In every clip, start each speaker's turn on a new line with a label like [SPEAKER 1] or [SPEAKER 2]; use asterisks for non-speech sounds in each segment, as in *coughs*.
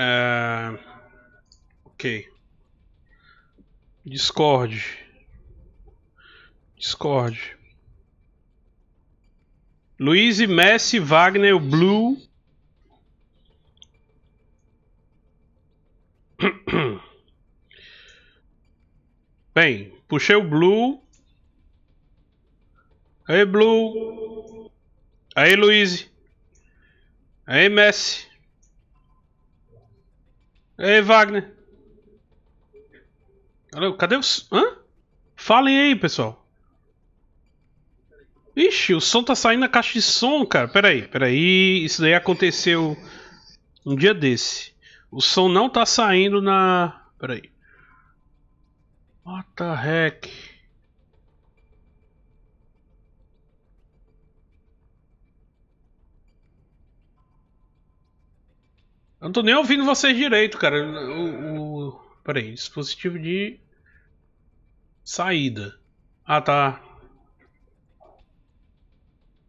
[SPEAKER 1] É... Ok. Discord. Discord. Luiz, Messi, Wagner, Blue. *coughs* Bem, puxei o Blue. Aí, Blue. Aí, Luiz. Aí, Messi. Aí, Wagner. Cadê os. Hã? Falem aí, pessoal. Ixi, o som tá saindo na caixa de som, cara. Peraí, peraí. Isso daí aconteceu um dia desse. O som não tá saindo na. Peraí. What the heck? Eu não tô nem ouvindo vocês direito, cara. O, o... Peraí, dispositivo de saída. Ah, tá.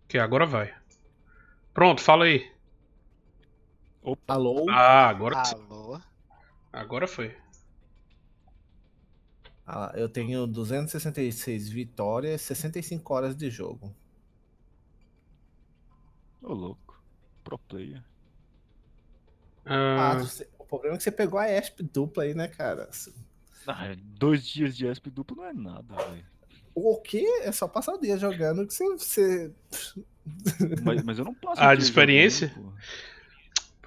[SPEAKER 1] Ok, agora vai. Pronto, fala aí.
[SPEAKER 2] Opa. Alô?
[SPEAKER 1] Ah, agora
[SPEAKER 3] Alô?
[SPEAKER 1] Agora foi.
[SPEAKER 2] Ah, eu tenho 266 vitórias, 65 horas de jogo.
[SPEAKER 4] Ô, louco. Pro player.
[SPEAKER 2] Ah,
[SPEAKER 1] Ah,
[SPEAKER 2] o problema é que você pegou a ESP dupla aí, né, cara?
[SPEAKER 4] Ah, dois dias de ESP duplo não é nada, velho.
[SPEAKER 2] O quê? É só passar o dia jogando que você. você... *laughs*
[SPEAKER 4] Mas, mas eu não passo.
[SPEAKER 1] Ah, de experiência?
[SPEAKER 4] jogando,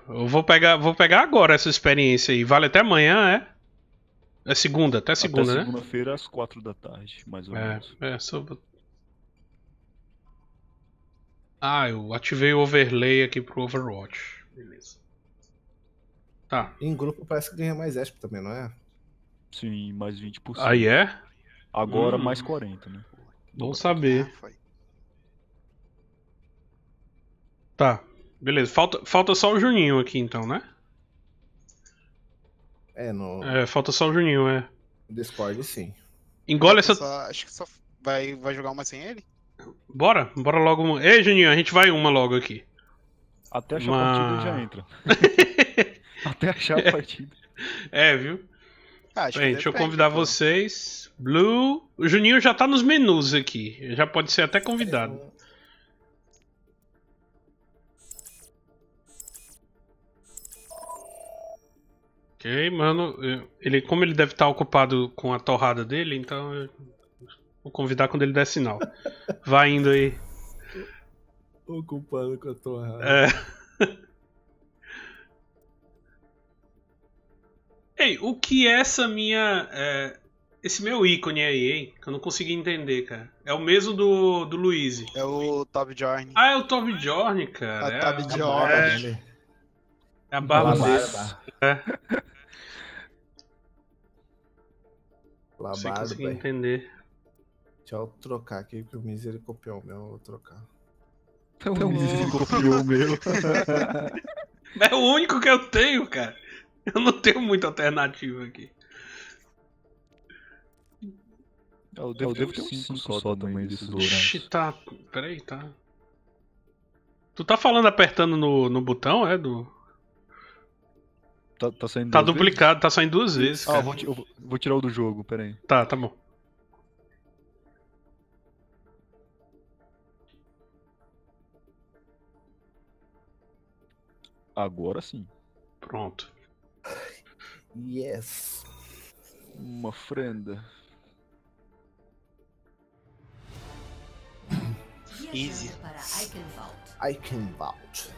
[SPEAKER 1] eu vou pegar, vou pegar agora essa experiência aí. Vale até amanhã, é? É segunda, até segunda,
[SPEAKER 4] Até
[SPEAKER 1] né?
[SPEAKER 4] segunda-feira às quatro da tarde, mais ou
[SPEAKER 1] É,
[SPEAKER 4] menos.
[SPEAKER 1] é, só... Ah, eu ativei o overlay aqui pro Overwatch. Beleza. Tá.
[SPEAKER 2] Em grupo parece que ganha mais ESP também, não é?
[SPEAKER 4] Sim, mais 20%.
[SPEAKER 1] Aí é?
[SPEAKER 4] Agora
[SPEAKER 1] Hum.
[SPEAKER 4] mais 40, né?
[SPEAKER 1] Bom saber.
[SPEAKER 3] Foi.
[SPEAKER 1] Tá. Beleza. Falta, falta só o Juninho aqui então, né?
[SPEAKER 2] É, no
[SPEAKER 1] É, falta só o Juninho, é.
[SPEAKER 2] Discord sim.
[SPEAKER 1] Engole essa.
[SPEAKER 3] Só- acho que só vai, vai jogar uma sem ele?
[SPEAKER 1] Bora? Bora logo. uma- Ei, Juninho, a gente vai uma logo aqui.
[SPEAKER 4] Até achar
[SPEAKER 1] Mas-
[SPEAKER 4] a partida já entra. *laughs* Até achar a *laughs* partida.
[SPEAKER 1] É, viu?
[SPEAKER 3] Ah, acho que
[SPEAKER 1] Bem, deixa eu convidar
[SPEAKER 3] pô.
[SPEAKER 1] vocês. Blue. O Juninho já tá nos menus aqui. Já pode ser até convidado. Ok, mano. Ele, como ele deve estar ocupado com a torrada dele, então eu vou convidar quando ele der sinal. Vai indo aí.
[SPEAKER 2] Ocupado com a torrada.
[SPEAKER 1] É. Ei, o que é essa minha. é, esse meu ícone aí, hein? Que eu não consegui entender, cara. É o mesmo do, do Luiz.
[SPEAKER 3] É o Top Jorn.
[SPEAKER 1] Ah, é o Toby Jorn, cara.
[SPEAKER 3] A
[SPEAKER 1] é,
[SPEAKER 3] Toby
[SPEAKER 1] a,
[SPEAKER 3] Jorn.
[SPEAKER 1] é,
[SPEAKER 2] dele.
[SPEAKER 1] é a barba dele. Não sei
[SPEAKER 2] Labado,
[SPEAKER 1] consegui entender.
[SPEAKER 2] Deixa eu trocar aqui que o Miser copiou o meu, eu vou trocar.
[SPEAKER 4] Então, ele copiou o meu. *laughs*
[SPEAKER 1] É o único que eu tenho, cara. Eu não tenho muita alternativa aqui.
[SPEAKER 4] Eu devo, ter uns 5 só, também desses
[SPEAKER 1] Ixi,
[SPEAKER 4] dourados.
[SPEAKER 1] tá. Peraí, tá. Tu tá falando apertando no, no botão, é? Do...
[SPEAKER 4] Tá, tá saindo
[SPEAKER 1] Tá
[SPEAKER 4] duas
[SPEAKER 1] duplicado, tá saindo duas vezes.
[SPEAKER 4] vezes? Ah,
[SPEAKER 1] Cara.
[SPEAKER 4] eu vou, eu vou- tirar o do jogo, pera aí.
[SPEAKER 1] Tá, tá bom.
[SPEAKER 4] Agora sim.
[SPEAKER 1] Pronto.
[SPEAKER 2] Yes.
[SPEAKER 4] Uma ofrenda.
[SPEAKER 3] Easy.
[SPEAKER 5] Eichenwald.
[SPEAKER 2] I can vouch.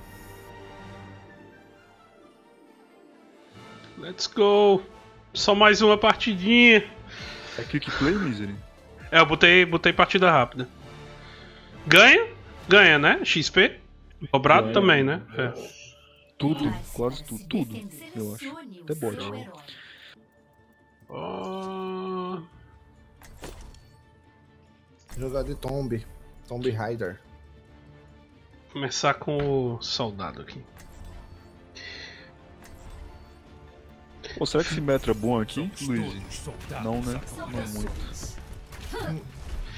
[SPEAKER 1] Let's go. Só mais uma partidinha.
[SPEAKER 4] É Quick Play, Misery?
[SPEAKER 1] É, eu botei, botei partida rápida. Ganha? Ganha, né? XP? Dobrado
[SPEAKER 4] Ganha.
[SPEAKER 1] também, né? É.
[SPEAKER 4] Tudo, quase tudo, tudo, eu acho. Até bot.
[SPEAKER 5] seu herói.
[SPEAKER 1] Ó,
[SPEAKER 2] Jogar de Tomb. Tomb Raider.
[SPEAKER 1] Começar com o soldado aqui.
[SPEAKER 4] Pô, será que esse metro é bom aqui, Luiz? Não, né? Não muito.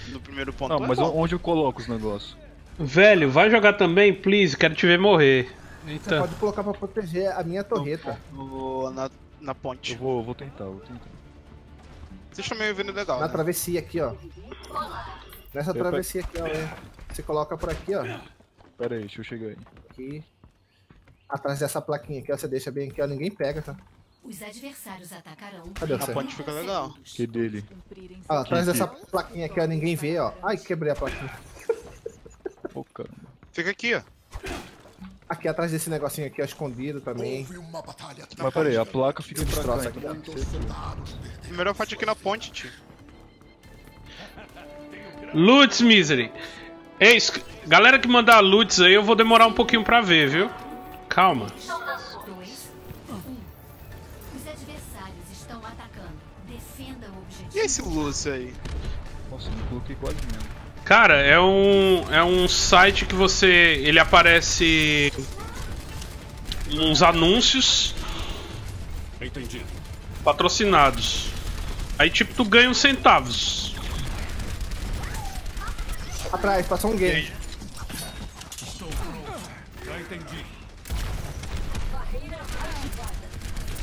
[SPEAKER 3] No primeiro ponto.
[SPEAKER 4] Não,
[SPEAKER 3] é
[SPEAKER 4] mas
[SPEAKER 3] bom.
[SPEAKER 4] onde eu coloco os negócios?
[SPEAKER 1] Velho, vai jogar também, please. Quero te ver morrer.
[SPEAKER 2] Você
[SPEAKER 1] Eita.
[SPEAKER 2] pode colocar pra proteger a minha torreta.
[SPEAKER 3] No- na, na
[SPEAKER 4] Eu
[SPEAKER 3] ponte.
[SPEAKER 4] vou, vou tentar, vou tentar.
[SPEAKER 3] Vocês também vendo legal.
[SPEAKER 2] Na
[SPEAKER 3] né?
[SPEAKER 2] travessia aqui, ó. Nessa
[SPEAKER 4] Epa.
[SPEAKER 2] travessia aqui, ó. Você coloca por aqui, ó.
[SPEAKER 4] Pera aí, deixa eu chegar aí.
[SPEAKER 2] Aqui. Atrás dessa plaquinha aqui, ó. Você deixa bem aqui, ó. Ninguém pega, tá?
[SPEAKER 5] Os adversários atacarão.
[SPEAKER 2] Cadê
[SPEAKER 3] A
[SPEAKER 2] você?
[SPEAKER 3] ponte fica legal.
[SPEAKER 4] Que dele?
[SPEAKER 2] Ó, atrás
[SPEAKER 4] Aqui,
[SPEAKER 2] dessa plaquinha aqui, ó. Ninguém vê, ó. Ai, quebrei a plaquinha.
[SPEAKER 4] Pô, caramba.
[SPEAKER 3] Fica aqui, ó.
[SPEAKER 2] Aqui atrás desse negocinho aqui, ó. Escondido também.
[SPEAKER 4] Mas pera aí, a placa fica pra
[SPEAKER 2] troço
[SPEAKER 4] cá,
[SPEAKER 2] aqui,
[SPEAKER 4] ser-
[SPEAKER 3] Primeiro fight aqui na ponte, tio.
[SPEAKER 1] Lutz Misery. Ei, galera que mandar Lutz aí, eu vou demorar um pouquinho pra ver, viu? Calma.
[SPEAKER 5] Dois. Os adversários estão atacando. Defenda o objetivo.
[SPEAKER 3] E esse Lúcio aí?
[SPEAKER 4] Nossa, não coloquei quase mesmo.
[SPEAKER 1] Cara, é um é um site que você ele aparece uns anúncios patrocinados. Aí tipo tu ganha uns centavos.
[SPEAKER 2] Atrás, passou um game.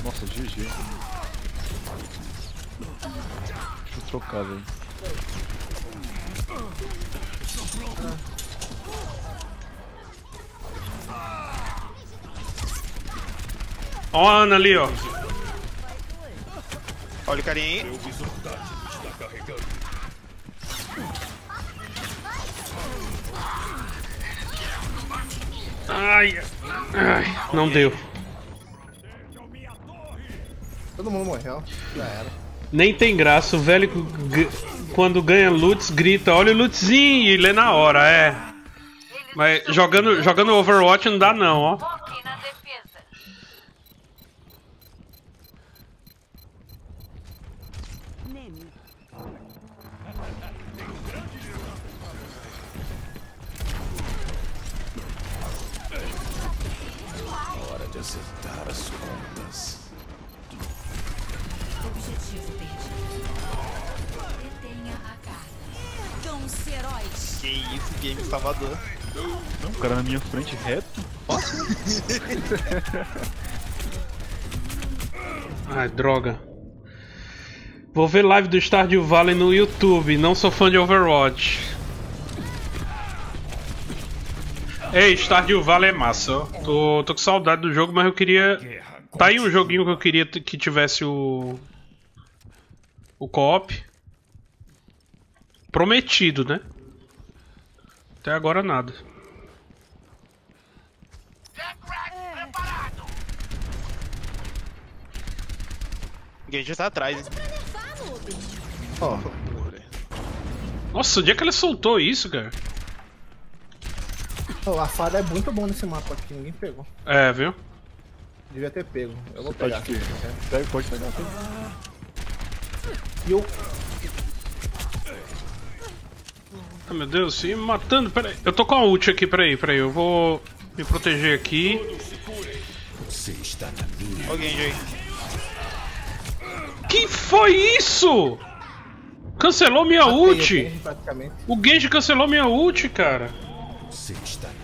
[SPEAKER 4] Nossa, GG. Deixa eu trocar, velho.
[SPEAKER 1] Ó a Ana ali, ó.
[SPEAKER 3] Olha o carinha aí.
[SPEAKER 1] Ai, ai, não deu.
[SPEAKER 2] Todo mundo morreu. Já era.
[SPEAKER 1] Nem tem graça, o velho g- quando ganha Lutz grita, olha o Lutzzinho e lê na hora, é. Mas jogando, jogando Overwatch não dá não, ó.
[SPEAKER 3] Game salvador.
[SPEAKER 4] Não, o cara na minha frente reto. *laughs*
[SPEAKER 1] Ai, droga. Vou ver live do Stardew Valley no YouTube, não sou fã de Overwatch. Ei, Stardew Valley é massa. Tô, tô com saudade do jogo, mas eu queria. Tá aí um joguinho que eu queria que tivesse o. O co-op. Prometido, né? Até agora nada.
[SPEAKER 3] Ninguém já tá atrás. hein?
[SPEAKER 2] Ó,
[SPEAKER 1] Nossa, onde é que ele soltou isso, cara?
[SPEAKER 2] ó, a fada é muito bom nesse mapa aqui. Ninguém pegou.
[SPEAKER 1] É, viu?
[SPEAKER 2] Devia ter pego. Eu vou
[SPEAKER 4] Você
[SPEAKER 2] pegar.
[SPEAKER 4] de quê? Pega, pode pegar. Pega.
[SPEAKER 2] E eu.
[SPEAKER 1] Ah, meu Deus, me matando, peraí. Eu tô com a ult aqui, peraí, peraí. Eu vou me proteger aqui.
[SPEAKER 3] Alguém aí.
[SPEAKER 1] Que foi isso? Cancelou minha
[SPEAKER 2] matei o
[SPEAKER 1] ult?
[SPEAKER 2] Genji Praticamente.
[SPEAKER 1] O Genji cancelou minha ult, cara.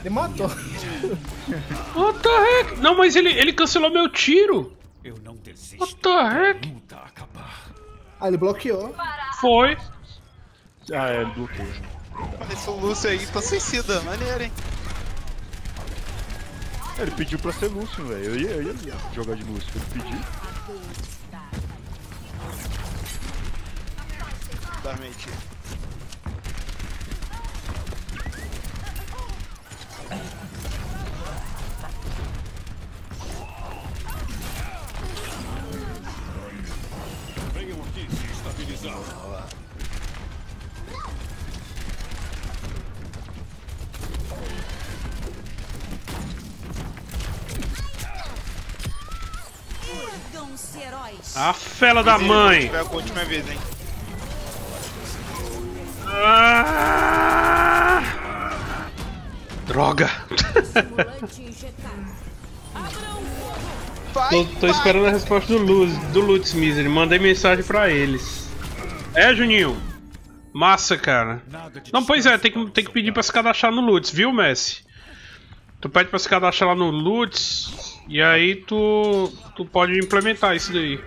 [SPEAKER 2] Ele matou.
[SPEAKER 1] What the heck? Não, mas ele, ele cancelou meu tiro. What the heck?
[SPEAKER 2] Ah, ele bloqueou.
[SPEAKER 1] Foi.
[SPEAKER 4] Ah, é, ele bloqueou.
[SPEAKER 3] Olha esse Lúcio aí, tá suicida. Maneiro, hein?
[SPEAKER 4] Ele pediu pra ser Lúcio, velho. Eu ia, eu ia jogar de Lúcio. Ele pediu.
[SPEAKER 3] Da mente.
[SPEAKER 5] Tornam-se heróis.
[SPEAKER 1] A fela da mãe.
[SPEAKER 3] Com a última vez, hein?
[SPEAKER 1] Ah! Droga.
[SPEAKER 3] Vai,
[SPEAKER 1] Tô, tô
[SPEAKER 3] vai.
[SPEAKER 1] esperando a resposta do Luz, do Lutz Misery. Mandei mensagem pra eles. É, Juninho? Massa, cara. Não, pois é, tem que, tem que pedir pra se cadastrar no Lutz, viu, Messi? Tu pede pra se cadastrar lá no Lutz e aí tu, tu pode implementar isso daí.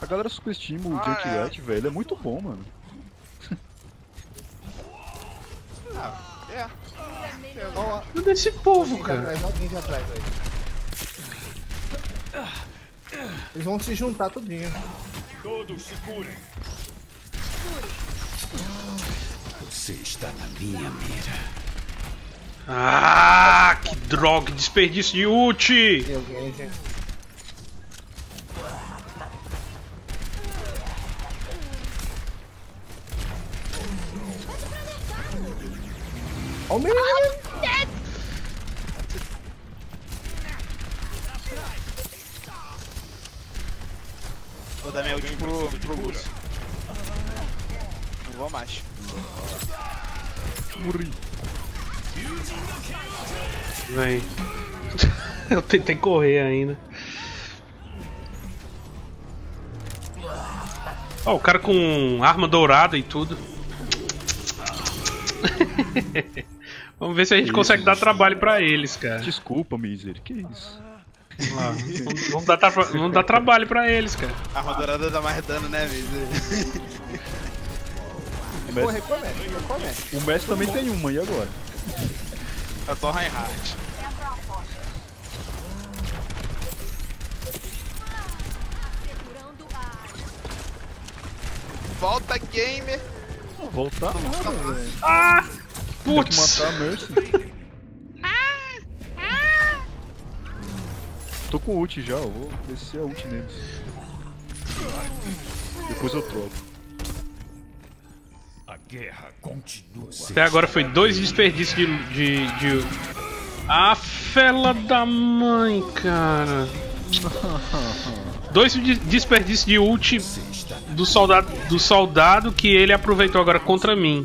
[SPEAKER 4] A galera subestima o
[SPEAKER 3] Ah,
[SPEAKER 4] Junkrat, velho. Ele é muito bom, mano.
[SPEAKER 3] Ah, é.
[SPEAKER 2] Ó,
[SPEAKER 1] Cadê esse povo, cara?
[SPEAKER 2] atrás, alguém de atrás aí. Eles vão se juntar tudinho.
[SPEAKER 1] Ah, que droga, que desperdício de ult!
[SPEAKER 2] E alguém, gente. Ó o menino!
[SPEAKER 3] Vou dar minha ult pro, pro Lúcio. Não vou mais.
[SPEAKER 4] Morri.
[SPEAKER 1] Vem. *laughs* Eu tentei correr ainda. Ó, o cara com arma dourada e tudo. *laughs* Vamos ver se a gente
[SPEAKER 4] Isso,
[SPEAKER 1] consegue dar trabalho pra eles, cara.
[SPEAKER 4] Desculpa, Miser. Que isso?
[SPEAKER 1] Vamos lá. Vamos, vamos dar, tra- vamos dar trabalho pra eles, cara.
[SPEAKER 3] A arma dourada dá mais dano, né, Viz?
[SPEAKER 4] O
[SPEAKER 2] recomete.
[SPEAKER 4] o Messi também tem uma, e agora?
[SPEAKER 3] É só Reinhardt. Volta, gamer!
[SPEAKER 4] Não, voltar nada, velho.
[SPEAKER 1] Ah!
[SPEAKER 4] Tem que
[SPEAKER 1] Putz!
[SPEAKER 4] matar a Mercy. Tô com ult já, eu vou descer a ult neles. Depois eu troco.
[SPEAKER 6] Guerra continua.
[SPEAKER 1] Até agora foi dois desperdícios de. de, de... Ah, fela da mãe, cara. Dois de- desperdícios de ult do soldado, do soldado que ele aproveitou agora contra mim.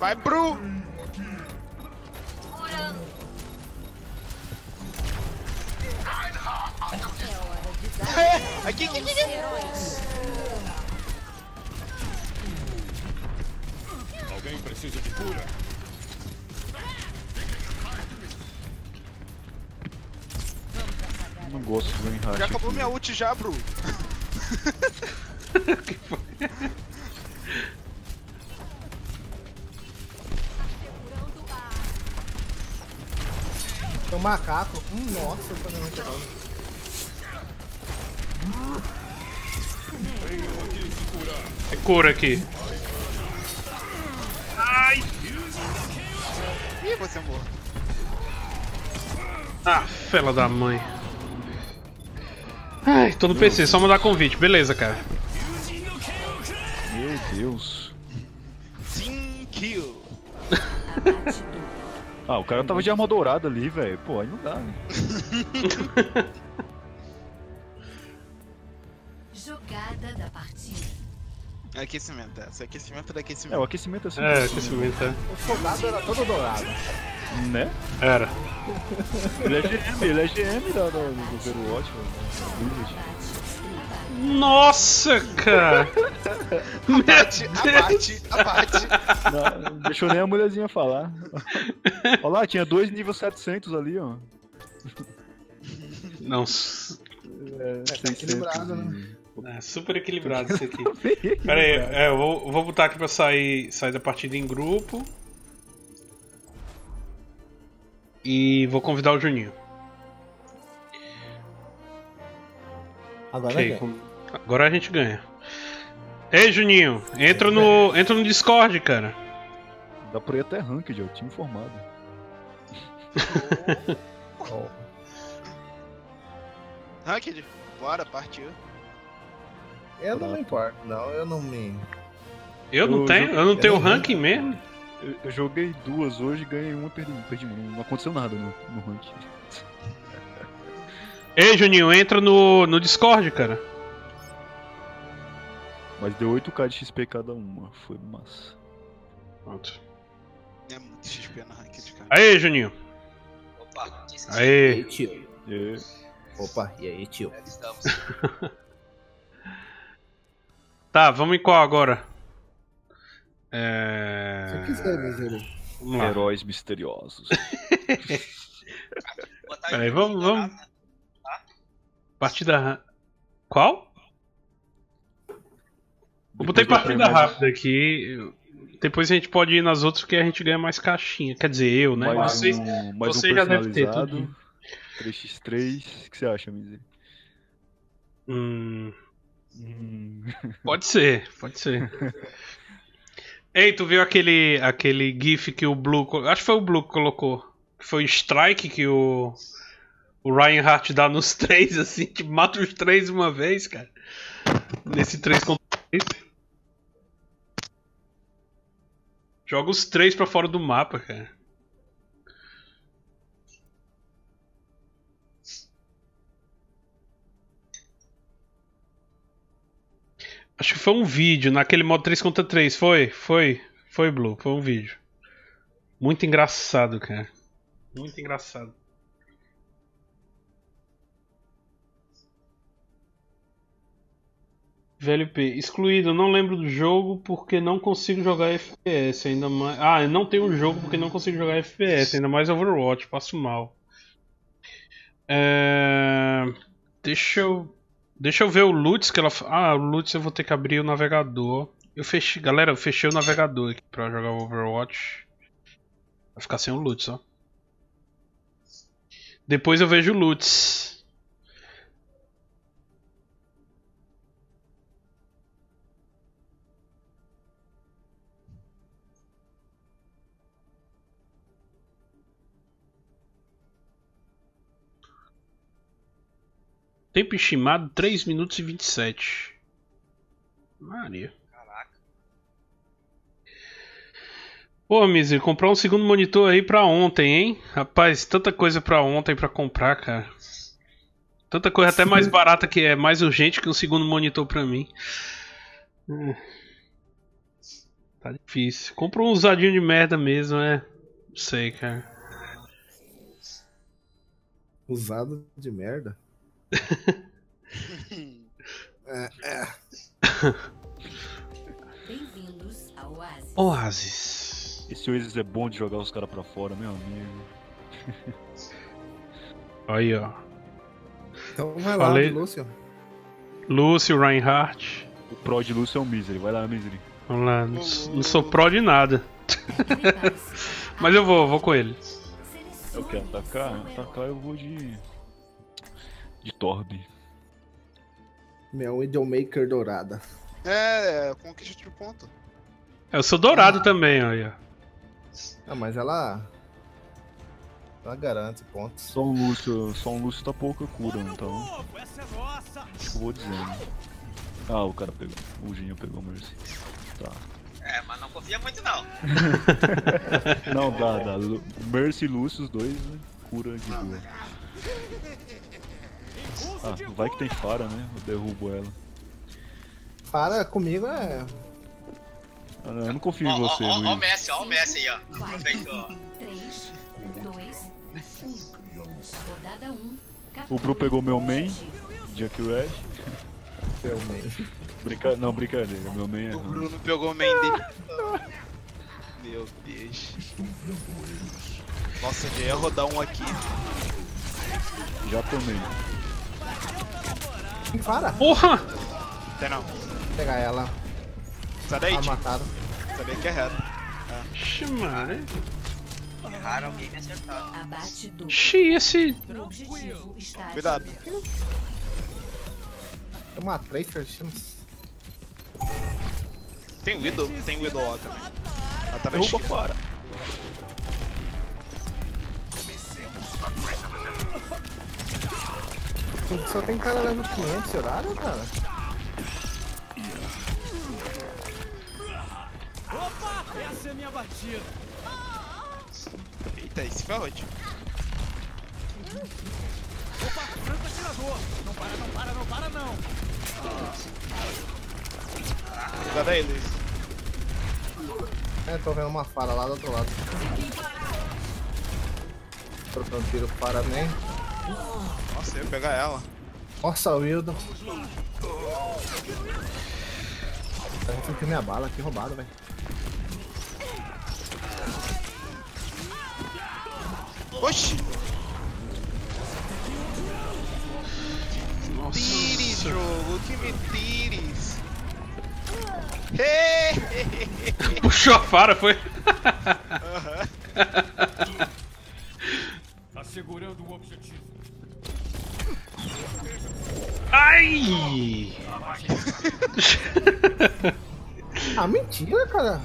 [SPEAKER 3] Vai! É, *laughs* aqui, aqui, aqui,
[SPEAKER 6] precisa de cura?
[SPEAKER 4] Não gosto do Reinhardt.
[SPEAKER 3] Já acabou
[SPEAKER 4] aqui.
[SPEAKER 3] minha ult já, Bru.
[SPEAKER 2] Tem um macaco. Hum, nossa, eu tô muito bom.
[SPEAKER 1] É cura aqui.
[SPEAKER 3] Você morreu.
[SPEAKER 1] Ah, fela da mãe. Ai, tô no PC, só mandar convite. Beleza, cara.
[SPEAKER 4] Meu Deus.
[SPEAKER 3] Kill. *laughs*
[SPEAKER 4] Ah, o cara tava de arma dourada ali, velho. Pô, aí não dá, né? *laughs*
[SPEAKER 3] Aquecimento, essa. Aquecimento do
[SPEAKER 4] É,
[SPEAKER 3] aquecimento.
[SPEAKER 4] o aquecimento é assim.
[SPEAKER 1] É, aquecimento, é.
[SPEAKER 2] O soldado era todo dourado.
[SPEAKER 4] Né?
[SPEAKER 1] Era.
[SPEAKER 4] Ele é GM, ele é GM da, do, do Overwatch, velho. da Blizzard.
[SPEAKER 1] Nossa, cara! *laughs*
[SPEAKER 3] Abate, abate, abate.
[SPEAKER 4] Não, deixou nem a mulherzinha falar. Olha lá, tinha dois nível 700 ali, ó.
[SPEAKER 1] Não, s-
[SPEAKER 4] É,
[SPEAKER 2] tá equilibrado, né?
[SPEAKER 1] É super equilibrado isso aqui. *laughs* Pera aí, é, eu vou, eu vou botar aqui pra sair, sair da partida em grupo. E vou convidar o Juninho.
[SPEAKER 2] Agora
[SPEAKER 1] Ok,
[SPEAKER 2] vem.
[SPEAKER 1] com- agora a gente ganha. Ei, Juninho, entra no, entra no Discord, cara.
[SPEAKER 4] Dá pra ir até ranked, ó, time formado. *laughs*
[SPEAKER 2] Ó,
[SPEAKER 3] Ranked, bora, partiu.
[SPEAKER 2] Eu não me importo, não, eu não me.
[SPEAKER 1] Eu não
[SPEAKER 4] Eu
[SPEAKER 1] tenho,
[SPEAKER 4] joguei-
[SPEAKER 1] eu não tenho
[SPEAKER 2] eu
[SPEAKER 1] ranking mesmo.
[SPEAKER 4] Eu, eu joguei duas hoje, ganhei uma, perdi, perdi uma. Não aconteceu nada no, no ranking. *laughs*
[SPEAKER 1] Ei, Juninho, entra no, no Discord, cara.
[SPEAKER 4] Mas deu 8k de XP cada uma, foi massa.
[SPEAKER 1] Pronto.
[SPEAKER 3] É muito XP na Ranked, cara.
[SPEAKER 1] Aí, Juninho.
[SPEAKER 7] Opa, disse
[SPEAKER 2] E
[SPEAKER 1] Aí.
[SPEAKER 2] aí, tio?
[SPEAKER 4] E,
[SPEAKER 2] Opa, e aí, tio?
[SPEAKER 7] estamos. *laughs*
[SPEAKER 1] Tá, vamos em qual agora?
[SPEAKER 2] Se
[SPEAKER 1] É...
[SPEAKER 2] quiser, Miseru.
[SPEAKER 1] Vamos lá.
[SPEAKER 4] Heróis misteriosos. *laughs*
[SPEAKER 1] Peraí, vamos- vamos.
[SPEAKER 7] né?
[SPEAKER 1] Partida. ra- Qual? Eu botei partida rápida aqui. Depois a gente pode ir nas outras que a gente ganha mais caixinha. Quer dizer, eu, né?
[SPEAKER 4] Mais
[SPEAKER 1] Vocês,
[SPEAKER 4] um, mais
[SPEAKER 1] você
[SPEAKER 4] um
[SPEAKER 1] já deve ter
[SPEAKER 4] personalizado. 3x3. O que você acha, Mizi?
[SPEAKER 1] Hum,
[SPEAKER 4] Hum,
[SPEAKER 1] pode ser, pode ser. Ei, tu viu aquele, aquele GIF que o Blue. Acho que foi o Blue que colocou. Que foi o strike que o. O Reinhardt dá nos *laughs* três, assim, tipo, mata os três uma vez, cara. Nesse 3 contra 3. Joga os três pra fora do mapa, cara. Acho que foi um vídeo naquele modo 3 contra 3, foi? Foi, foi Blue, foi um vídeo. Muito engraçado, cara. Muito engraçado. VLP, excluído, não lembro do jogo porque não consigo jogar FPS, ainda mais. Ah, eu não tenho um jogo porque não consigo jogar FPS, ainda mais Overwatch, passo mal. É... Deixa eu. Deixa eu ver o Lutz que ela. Ah, o Lutz eu vou ter que abrir o navegador. Eu fechei. Galera, eu fechei o navegador aqui pra jogar o Overwatch. Vai ficar sem o Lutz, ó. Depois eu vejo o Lutz. Tempo estimado 3 minutos e 27. Maria.
[SPEAKER 7] Caraca.
[SPEAKER 1] Pô, Miser, comprar um segundo monitor aí pra ontem, hein? Rapaz, tanta coisa pra ontem pra comprar, cara. Tanta coisa até mais *laughs* barata que é mais urgente que um segundo monitor pra mim. É. Tá difícil. Compra um usadinho de merda mesmo, é. Não sei, cara.
[SPEAKER 2] Usado de merda.
[SPEAKER 5] Bem-vindos ao Oasis.
[SPEAKER 1] Oasis.
[SPEAKER 4] Esse Oasis é bom de jogar os caras pra fora, meu amigo. *laughs*
[SPEAKER 1] Aí, ó.
[SPEAKER 2] Então vai lá,
[SPEAKER 1] Falei.
[SPEAKER 2] Lúcio.
[SPEAKER 1] Lúcio, Reinhardt.
[SPEAKER 4] O Pro de Lúcio é o Misery. Vai lá, Misery.
[SPEAKER 1] Vamos lá. Não, não sou pró de nada. *laughs* Mas eu vou, vou com ele.
[SPEAKER 4] Eu quero atacar? Atacar eu vou de. De Torb.
[SPEAKER 2] Meu Widowmaker dourada.
[SPEAKER 3] É, conquista de ponto.
[SPEAKER 1] Eu sou dourado também, olha.
[SPEAKER 2] Ah, mas ela. Ela garante pontos.
[SPEAKER 4] Só um Lúcio, só um Lúcio tá pouca cura, então. Acho que eu vou dizendo. Ah, o cara pegou. O Ginho pegou o Mercy. Tá.
[SPEAKER 7] É, mas não confia muito não. *laughs*
[SPEAKER 4] Não, dá, dá. Mercy e Lúcio, os dois, né? Cura de boa. Ah, vai que tem Fara, né? Eu derrubo ela.
[SPEAKER 2] Para comigo é.
[SPEAKER 4] Ah, não, eu não confio
[SPEAKER 7] Ó,
[SPEAKER 4] em
[SPEAKER 7] ó,
[SPEAKER 4] você,
[SPEAKER 7] ó, ó o
[SPEAKER 4] Luiz.
[SPEAKER 7] Messi, ó o Messi aí, ó. Aproveitou.
[SPEAKER 5] 3, 2, 1. Rodada 1.
[SPEAKER 4] O Pro pegou meu main, Jack Red.
[SPEAKER 2] Seu meio.
[SPEAKER 4] Brinca... Não, brincadeira, meu main é
[SPEAKER 3] O. Bruno pegou o main dele. Meu Deus. Nossa, eu ia rodar um aqui.
[SPEAKER 4] Já tomei.
[SPEAKER 2] Para!
[SPEAKER 1] Porra!
[SPEAKER 3] Tem não.
[SPEAKER 2] Vou pegar ela.
[SPEAKER 3] Sai daí,
[SPEAKER 2] Ah,
[SPEAKER 3] tio.
[SPEAKER 2] mataram.
[SPEAKER 3] Sabia que é reto.
[SPEAKER 1] Ixi, mano.
[SPEAKER 7] Erraram alguém me acertar.
[SPEAKER 5] Abate
[SPEAKER 1] esse.
[SPEAKER 5] O objetivo está
[SPEAKER 3] Cuidado.
[SPEAKER 2] Tem uma Tracer, chama-se.
[SPEAKER 3] Tem Widow? Tem Widow lá também. Ela tá na
[SPEAKER 4] Derruba
[SPEAKER 3] esquerda.
[SPEAKER 4] fora.
[SPEAKER 2] Só tem cara level 500 esse horário, cara?
[SPEAKER 3] Eita, esse foi onde? Cuidado aí, Luiz.
[SPEAKER 2] É, tô vendo uma fara lá do outro lado. Trocando tiro para nem.
[SPEAKER 3] Nossa, eu ia pegar ela.
[SPEAKER 2] Nossa, Wildo. Vou sentir minha bala, que roubado, velho.
[SPEAKER 3] Oxi!
[SPEAKER 1] Nossa.
[SPEAKER 3] Tires, jogo, que me tires! Hey! *laughs*
[SPEAKER 1] Puxou a fara, foi?
[SPEAKER 6] Assegurando *laughs* o objetivo.
[SPEAKER 1] Ai!
[SPEAKER 2] Ah, mentira, cara.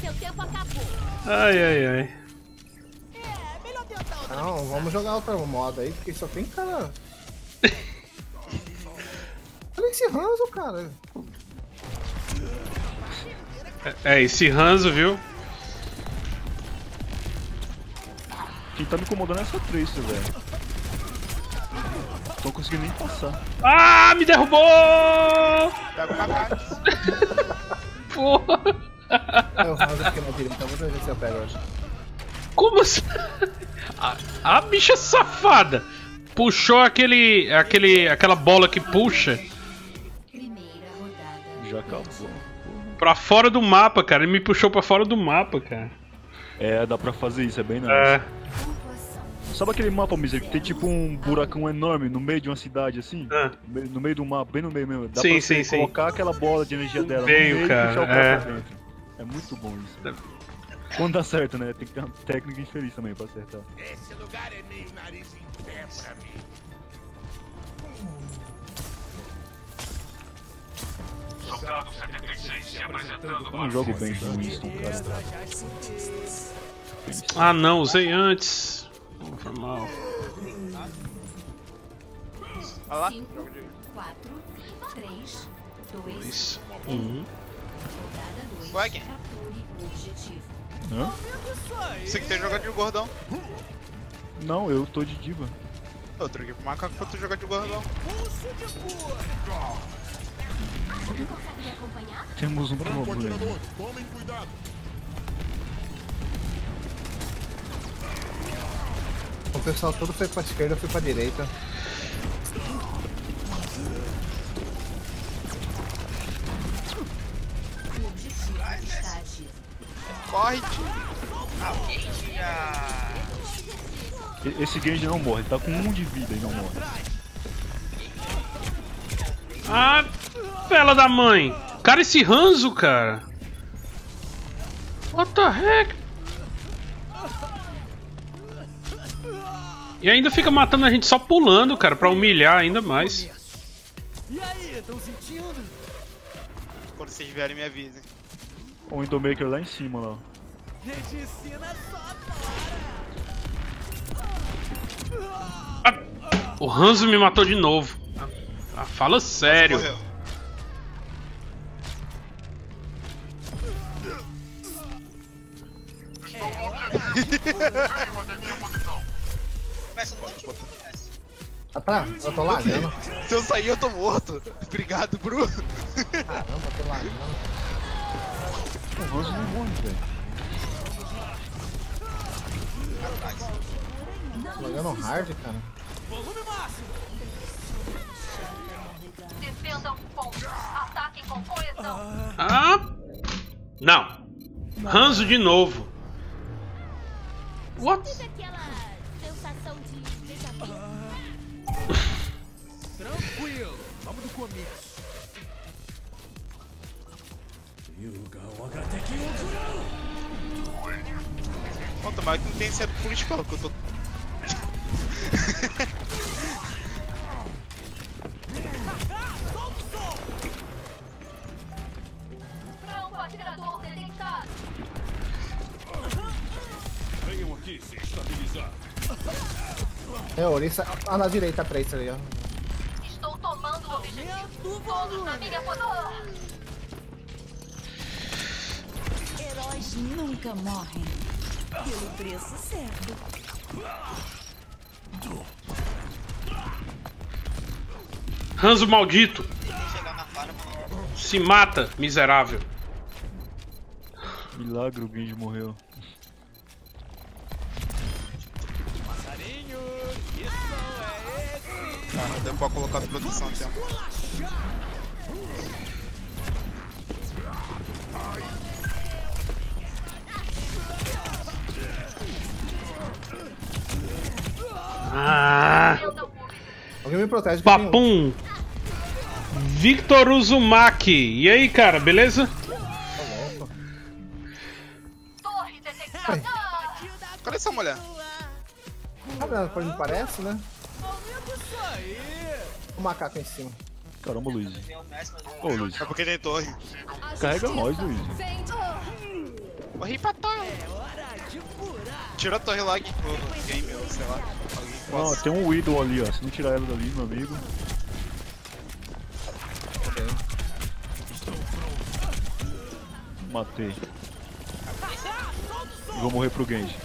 [SPEAKER 5] Seu tempo acabou.
[SPEAKER 1] Ai, ai, ai.
[SPEAKER 2] Não, vamos jogar outro modo aí, porque só tem cara. *laughs* Olha esse Hanzo, cara.
[SPEAKER 1] É, esse Hanzo, viu?
[SPEAKER 4] Quem tá me incomodando é essa Tracer, velho. Não tô conseguindo nem passar.
[SPEAKER 1] Ah, me derrubou!
[SPEAKER 3] Pega o macaco.
[SPEAKER 1] Porra!
[SPEAKER 2] É o Hanzo aqui na direita, vamos ver se eu pego hoje.
[SPEAKER 1] Como assim? A, a bicha safada puxou aquele, aquele, aquela bola que puxa
[SPEAKER 5] Primeira rodada.
[SPEAKER 4] Já acabou.
[SPEAKER 1] pra fora do mapa, cara. Ele me puxou pra fora do mapa, cara.
[SPEAKER 4] É, dá pra fazer isso, é bem nice.
[SPEAKER 1] É.
[SPEAKER 4] Sabe aquele mapa, Miser, que tem tipo um buracão enorme no meio de uma cidade assim?
[SPEAKER 1] Ah.
[SPEAKER 4] No meio- No meio do mapa, bem no meio mesmo. Dá
[SPEAKER 1] Sim,
[SPEAKER 4] pra
[SPEAKER 1] sim, sim.
[SPEAKER 4] colocar aquela bola de energia dela
[SPEAKER 1] meio,
[SPEAKER 4] no meio
[SPEAKER 1] cara,
[SPEAKER 4] e puxar o cara
[SPEAKER 1] é.
[SPEAKER 4] pra dentro. É muito bom isso. Quando dá certo, né? Tem que ter uma técnica infeliz também pra acertar.
[SPEAKER 6] Esse lugar é meio nariz em pé pra mim. Soldado 76 se apresentando
[SPEAKER 4] Eu não jogo bem com Winston, cara.
[SPEAKER 1] Ah, não, usei antes. Pô, Foi mal.
[SPEAKER 3] Olha lá.
[SPEAKER 5] 5, 4, 3, 2,
[SPEAKER 1] Isso. Uhum.
[SPEAKER 5] rodada 2.
[SPEAKER 3] Swag.
[SPEAKER 5] Capture o objetivo.
[SPEAKER 4] Hã?
[SPEAKER 3] Você que tem jogado de gordão.
[SPEAKER 4] Não, eu tô de diva.
[SPEAKER 3] Eu troquei pro macaco pra tu jogar de gordão.
[SPEAKER 4] Temos um problema.
[SPEAKER 6] Tomem cuidado.
[SPEAKER 2] O pessoal todo foi pra esquerda, eu fui pra direita.
[SPEAKER 3] Corre, tio.
[SPEAKER 4] Esse Genji não morre, ele tá com um de vida e não morre.
[SPEAKER 1] Ah, fela da mãe. Cara, esse Hanzo, cara. What the heck? E ainda fica matando a gente só pulando, cara, pra humilhar ainda mais.
[SPEAKER 3] Quando vocês vierem, me avisem.
[SPEAKER 4] O Endomaker lá em cima lá. ó.
[SPEAKER 1] Ah, o Hanzo me matou de novo. Ah, fala sério. *laughs* *laughs*
[SPEAKER 7] Começa no time. Começa.
[SPEAKER 2] Ah tá, eu tô lagando. *laughs*
[SPEAKER 3] Se eu sair, eu tô morto. Obrigado, Bruno.
[SPEAKER 2] Caramba, eu tô lagando.
[SPEAKER 4] O Hanzo não morre, velho.
[SPEAKER 2] Tô lagando hard, cara.
[SPEAKER 5] Defendam o ponto. Ataquem com coesão.
[SPEAKER 1] Ah, não. Hanzo de novo. What?
[SPEAKER 6] Tranquilo. Vamos do começo.
[SPEAKER 3] Bom, tomara que não tem por escola, que eu tô.
[SPEAKER 5] Franco atirador detectado.
[SPEAKER 6] Venham aqui se estabilizar.
[SPEAKER 2] É, Orissa. Ah, na direita, Tracer ali, ó.
[SPEAKER 5] Estou tomando o objetivo. Todos na minha posição.
[SPEAKER 8] Heróis nunca morrem. Pelo preço certo.
[SPEAKER 1] Hanzo maldito. Se mata, miserável.
[SPEAKER 4] Milagre o Genji morreu.
[SPEAKER 3] mano. Deu pra colocar de proteção a tempo.
[SPEAKER 2] Ah! Alguém me protege.
[SPEAKER 1] Papum! Victor Uzumaki. E aí, cara, beleza? Torre detectada!
[SPEAKER 3] Cadê essa mulher?
[SPEAKER 2] Ah, não, parece, né? O macaco em cima.
[SPEAKER 4] Caramba, Luiz. Ô, Luiz.
[SPEAKER 3] É porque tem torre.
[SPEAKER 4] Carrega nós, Luiz.
[SPEAKER 3] Morri pra tal. Tira a torre lá que game, sei lá. Possa.
[SPEAKER 4] tem um Widow ali, ó. Se não tirar ela dali, meu amigo. Matei. E vou morrer pro Genji.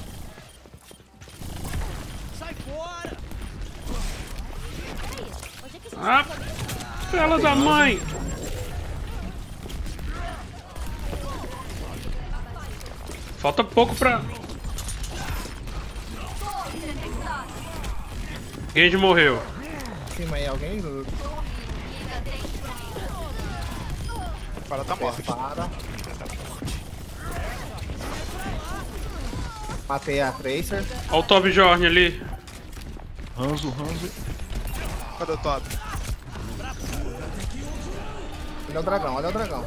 [SPEAKER 1] Ah, fela da mãe. Falta pouco pra. Genji morreu.
[SPEAKER 2] Em cima aí alguém?
[SPEAKER 3] Para tá morto.
[SPEAKER 2] Para. Matei a Tracer.
[SPEAKER 1] Olha o Top Jorn ali.
[SPEAKER 4] Hanzo, Hanzo.
[SPEAKER 3] Cadê o top?
[SPEAKER 2] Olha o dragão, olha o dragão.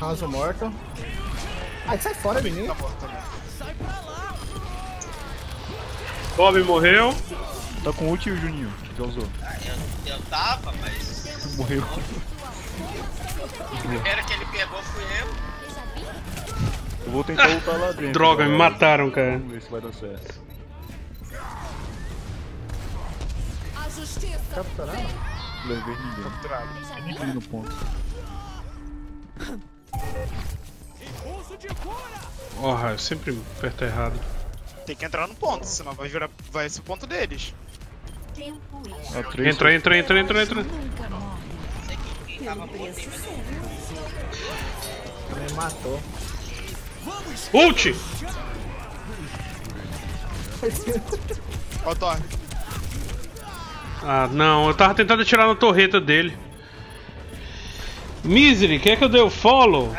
[SPEAKER 2] Hanzo morto. Ai, sai fora, menino.
[SPEAKER 3] Tá morto também.
[SPEAKER 1] Bob morreu.
[SPEAKER 4] Tá com ult e o Juninho. Já usou.
[SPEAKER 7] Ah, eu, eu tava, mas. *laughs*
[SPEAKER 4] Morreu.
[SPEAKER 7] O primeiro que ele pegou fui eu.
[SPEAKER 4] Eu vou tentar lutar lá dentro.
[SPEAKER 1] Droga, me mataram, cara.
[SPEAKER 4] Vamos ver se vai dar certo.
[SPEAKER 8] A justiça
[SPEAKER 2] Capturado.
[SPEAKER 4] Levei ninguém.
[SPEAKER 3] Capturado.
[SPEAKER 4] Ninguém no ponto.
[SPEAKER 1] Porra, eu sempre aperto errado.
[SPEAKER 3] Tem que entrar no ponto, senão vai virar. Vai ser o ponto deles.
[SPEAKER 4] Três
[SPEAKER 1] Entra, entra, entra, entra, entra.
[SPEAKER 2] Me matou.
[SPEAKER 1] Ult!
[SPEAKER 3] Ó o torre.
[SPEAKER 1] Ah, não, eu tava tentando atirar na torreta dele. Misery, quer que eu dê o follow?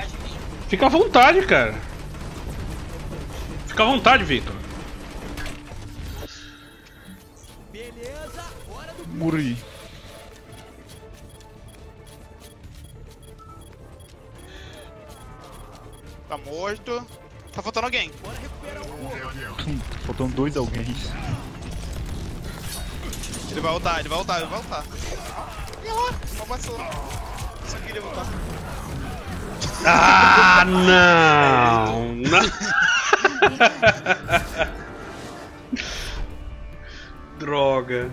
[SPEAKER 1] Fica à vontade, cara. Fica à vontade, Victor.
[SPEAKER 4] Morri.
[SPEAKER 3] Tá morto. Tá faltando alguém.
[SPEAKER 4] Faltam dois alguém.
[SPEAKER 3] Ele vai voltar, ele vai voltar, ele vai voltar. Ih, ó, só queria voltar.
[SPEAKER 1] Ah, *laughs* não! não. *laughs* Droga.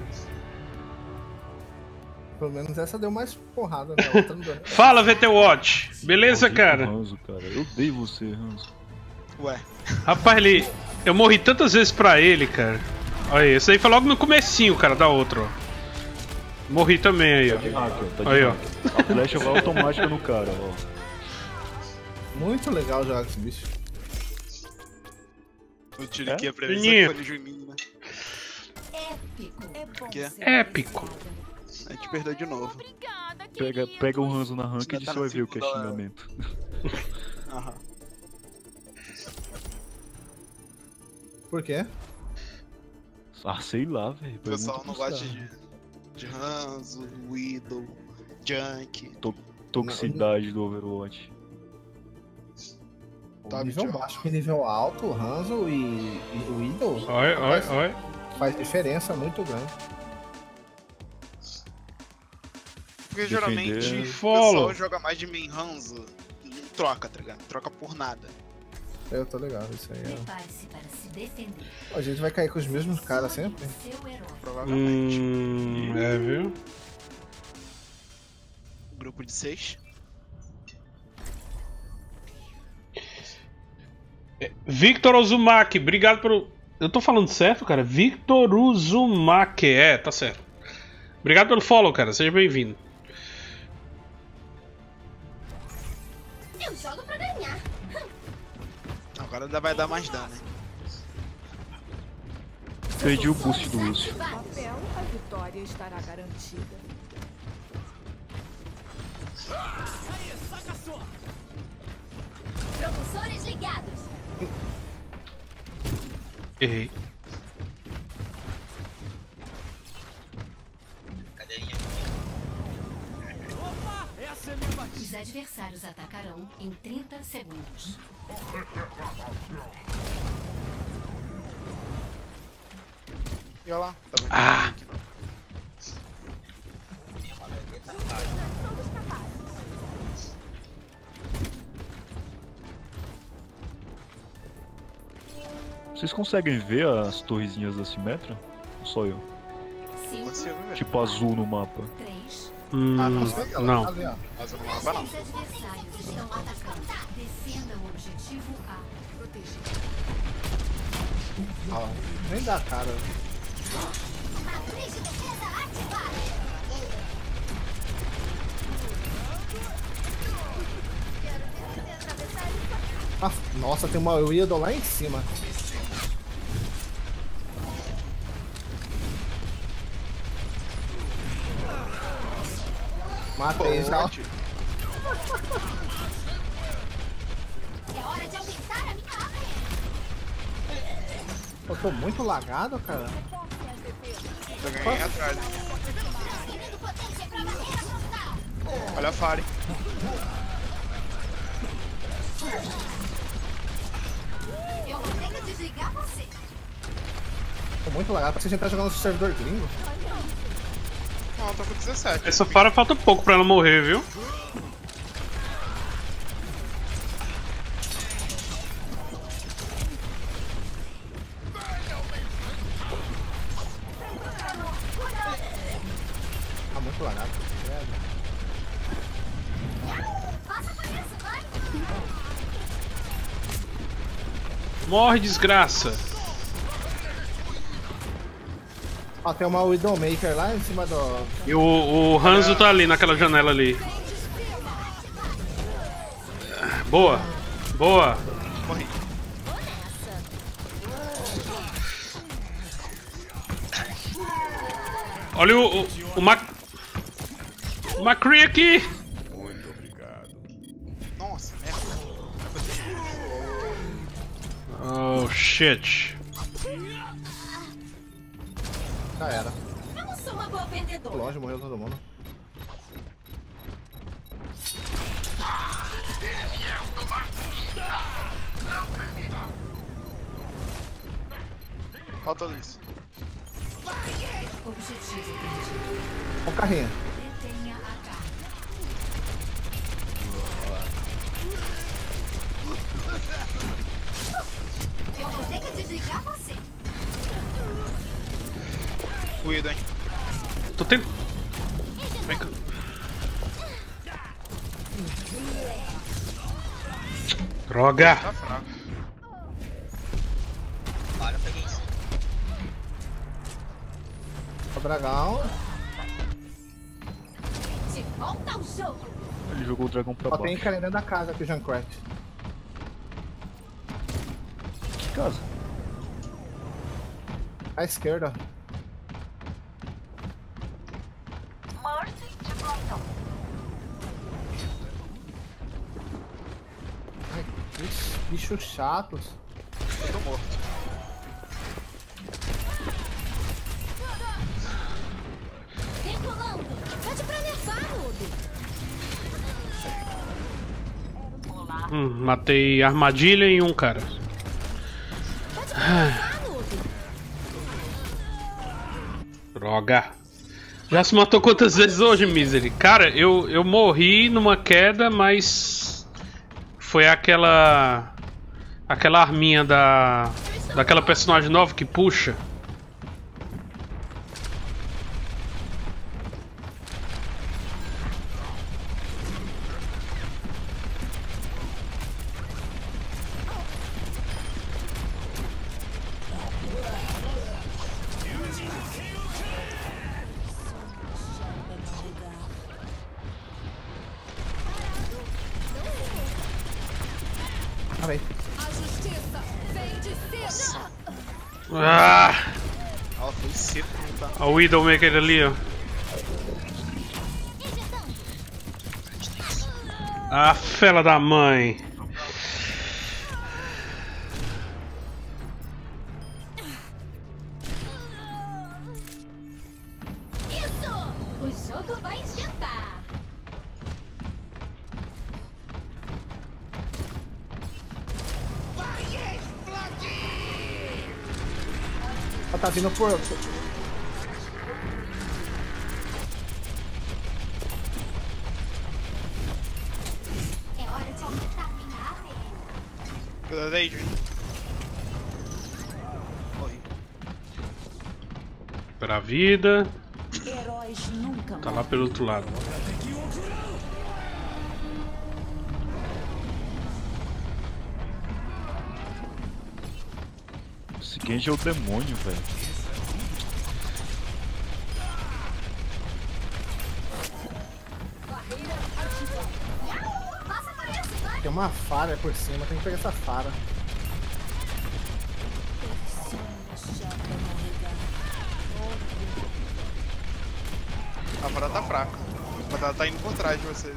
[SPEAKER 2] Pelo menos essa deu mais porrada, né? A outra não deu. nem. *laughs*
[SPEAKER 1] Fala, VT Watch. Beleza,
[SPEAKER 4] Maldito
[SPEAKER 1] cara?
[SPEAKER 4] Hanzo, cara. Eu odeio você, Hanzo.
[SPEAKER 3] Ué.
[SPEAKER 1] Rapaz, ele. Eu morri tantas vezes pra ele, cara. Aí, esse aí foi logo no comecinho, cara, da outra, ó. Morri também aí, ó.
[SPEAKER 4] Hacker, tá de
[SPEAKER 1] Aí, ó.
[SPEAKER 4] hacker. A flecha vai automática no cara, ó.
[SPEAKER 2] Muito legal jogar com esse bicho.
[SPEAKER 3] O tiro
[SPEAKER 4] É?
[SPEAKER 3] aqui é pra ver se
[SPEAKER 1] Juninho.
[SPEAKER 3] foi de Juninho, né?
[SPEAKER 5] Épico.
[SPEAKER 8] É
[SPEAKER 3] Que é?
[SPEAKER 1] Épico.
[SPEAKER 3] A gente perdeu de novo.
[SPEAKER 8] Obrigada,
[SPEAKER 4] Pega, pega o Hanzo na ranked e
[SPEAKER 3] Tá
[SPEAKER 4] você vai ver o que é xingamento.
[SPEAKER 3] Aham.
[SPEAKER 2] Por quê?
[SPEAKER 4] Ah, sei lá, velho.
[SPEAKER 3] O pessoal não gosta de, de Hanzo, Widow, Junk.
[SPEAKER 4] Toxicidade do Overwatch.
[SPEAKER 3] Tá,
[SPEAKER 2] nível baixo que nível alto, o Hanzo e, e o Idol
[SPEAKER 1] Olha, olha, olha.
[SPEAKER 2] faz diferença muito grande.
[SPEAKER 3] Porque
[SPEAKER 4] Defender.
[SPEAKER 3] geralmente o
[SPEAKER 1] Follow.
[SPEAKER 3] pessoal joga mais de main Hanzo. Não troca, tá ligado? Não troca por nada.
[SPEAKER 2] Eu tô ligado, isso aí. É...
[SPEAKER 5] Prepare-se para se defender.
[SPEAKER 2] A gente vai cair com os mesmos caras sempre?
[SPEAKER 3] Provavelmente.
[SPEAKER 1] Hum, é, viu?
[SPEAKER 3] Grupo de seis.
[SPEAKER 1] Victor Uzumaki, obrigado pelo. Eu tô falando certo, cara? Victor Uzumaki. É, tá certo. Obrigado pelo follow, cara. Seja bem-vindo.
[SPEAKER 3] Agora ainda vai dar mais dano, né?
[SPEAKER 4] Perdi o boost do Lúcio.
[SPEAKER 8] Papel, a vitória estará garantida.
[SPEAKER 5] Propulsores ligados.
[SPEAKER 1] Errei.
[SPEAKER 5] Adversários atacarão em 30 segundos.
[SPEAKER 3] E olha lá, tá?
[SPEAKER 1] Ah.
[SPEAKER 4] Vocês conseguem ver as torrezinhas da Simetra? Ou só eu?
[SPEAKER 5] 5,
[SPEAKER 3] Consigo ver.
[SPEAKER 4] Tipo azul no mapa.
[SPEAKER 5] 3,
[SPEAKER 1] Hum,
[SPEAKER 3] Ah, não,
[SPEAKER 1] não.
[SPEAKER 2] Ali, ó.
[SPEAKER 3] Mas eu não mapa não.
[SPEAKER 5] Os adversários estão atacando. Defenda o objetivo A. Protegido.
[SPEAKER 2] Ó, Nem dá cara. Ah, nossa, tem uma Widow lá em cima. Matei já.
[SPEAKER 3] Forte.
[SPEAKER 5] É hora de aumentar a minha arma.
[SPEAKER 2] Eu tô muito lagado, cara.
[SPEAKER 3] Eu ganhei atrás.
[SPEAKER 5] Pra.
[SPEAKER 3] Olha a Fire.
[SPEAKER 5] Eu vou ter que desligar você.
[SPEAKER 2] Tô muito lagado. Parece que a gente tá jogando no servidor gringo.
[SPEAKER 3] Eu tô com 17.
[SPEAKER 1] Essa Fara falta pouco pra ela morrer, viu?
[SPEAKER 2] Tá muito
[SPEAKER 5] vai.
[SPEAKER 1] Morre, desgraça.
[SPEAKER 2] Ó, tem uma Widowmaker lá em cima do.
[SPEAKER 1] E o, o Hanzo tá ali naquela janela ali. Boa. Boa.
[SPEAKER 3] Morri.
[SPEAKER 1] Olha o, o, o Mac... O McCree aqui.
[SPEAKER 3] Nossa, merda.
[SPEAKER 1] Oh, shit.
[SPEAKER 2] Já era.
[SPEAKER 5] Eu não sou uma boa vendedora.
[SPEAKER 2] Longe, morreu todo mundo.
[SPEAKER 3] Falta isso.
[SPEAKER 5] Objetivo perdido.
[SPEAKER 2] O carrinho.
[SPEAKER 5] Detenha a carga. Eu vou ter que desligar você.
[SPEAKER 3] Cuida, hein.
[SPEAKER 1] Tô tendo. Vem cá. Droga.
[SPEAKER 3] Tá fraco.
[SPEAKER 7] Olha, eu peguei isso.
[SPEAKER 2] O dragão.
[SPEAKER 5] De volta ao jogo.
[SPEAKER 4] Ele jogou o dragão pra
[SPEAKER 2] Ó, tem
[SPEAKER 4] baixo.
[SPEAKER 2] cara dentro da casa aqui, o Junkrat.
[SPEAKER 4] Que casa?
[SPEAKER 2] À esquerda. Ai, bichos chatos.
[SPEAKER 3] Eu tô morto.
[SPEAKER 5] Pede pra nerfar, noob.
[SPEAKER 1] Hum, matei armadilha em um cara.
[SPEAKER 5] Nerfar.
[SPEAKER 1] Droga. Já se matou quantas vezes hoje, Misery? Cara, eu, eu morri numa queda, mas. Foi aquela. Aquela arminha da. Daquela personagem nova que puxa. Widowmaker ali, ó. A fela da mãe.
[SPEAKER 2] Ela tá vindo por,
[SPEAKER 1] vida.
[SPEAKER 8] Heróis nunca
[SPEAKER 1] Tá lá pelo outro lado.
[SPEAKER 4] Esse Genji é o demônio, velho.
[SPEAKER 2] Tem uma fara por cima, tem que pegar essa fara.
[SPEAKER 3] Vocês.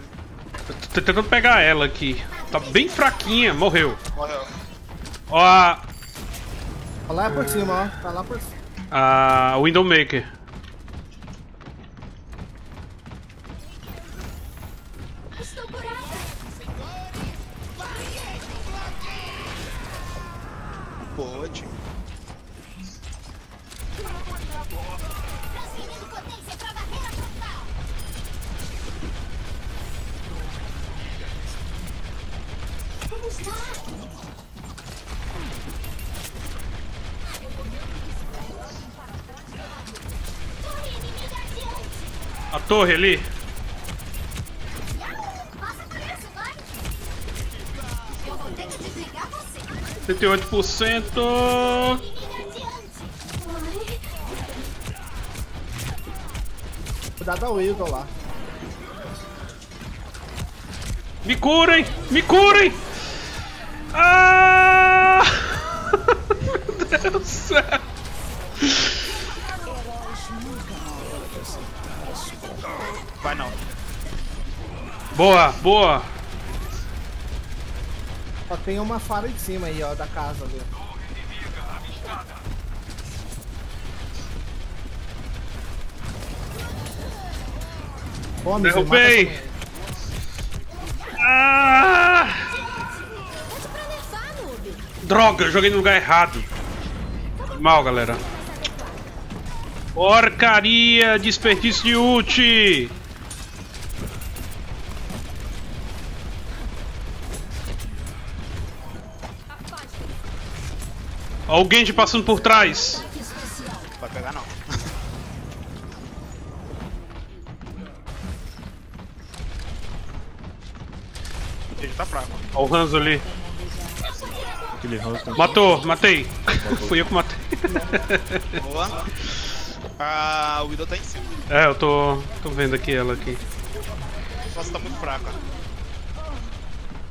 [SPEAKER 1] Eu tô tentando pegar ela aqui. Tá bem fraquinha, morreu.
[SPEAKER 3] Morreu.
[SPEAKER 1] Ó a,
[SPEAKER 2] Olha lá por cima, ó. Tá lá por cima.
[SPEAKER 1] a Windowmaker.
[SPEAKER 5] Estou que desligar você!
[SPEAKER 1] 78%.
[SPEAKER 5] Inimiga adiante! Ai,
[SPEAKER 2] Cuidado da Wilton lá.
[SPEAKER 1] Me curem! Me curem! Boa, boa!
[SPEAKER 2] Só tem uma fara em cima aí, ó, da casa ali.
[SPEAKER 1] Derrubei! Ah! Droga, eu joguei no lugar errado. Mal, galera. Porcaria, desperdício de ult. O Genji passando por trás.
[SPEAKER 3] Vai pegar não. Ele tá fraco.
[SPEAKER 1] Ó o Hanzo ali.
[SPEAKER 4] Aquele Hanson.
[SPEAKER 1] Matou, matei. *laughs* Fui eu que matei.
[SPEAKER 3] Boa. A Widow tá em cima.
[SPEAKER 1] É, eu tô, tô vendo aqui ela aqui.
[SPEAKER 3] Nossa, tá muito fraca.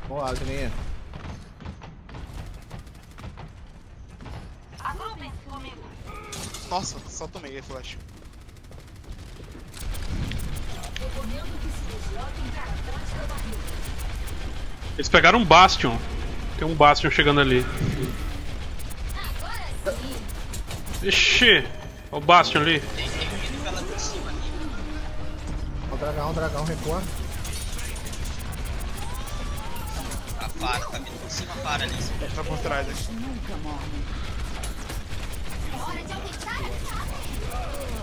[SPEAKER 2] Boa, Agninha.
[SPEAKER 3] Nossa, só tomei a flash.
[SPEAKER 1] Eles pegaram um Bastion. Tem um Bastion chegando ali. Ixi! Ó o Bastion ali.
[SPEAKER 7] Tem tem vindo pela por cima ali.
[SPEAKER 2] Ó o dragão, o dragão recua.
[SPEAKER 7] A fara, tá vindo por cima a fara ali.
[SPEAKER 3] Tá por trás aqui.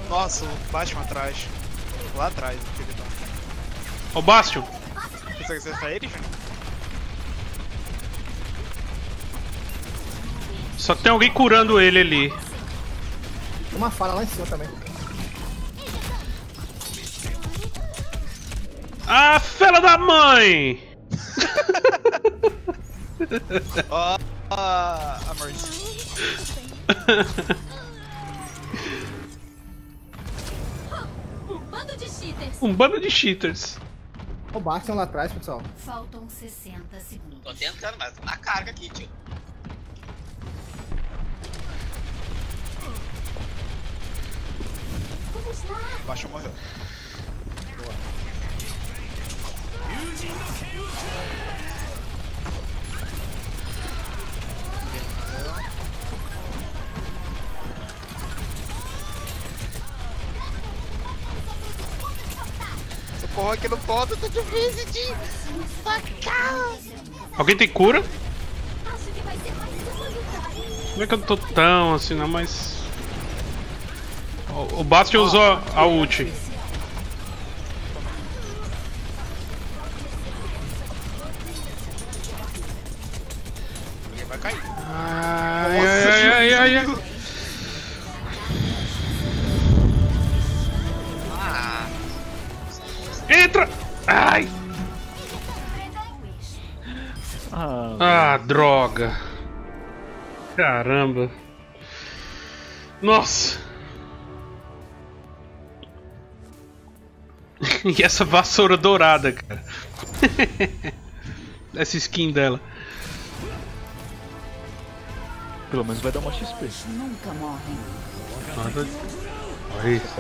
[SPEAKER 3] Nossa, o Batman atrás. Lá atrás, que ele tá.
[SPEAKER 1] Ó o Bastion.
[SPEAKER 3] Consegue acertar ele, Júnior?
[SPEAKER 1] Só tem alguém curando ele ali.
[SPEAKER 2] Tem uma fara lá em cima também.
[SPEAKER 1] Ah, fela da mãe! *laughs*
[SPEAKER 3] Ó, a a Mercy.
[SPEAKER 8] Um bando de cheaters. *laughs*
[SPEAKER 1] um bando de cheaters.
[SPEAKER 2] O Bastion lá atrás, pessoal.
[SPEAKER 5] Faltam 60 segundos.
[SPEAKER 7] Tô tentando, mas na carga aqui, tio.
[SPEAKER 5] Vamos lá!
[SPEAKER 3] Baixa morreu. Socorro aqui no ponto, tá difícil de.
[SPEAKER 1] Alguém tem cura?
[SPEAKER 5] Acho que vai ser mais humanitário.
[SPEAKER 1] Não é que eu não tô tão assim, não, mas. O, o Bastion usou a ult.
[SPEAKER 3] Vai cair.
[SPEAKER 1] Ai, ai, ai, ai, ai. Entra! Ai!
[SPEAKER 4] Ah,
[SPEAKER 1] Ah, droga. Caramba. Nossa. *laughs* E essa vassoura dourada, cara. *laughs* essa skin dela.
[SPEAKER 4] pelo menos vai dar uma XP
[SPEAKER 8] Nunca morrem.
[SPEAKER 1] Nada. Olha isso.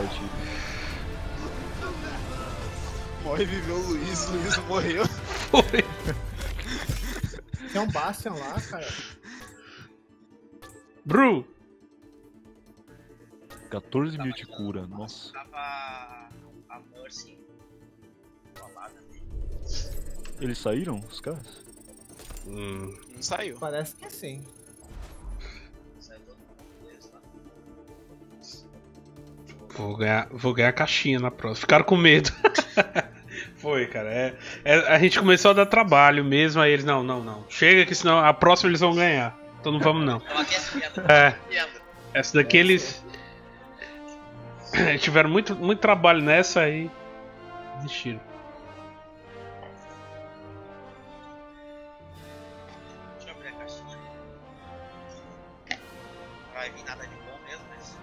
[SPEAKER 3] Morre viveu o Luiz, o Luiz morreu. *laughs*
[SPEAKER 1] Foi.
[SPEAKER 2] Tem um Bastion lá, cara.
[SPEAKER 1] Bru.
[SPEAKER 4] 14 mil de cura, nossa.
[SPEAKER 7] tava a Mercy colada nele.
[SPEAKER 4] Eles saíram, os caras?
[SPEAKER 1] Hum,
[SPEAKER 3] Não saiu.
[SPEAKER 2] Parece que sim.
[SPEAKER 1] Vou, ganhar, vou ganhar a caixinha na próxima. Ficaram com medo. *laughs* Foi, cara. É, é- a gente começou a dar trabalho mesmo. Aí eles, não, não, não. Chega que senão a próxima eles vão ganhar. Então não vamos não. *laughs* É.
[SPEAKER 7] aquecendo.
[SPEAKER 1] Essa daqui eles. *coughs* Tiveram muito, muito trabalho nessa aí. Desistiram.
[SPEAKER 7] Deixa eu abrir a caixinha. Vai vir nada de bom mesmo, mas.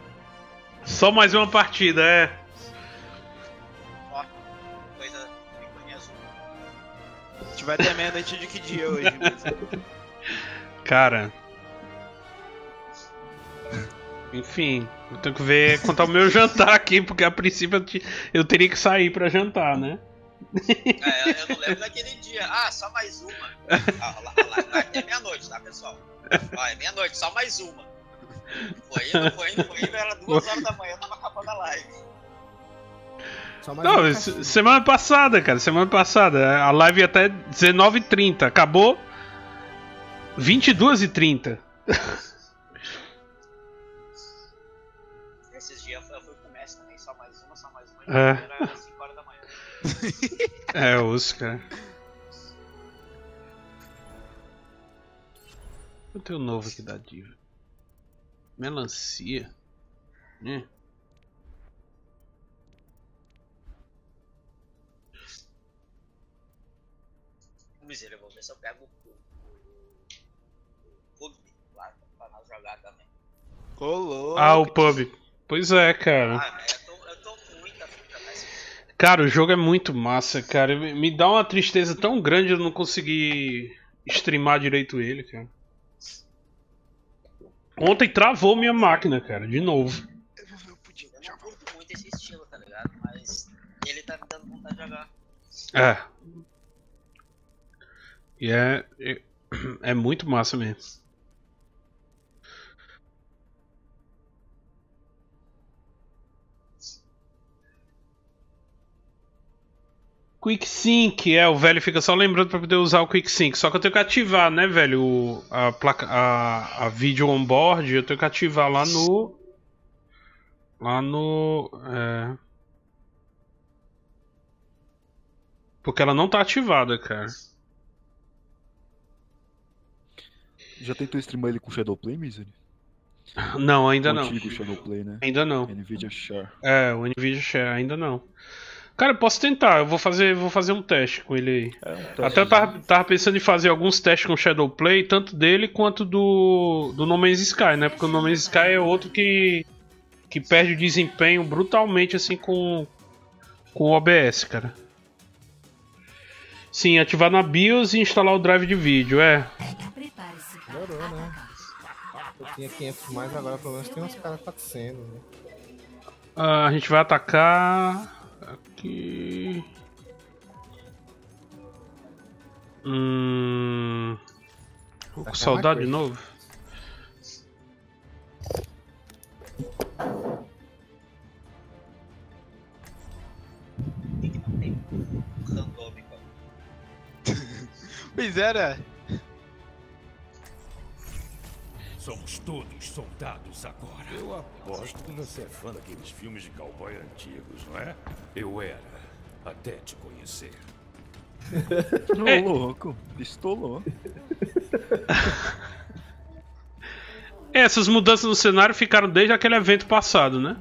[SPEAKER 1] Só mais uma partida, é.
[SPEAKER 3] Gente vai até meia-noite de que dia hoje? Luiz?
[SPEAKER 1] Cara. Enfim, eu tenho que ver quanto ao meu *laughs* jantar aqui, porque a princípio eu, te- eu teria que sair pra jantar, né?
[SPEAKER 7] É, eu- eu não lembro daquele dia. Ah, só mais uma. Ah, lá, lá, lá, é meia-noite, tá, pessoal? Ó, é meia-noite, só mais uma. Foi indo, foi indo, foi indo, era duas horas da manhã, tava acabando a live.
[SPEAKER 1] Não, se- semana passada, cara, semana passada. A live ia até 19h30. Acabou 22h30. *laughs*
[SPEAKER 7] Esses dias eu fui com o Messi também, só mais uma, só mais uma. e
[SPEAKER 1] É.
[SPEAKER 7] Era 5 horas da manhã. *laughs*
[SPEAKER 1] É, os cara. Eu tenho um novo aqui da Diva. Melancia. É.
[SPEAKER 7] Miséria, eu vou ver se eu pego o. o- o Pugby lá pra nós jogar também.
[SPEAKER 3] Colou.
[SPEAKER 1] Ah, o pub. Pois é, cara.
[SPEAKER 7] Ah, eu tô, eu tô mas.
[SPEAKER 1] Cara, o jogo é muito massa, cara. Me dá uma tristeza tão grande eu não conseguir streamar direito ele, cara. Ontem travou minha máquina, cara, de novo.
[SPEAKER 3] O.
[SPEAKER 7] Eu não curto muito esse estilo, tá ligado? Mas ele tá me dando vontade de jogar.
[SPEAKER 1] É. E é, é. É muito massa mesmo. Quick Sync, é, o velho fica só lembrando pra poder usar o Quick Sync. Só que eu tenho que ativar, né, velho, o- a placa, a, a vídeo on board, eu tenho que ativar lá no. Lá no. É... Porque ela não tá ativada, cara.
[SPEAKER 4] Já tentou streamar ele com Shadowplay, Misery?
[SPEAKER 1] Não, ainda
[SPEAKER 4] o
[SPEAKER 1] não.
[SPEAKER 4] antigo Shadowplay, né?
[SPEAKER 1] Ainda não.
[SPEAKER 4] Nvidia Share.
[SPEAKER 1] É, o Nvidia Share, ainda não. Cara, eu posso tentar, eu vou fazer, vou fazer um teste com ele aí.
[SPEAKER 4] É um teste.
[SPEAKER 1] Até eu tava, tava pensando em fazer alguns testes com o Shadowplay, tanto dele quanto do, do No Man's Sky, né? Porque o No Man's Sky é outro que, que perde o desempenho brutalmente assim com, com o OBS, cara. Sim, ativar na BIOS e instalar o drive de vídeo, é.
[SPEAKER 2] Melhorou, né? Eu tinha 500 mais, agora pelo menos tem uns caras 400, né?
[SPEAKER 1] Ah, a gente vai atacar aqui. Hum. Tô com saudade de novo.
[SPEAKER 3] Pois era.
[SPEAKER 6] Somos todos soldados agora.
[SPEAKER 9] Eu aposto que você é fã daqueles filmes de cowboy antigos, não é?
[SPEAKER 6] Eu era, até te conhecer.
[SPEAKER 4] Ô, *laughs*
[SPEAKER 1] É.
[SPEAKER 4] louco. Pistolou.
[SPEAKER 1] É, Essas mudanças no cenário ficaram desde aquele evento passado, né?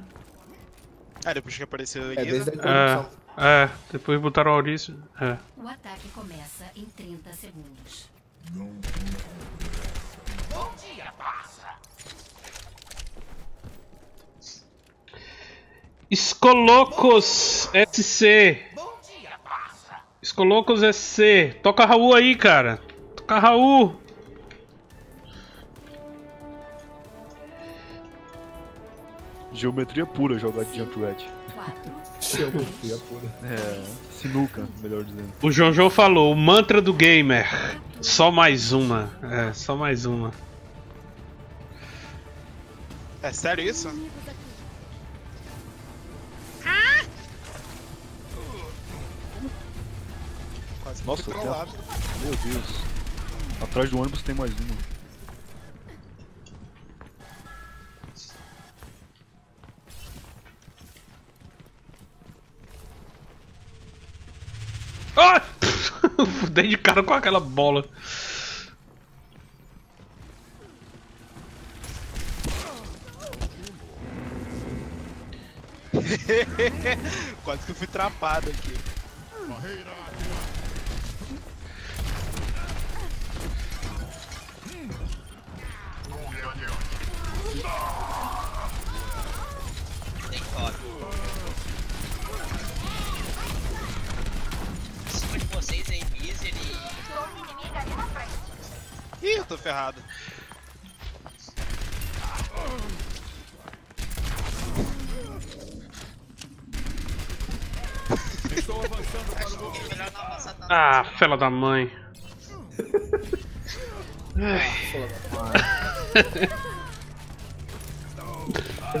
[SPEAKER 3] Ah, depois que apareceu a
[SPEAKER 2] É desde a
[SPEAKER 3] Guisa.
[SPEAKER 1] É,
[SPEAKER 2] introdução.
[SPEAKER 1] é depois botaram a Ouriço. É.
[SPEAKER 5] O ataque começa em 30 segundos.
[SPEAKER 1] Escolocos SC. Escolocos SC. Toca Raul aí, cara. Toca Raul.
[SPEAKER 4] Geometria pura jogar de Junkrat.
[SPEAKER 5] 4,
[SPEAKER 2] Geometria pura.
[SPEAKER 4] É. Sinuca, melhor dizendo.
[SPEAKER 1] O João João falou, o mantra do gamer. Só mais uma. É, só mais uma.
[SPEAKER 3] É sério isso? Quase que
[SPEAKER 4] Nossa,
[SPEAKER 3] fui.
[SPEAKER 4] Meu Deus. Atrás do ônibus tem mais uma.
[SPEAKER 1] Ah! *laughs* Dei de cara com aquela bola. *laughs*
[SPEAKER 3] Quase que eu fui trapado aqui.
[SPEAKER 7] Tem top. Em cima de vocês.
[SPEAKER 3] Ih, eu tô ferrado.
[SPEAKER 6] Estou avançando para o
[SPEAKER 7] Acho que melhor não avançar tanto.
[SPEAKER 1] Ah, fela da mãe.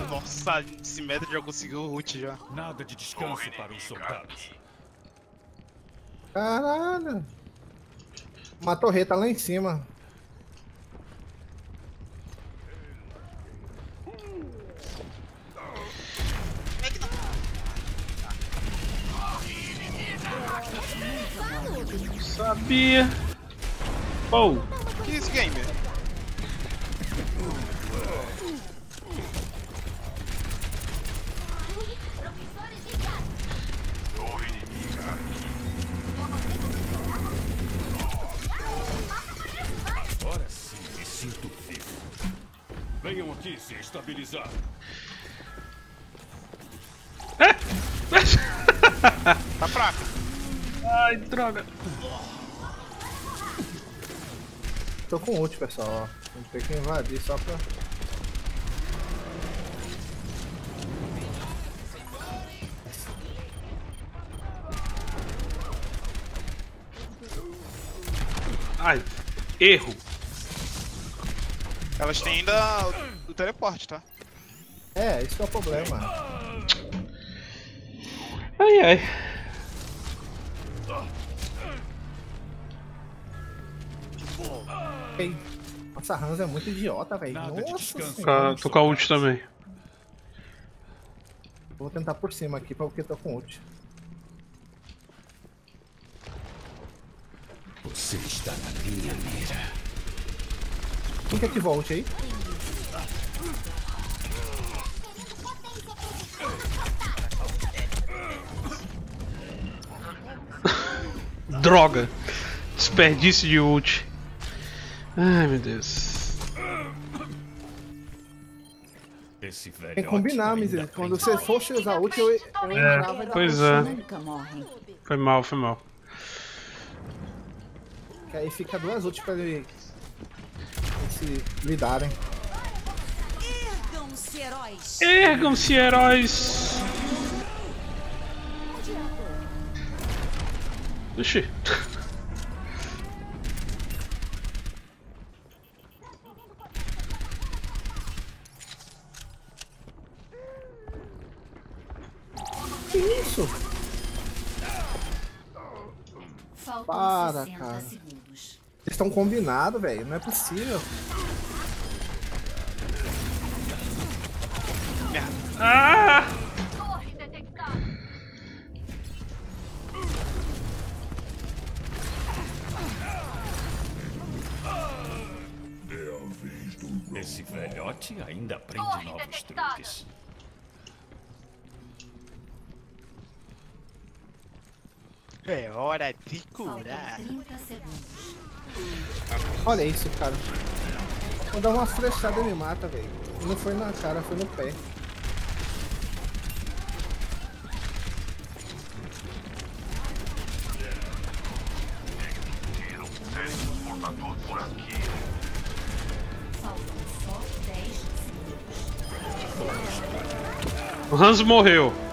[SPEAKER 3] Nossa, esse metro já conseguiu o ult já.
[SPEAKER 6] Nada de descanso para os soldados.
[SPEAKER 2] Caralho. Uma torreta lá em cima.
[SPEAKER 1] Sabia. Oh,
[SPEAKER 3] Que isso, gamer?
[SPEAKER 6] Agora sim me sinto vivo. Venham aqui se estabilizar.
[SPEAKER 3] Tá fraco.
[SPEAKER 1] Ai, droga.
[SPEAKER 2] Tô com ult, pessoal. ó. Vamos ter que invadir só pra.
[SPEAKER 1] Ai, erro.
[SPEAKER 3] Elas têm ainda o, o teleporte, tá?
[SPEAKER 2] É, isso que é o problema.
[SPEAKER 1] Ai, ai.
[SPEAKER 2] Ei, Nossa, a Hans é muito idiota, velho.
[SPEAKER 6] De
[SPEAKER 2] Nossa.
[SPEAKER 1] Tô com a ult também.
[SPEAKER 2] Vou tentar por cima aqui, porque tô com ult.
[SPEAKER 6] Você está na minha mira.
[SPEAKER 2] Quem que ativou a ult aí?
[SPEAKER 1] Droga. Desperdício de ult. Ai, meu Deus.
[SPEAKER 6] Esse velho.
[SPEAKER 2] Tem que combinar, Miser. Quando você fosse usar ult, eu, eu entrava e
[SPEAKER 1] Pois
[SPEAKER 2] dava
[SPEAKER 1] é. Foi mal, foi mal.
[SPEAKER 2] Que aí fica duas ults pra ele se lidarem.
[SPEAKER 8] Ergam-se, heróis.
[SPEAKER 1] Ergam-se, heróis! Vixi.
[SPEAKER 2] Que isso?
[SPEAKER 5] Faltam
[SPEAKER 2] Para, cara.
[SPEAKER 5] Segundos.
[SPEAKER 2] Estão combinados, velho. Não é possível.
[SPEAKER 1] Ah!
[SPEAKER 3] Curar.
[SPEAKER 5] 30 segundos.
[SPEAKER 2] Olha isso, cara. Vou dar umas flechadas e me mata, velho. Não foi na cara, foi no pé.
[SPEAKER 5] Faltam só 10 segundos.
[SPEAKER 1] O Hans morreu.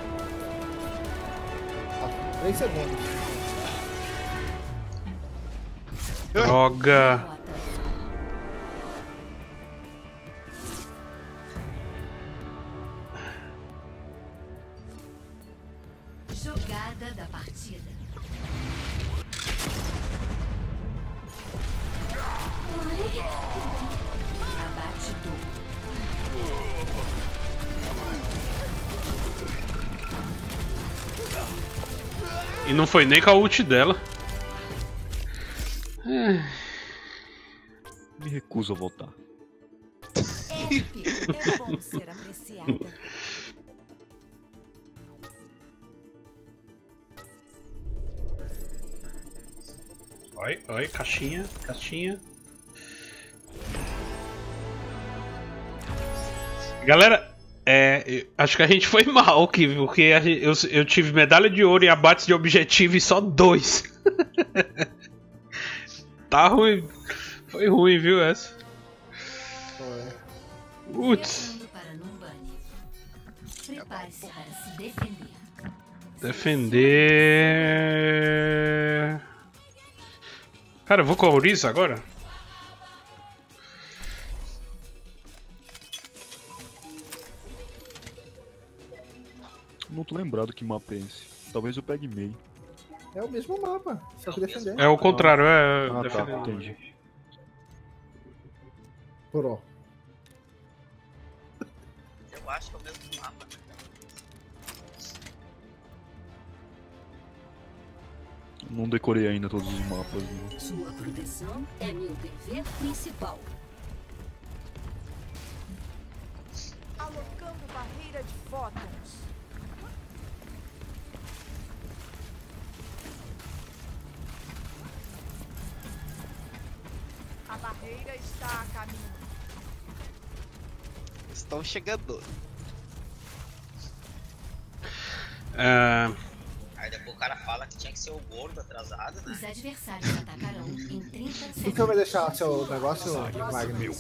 [SPEAKER 1] Droga.
[SPEAKER 5] Jogada da partida. Abate do.
[SPEAKER 1] E não foi nem com a ult dela. Caixinha, caixinha. Galera, é, acho que a gente foi *laughs* mal aqui, viu? porque eu, eu tive medalha de ouro em abates de objetivo e só dois. *laughs* tá ruim. Foi ruim, viu, essa? Putz,
[SPEAKER 5] se defender.
[SPEAKER 1] Cara, eu vou com a Orisa agora?
[SPEAKER 4] Não tô lembrado que mapa é esse. Talvez eu pegue meio.
[SPEAKER 2] É o mesmo mapa, só que defender.
[SPEAKER 1] É o contrário, é.
[SPEAKER 4] Ah, tá, entendi.
[SPEAKER 2] Por ó.
[SPEAKER 7] Eu acho que é o mesmo
[SPEAKER 4] Não decorei ainda todos os mapas. né?
[SPEAKER 8] Sua proteção é meu dever principal.
[SPEAKER 10] Alocando barreira de fótons. A barreira está a caminho.
[SPEAKER 3] Estão chegando.
[SPEAKER 7] O cara fala que tinha que ser o gordo atrasado, né?
[SPEAKER 5] Os adversários atacarão em 30
[SPEAKER 2] Por que vai
[SPEAKER 5] segundos.
[SPEAKER 2] deixar seu negócio, Wagner?
[SPEAKER 6] Meu.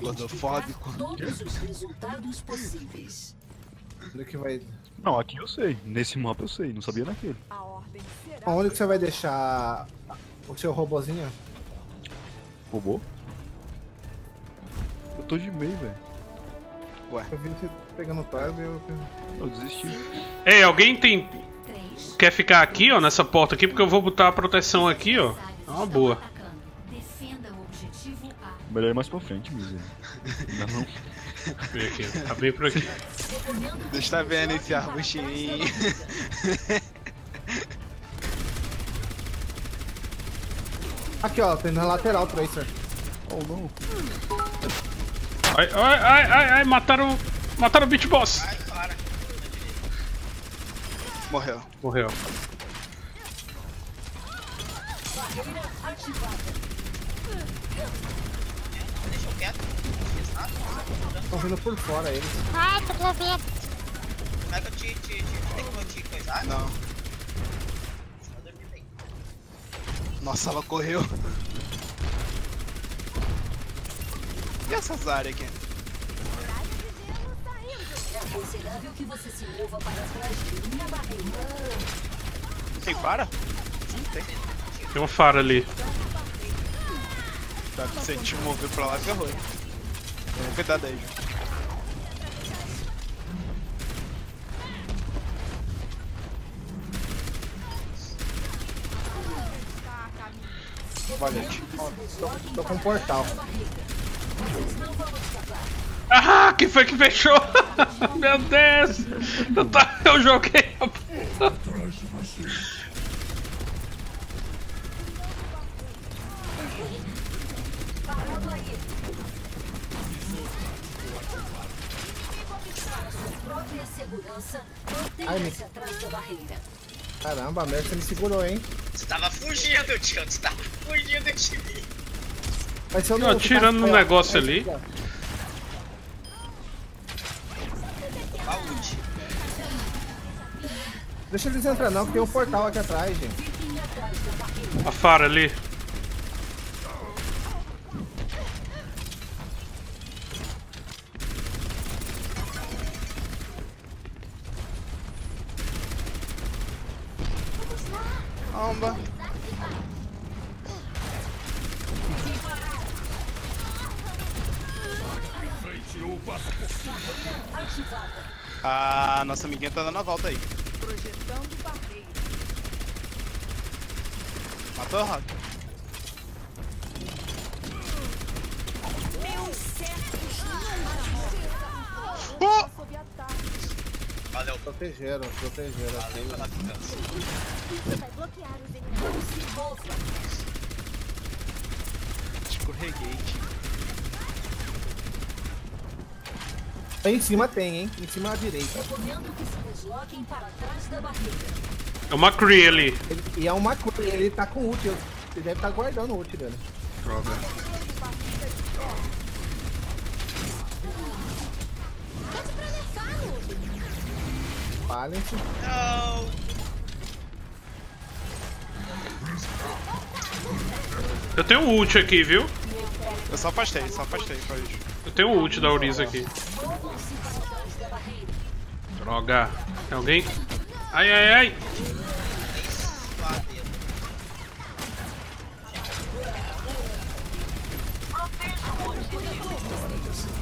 [SPEAKER 3] Gordofóbico.
[SPEAKER 8] Todos os resultados possíveis.
[SPEAKER 2] Por que vai...
[SPEAKER 4] Não, aqui eu sei. Nesse mapa eu sei. Não sabia naquele.
[SPEAKER 10] A ordem será.
[SPEAKER 2] Aonde que você vai deixar o seu robozinho?
[SPEAKER 4] Robô? Eu tô de meio, velho.
[SPEAKER 2] Eu vi você pegando o tarde e eu...
[SPEAKER 4] Eu desisti.
[SPEAKER 1] Ei, alguém tem.
[SPEAKER 5] 3.
[SPEAKER 1] Quer ficar aqui, ó, nessa porta aqui? Porque eu vou botar a proteção aqui, ó. É uma boa.
[SPEAKER 4] Melhor ir mais pra frente, miséria. Ainda não.
[SPEAKER 1] Vem aqui, tá bem por aqui.
[SPEAKER 3] Deixa tá vendo esse arbuchinho.
[SPEAKER 2] Aqui, ó, tem na lateral, Tracer.
[SPEAKER 4] Oh, não.
[SPEAKER 1] Ai, ai, ai, ai, ai, mataram. Mataram o Beat Boss.
[SPEAKER 7] Ai.
[SPEAKER 3] Morreu.
[SPEAKER 1] Morreu.
[SPEAKER 7] Deixa eu quieto.
[SPEAKER 2] Estão vindo por fora eles.
[SPEAKER 7] Como é que eu te. te, te tem como eu te coisar?
[SPEAKER 3] Não.
[SPEAKER 7] Dormi bem.
[SPEAKER 3] Nossa, ela correu. *laughs* E essas áreas aqui?
[SPEAKER 8] É aconselhável que você se mova para trás de minha barreira.
[SPEAKER 3] Tem para?
[SPEAKER 1] Tem uma fara ali.
[SPEAKER 3] Tá, se a gente mover pra lá, ferrou. Toma Cuidado aí, Ju.
[SPEAKER 2] Valente. Tô, tô com um portal.
[SPEAKER 1] Ah! quem foi que fechou? *laughs* Meu Deus! Eu, tá, eu joguei a
[SPEAKER 2] Ai, me-. Caramba, a Mercy me segurou, hein?
[SPEAKER 7] Você tava fugindo, tio. Você tava fugindo de mim.
[SPEAKER 2] Mas eu
[SPEAKER 1] Ó, tirando no negócio ali.
[SPEAKER 2] Deixa eles entrar não, que tem um portal aqui atrás, gente.
[SPEAKER 1] A Fara ali.
[SPEAKER 3] Amba. Ah, nossa amiguinha tá dando a volta aí.
[SPEAKER 10] Projetando barreira.
[SPEAKER 3] Matou o Rock. Oh!
[SPEAKER 10] Sob ataque.
[SPEAKER 7] Valeu.
[SPEAKER 2] Protegeram, protegeram.
[SPEAKER 7] Valeu pela vingança.
[SPEAKER 3] Escorreguei, tio.
[SPEAKER 2] Em cima tem, hein? Em cima à direita.
[SPEAKER 8] Da barreira.
[SPEAKER 1] É uma Cree ali.
[SPEAKER 2] Ele- e é uma coisa, ele tá com ult. Ele deve estar guardando o ult dele.
[SPEAKER 1] Droga.
[SPEAKER 2] Valente.
[SPEAKER 7] Não.
[SPEAKER 1] Eu tenho um ult aqui, viu?
[SPEAKER 3] Eu só afastei, só afastei, foi isso.
[SPEAKER 1] Eu tenho um ult da Uriza aqui. Droga. Tem alguém? Ai, ai, ai.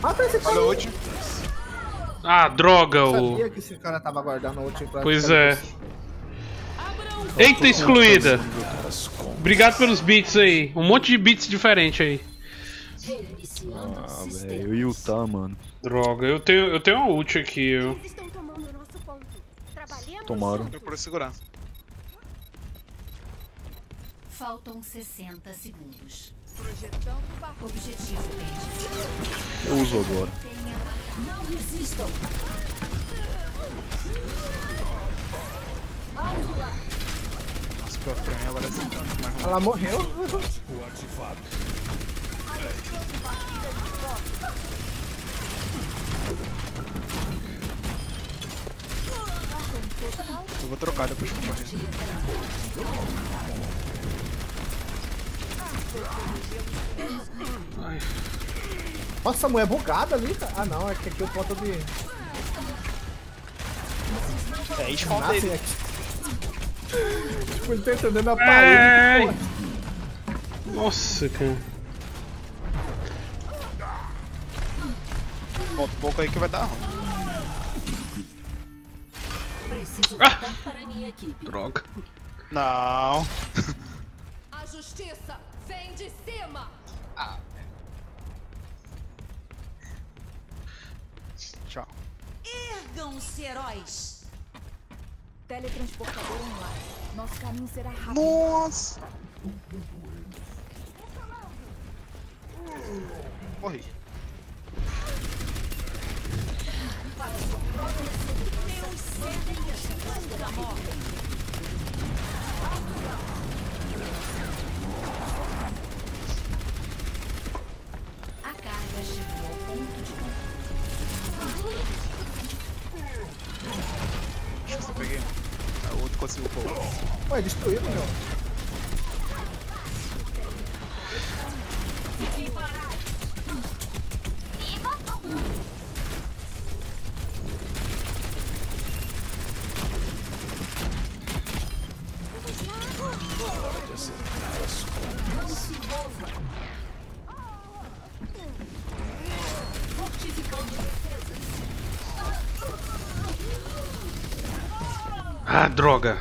[SPEAKER 2] Mata esse cara.
[SPEAKER 3] Olha o.
[SPEAKER 1] Ah, droga.
[SPEAKER 2] Eu
[SPEAKER 1] O...
[SPEAKER 2] sabia que esse cara tava guardando o ult pra
[SPEAKER 1] Pois é. Eita, excluída. Obrigado pelos beats aí. Um monte de beats diferentes aí.
[SPEAKER 8] O
[SPEAKER 4] Ah, velho, eu e o Tá, mano.
[SPEAKER 1] Droga, eu tenho, eu tenho uma ult aqui. Eu...
[SPEAKER 11] estão tomando nosso ponto. Trabalhemos
[SPEAKER 4] Tomaram.
[SPEAKER 3] Eu por segurança.
[SPEAKER 5] Faltam 60 segundos. Objetivo.
[SPEAKER 4] Eu uso agora.
[SPEAKER 8] Não resistam.
[SPEAKER 3] Nossa, pior pra mim agora é
[SPEAKER 2] Ela morreu.
[SPEAKER 3] Eu vou trocar depois que eu morrer.
[SPEAKER 2] Nossa, a mulher bugada ali, cara. Ah não, é que aqui o ponto de.
[SPEAKER 3] É,
[SPEAKER 2] Nasce
[SPEAKER 3] dele.
[SPEAKER 2] aqui. Tipo, ele tá entendendo a parede.
[SPEAKER 1] Nossa, cara.
[SPEAKER 3] Um pouco aí que vai dar ruim.
[SPEAKER 8] Preciso
[SPEAKER 1] Ah! Droga.
[SPEAKER 3] Não.
[SPEAKER 10] A justiça vem de cima.
[SPEAKER 3] Tchau.
[SPEAKER 5] Ergam-se heróis.
[SPEAKER 10] Teletransportador online. Nosso caminho será rápido.
[SPEAKER 3] Nossa. Morri.
[SPEAKER 5] A carga chegou ao ponto de
[SPEAKER 3] Acho que eu peguei. Ah, O outro conseguiu
[SPEAKER 2] Ué, destruíram, meu.
[SPEAKER 1] Ah, droga.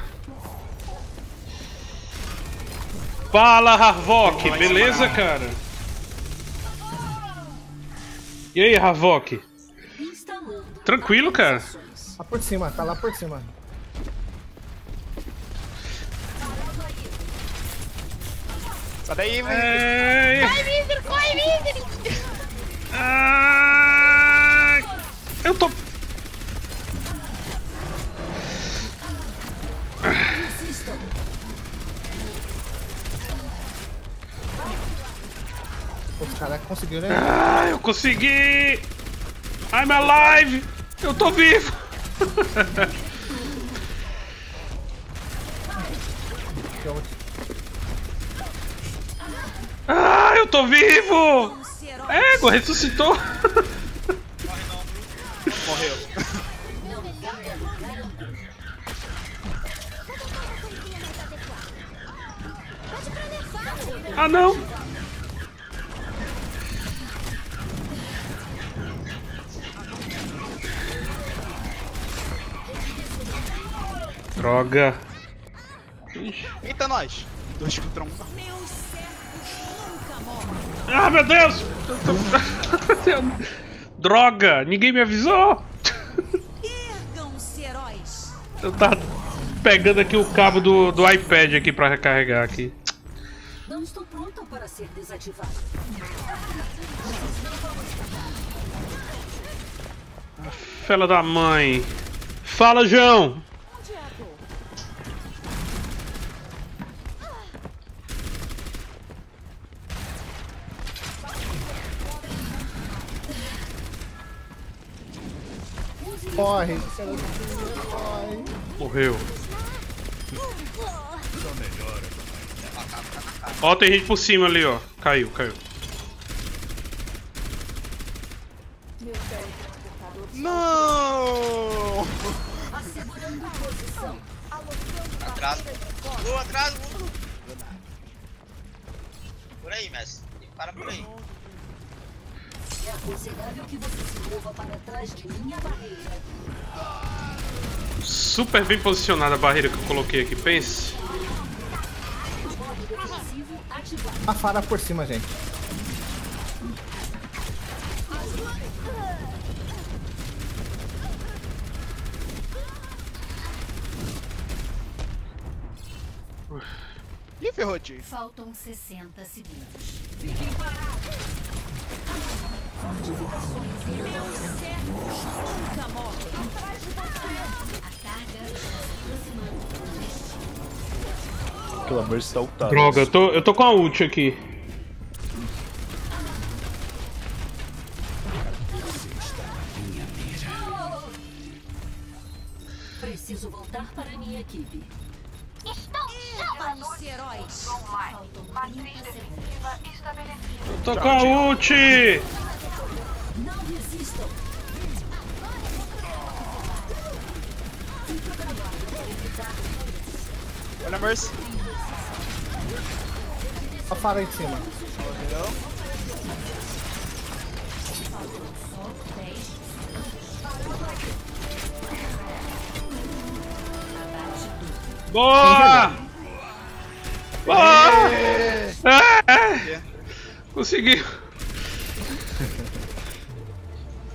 [SPEAKER 1] Fala, Havok, beleza, cara? E aí, Havok? Tranquilo, cara.
[SPEAKER 2] Lá por cima, tá lá por cima.
[SPEAKER 3] Sai daí, velho.
[SPEAKER 1] É...
[SPEAKER 10] Vai, Wizard, corre, Wizard!
[SPEAKER 1] Ah, eu tô.
[SPEAKER 2] Os caras conseguiram, né?
[SPEAKER 1] Ah, eu consegui! I'm alive! Eu tô vivo! Ah, eu tô vivo! Ego, ressuscitou!
[SPEAKER 3] Morreu.
[SPEAKER 1] Ah, não! Droga!
[SPEAKER 3] Eita, nós. Dois contra um.
[SPEAKER 1] Ah, meu Deus! Droga! Ninguém me avisou! Eu tava pegando aqui o cabo do, do iPad aqui pra recarregar aqui.
[SPEAKER 8] Não estou pronta para ser desativada.
[SPEAKER 1] Fela da mãe. Fala, João!
[SPEAKER 2] Corre.
[SPEAKER 1] Morreu. Ó, tem gente por cima ali, ó. Caiu, caiu.
[SPEAKER 3] Não!
[SPEAKER 8] Assegurando posição.
[SPEAKER 7] Atrás. Lu. Por aí, mestre. Para por aí.
[SPEAKER 8] É aconselhável que você se mova para trás de minha barreira.
[SPEAKER 1] Super bem posicionada a barreira que eu coloquei aqui, pense.
[SPEAKER 2] A Fara por cima, gente.
[SPEAKER 3] Ih, ferrou, tio.
[SPEAKER 5] Faltam 60 segundos.
[SPEAKER 10] Nunca.
[SPEAKER 5] A carga está se aproximando do destino.
[SPEAKER 4] Aquela Mercy tá.
[SPEAKER 1] Droga, eu tô, eu tô com a ult aqui.
[SPEAKER 8] Preciso voltar para minha equipe.
[SPEAKER 10] Ergam-se, heróis.
[SPEAKER 5] Faltam 30 segundos.
[SPEAKER 1] Eu tô com a ult!
[SPEAKER 3] Olha a Mercy.
[SPEAKER 2] A Fara aí de cima.
[SPEAKER 1] Boa! Boa! É! Conseguiu!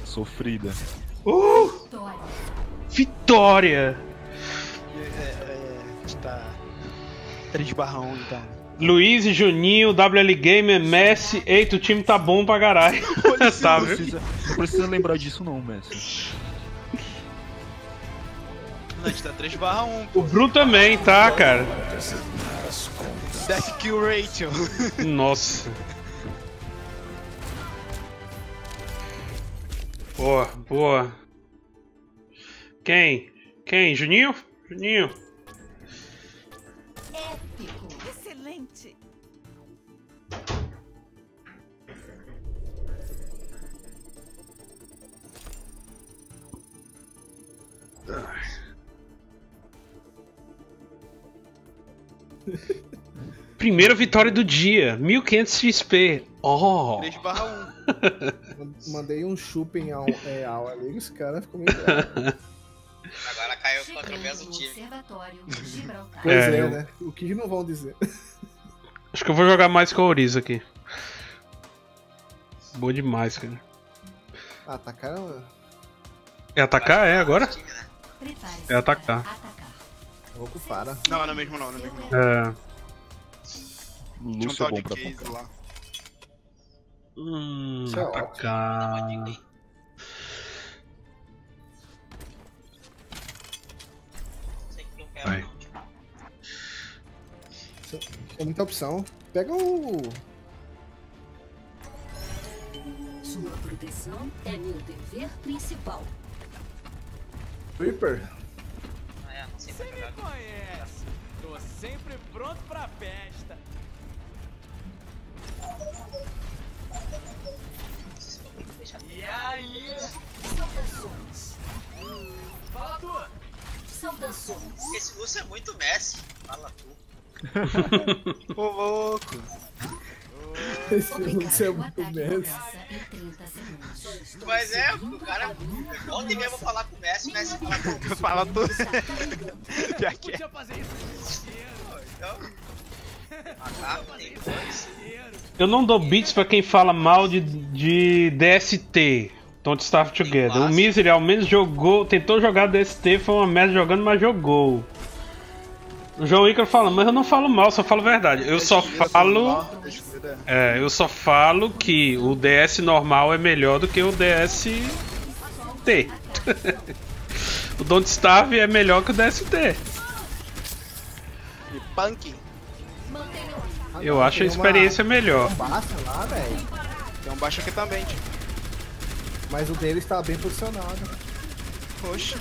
[SPEAKER 4] Sofrida.
[SPEAKER 1] Uh!
[SPEAKER 5] Vitória.
[SPEAKER 3] 3 barra 1 então.
[SPEAKER 1] Luiz, Juninho, WL Gamer, Messi. Eita, o time tá bom pra caralho. *laughs* *laughs* tá,
[SPEAKER 4] Não
[SPEAKER 1] viu?
[SPEAKER 4] precisa, não precisa lembrar disso não, Messi.
[SPEAKER 3] Não, a gente tá 3 barra 1.
[SPEAKER 1] O Bru também, tá, cara?
[SPEAKER 3] Death Kill Ratio. *laughs*
[SPEAKER 1] Nossa. Boa, boa. Quem? Quem? Juninho? Juninho. *laughs* Primeira vitória do dia, 1500 XP. Oh!
[SPEAKER 3] 3 barra *laughs*
[SPEAKER 2] Mandei um chupem ao, é, ao ali, esse cara ficou meio bravo.
[SPEAKER 7] Agora caiu contra o
[SPEAKER 5] Chegando
[SPEAKER 7] mesmo time. *laughs*
[SPEAKER 2] Pois
[SPEAKER 1] É,
[SPEAKER 2] é,
[SPEAKER 1] eu-
[SPEAKER 2] né? O que não vão dizer?
[SPEAKER 1] Acho que eu vou jogar mais com a Oriza aqui. Boa demais, cara.
[SPEAKER 2] Ah, tá cara.
[SPEAKER 1] É atacar? É agora?
[SPEAKER 5] Prepare-se
[SPEAKER 1] É atacar.
[SPEAKER 5] atacar.
[SPEAKER 2] Louco, para.
[SPEAKER 3] Não, não é mesmo não, não é mesmo não.
[SPEAKER 1] É.
[SPEAKER 3] Tinha um
[SPEAKER 4] Lúcio é bom
[SPEAKER 3] de
[SPEAKER 4] pra
[SPEAKER 3] case
[SPEAKER 4] atacar.
[SPEAKER 3] lá.
[SPEAKER 1] Hum,
[SPEAKER 2] Isso é
[SPEAKER 1] atacar. Vai.
[SPEAKER 2] Tem muita opção. Pega o.
[SPEAKER 8] Sua proteção é meu dever principal.
[SPEAKER 2] Reaper.
[SPEAKER 7] É, não sei
[SPEAKER 12] Você me conhece. Tô sempre pronto pra festa. E aí?
[SPEAKER 8] Saudações.
[SPEAKER 12] Fala tu.
[SPEAKER 8] Saudações.
[SPEAKER 7] Esse Lúcio é muito Messi. Fala tu. *laughs*
[SPEAKER 3] Ô louco.
[SPEAKER 2] Esse. Lúcio é muito
[SPEAKER 5] ataque
[SPEAKER 2] mesmo.
[SPEAKER 5] começa em 30 segundos.
[SPEAKER 7] Mas é, o cara. Ontem mesmo falar Messi, o Messi fala com
[SPEAKER 3] Fala tudo. *laughs* Já que é.
[SPEAKER 1] Eu não dou beats pra quem fala mal de, de DST. Don't Starve Together. O Misery ao menos jogou, tentou jogar DST, foi uma merda jogando, mas jogou. O João Icaro fala, mas eu não falo mal, só falo verdade. Eu só falo. É, eu só falo que o DS normal é melhor do que o DST. *laughs* o Don't Starve é melhor que o DST.
[SPEAKER 3] E punk.
[SPEAKER 1] Eu acho a
[SPEAKER 2] Tem uma-
[SPEAKER 1] experiência melhor.
[SPEAKER 2] Um Basta lá, velho.
[SPEAKER 3] Tem um baixo aqui também, tio.
[SPEAKER 2] Mas o dele está bem posicionado.
[SPEAKER 3] Oxe.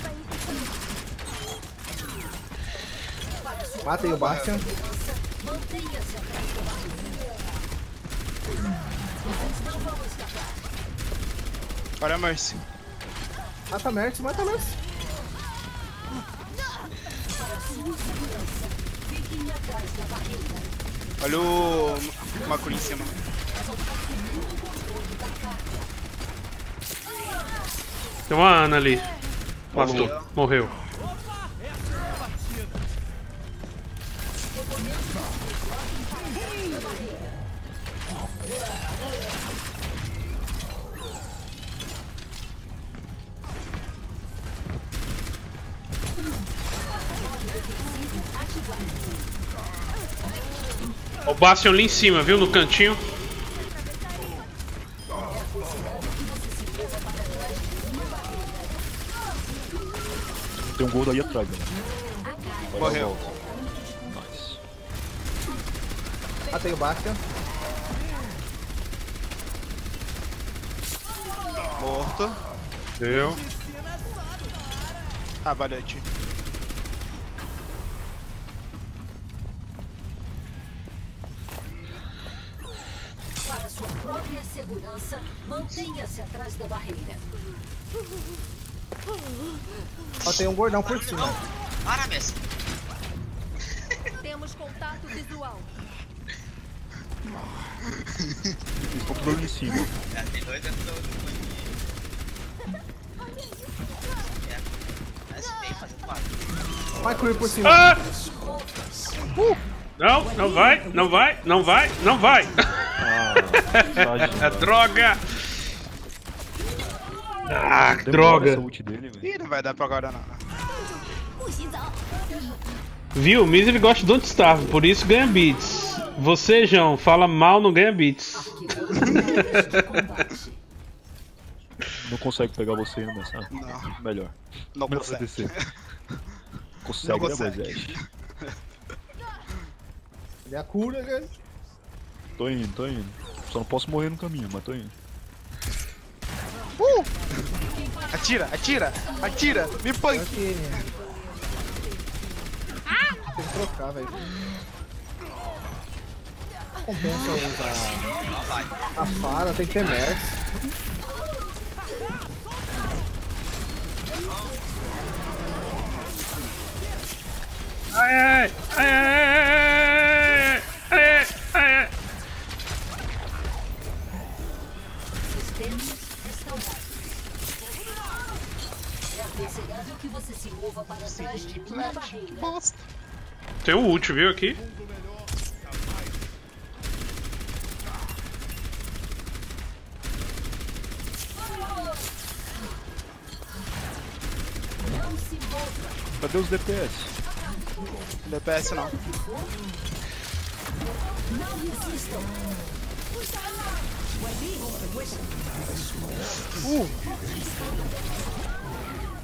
[SPEAKER 2] Matei o Bastion.
[SPEAKER 3] Olha a Mercy.
[SPEAKER 2] Mata a Mercy, mata a Mercy.
[SPEAKER 8] Para sua segurança, fiquem atrás da barreira.
[SPEAKER 3] Olha o Macuri em cima.
[SPEAKER 1] Tem uma Ana ali. Pastor, morreu. O Bastion ali em cima, viu? No cantinho.
[SPEAKER 4] Tem um gordo aí atrás, a
[SPEAKER 3] Morreu.
[SPEAKER 4] Nice.
[SPEAKER 2] Matei o Bastion.
[SPEAKER 3] Morto.
[SPEAKER 1] Deu.
[SPEAKER 3] Ah, valeu, tio.
[SPEAKER 8] Para sua própria segurança, mantenha-se atrás da barreira.
[SPEAKER 2] Ó, tem um gordão por cima.
[SPEAKER 7] Para, Messi.
[SPEAKER 11] Temos contato visual.
[SPEAKER 4] Estão tudo ali em cima.
[SPEAKER 7] Já tem dois dentro do do É. Barulho.
[SPEAKER 2] Macuri por cima.
[SPEAKER 1] Ah! Não, não vai, não vai, não vai, não vai. É *laughs* droga! Ah, que droga!
[SPEAKER 4] dele.
[SPEAKER 3] Ih, não vai dar pra agora não.
[SPEAKER 1] Viu? Misery gosta de Don't Starve, por isso ganha beats. Você, João, fala mal, não ganha beats.
[SPEAKER 4] Não consegue pegar você ainda, sabe?
[SPEAKER 3] Não.
[SPEAKER 4] Melhor.
[SPEAKER 3] Não
[SPEAKER 4] Melhor
[SPEAKER 3] consegue.
[SPEAKER 4] descer. *laughs* Consegue,
[SPEAKER 3] Não
[SPEAKER 4] né,
[SPEAKER 3] consegue.
[SPEAKER 4] Moisés?
[SPEAKER 2] Ele é a cura, velho.
[SPEAKER 4] Tô indo, tô indo. Só não posso morrer no caminho, mas tô indo.
[SPEAKER 3] Uh! Atira, atira, atira, me punk.
[SPEAKER 2] Tem que trocar, velho. Compensa usar a fara, tem que ter Mercy.
[SPEAKER 1] Tem um ult, viu aqui?
[SPEAKER 4] Cadê os DPS?
[SPEAKER 3] DPS não.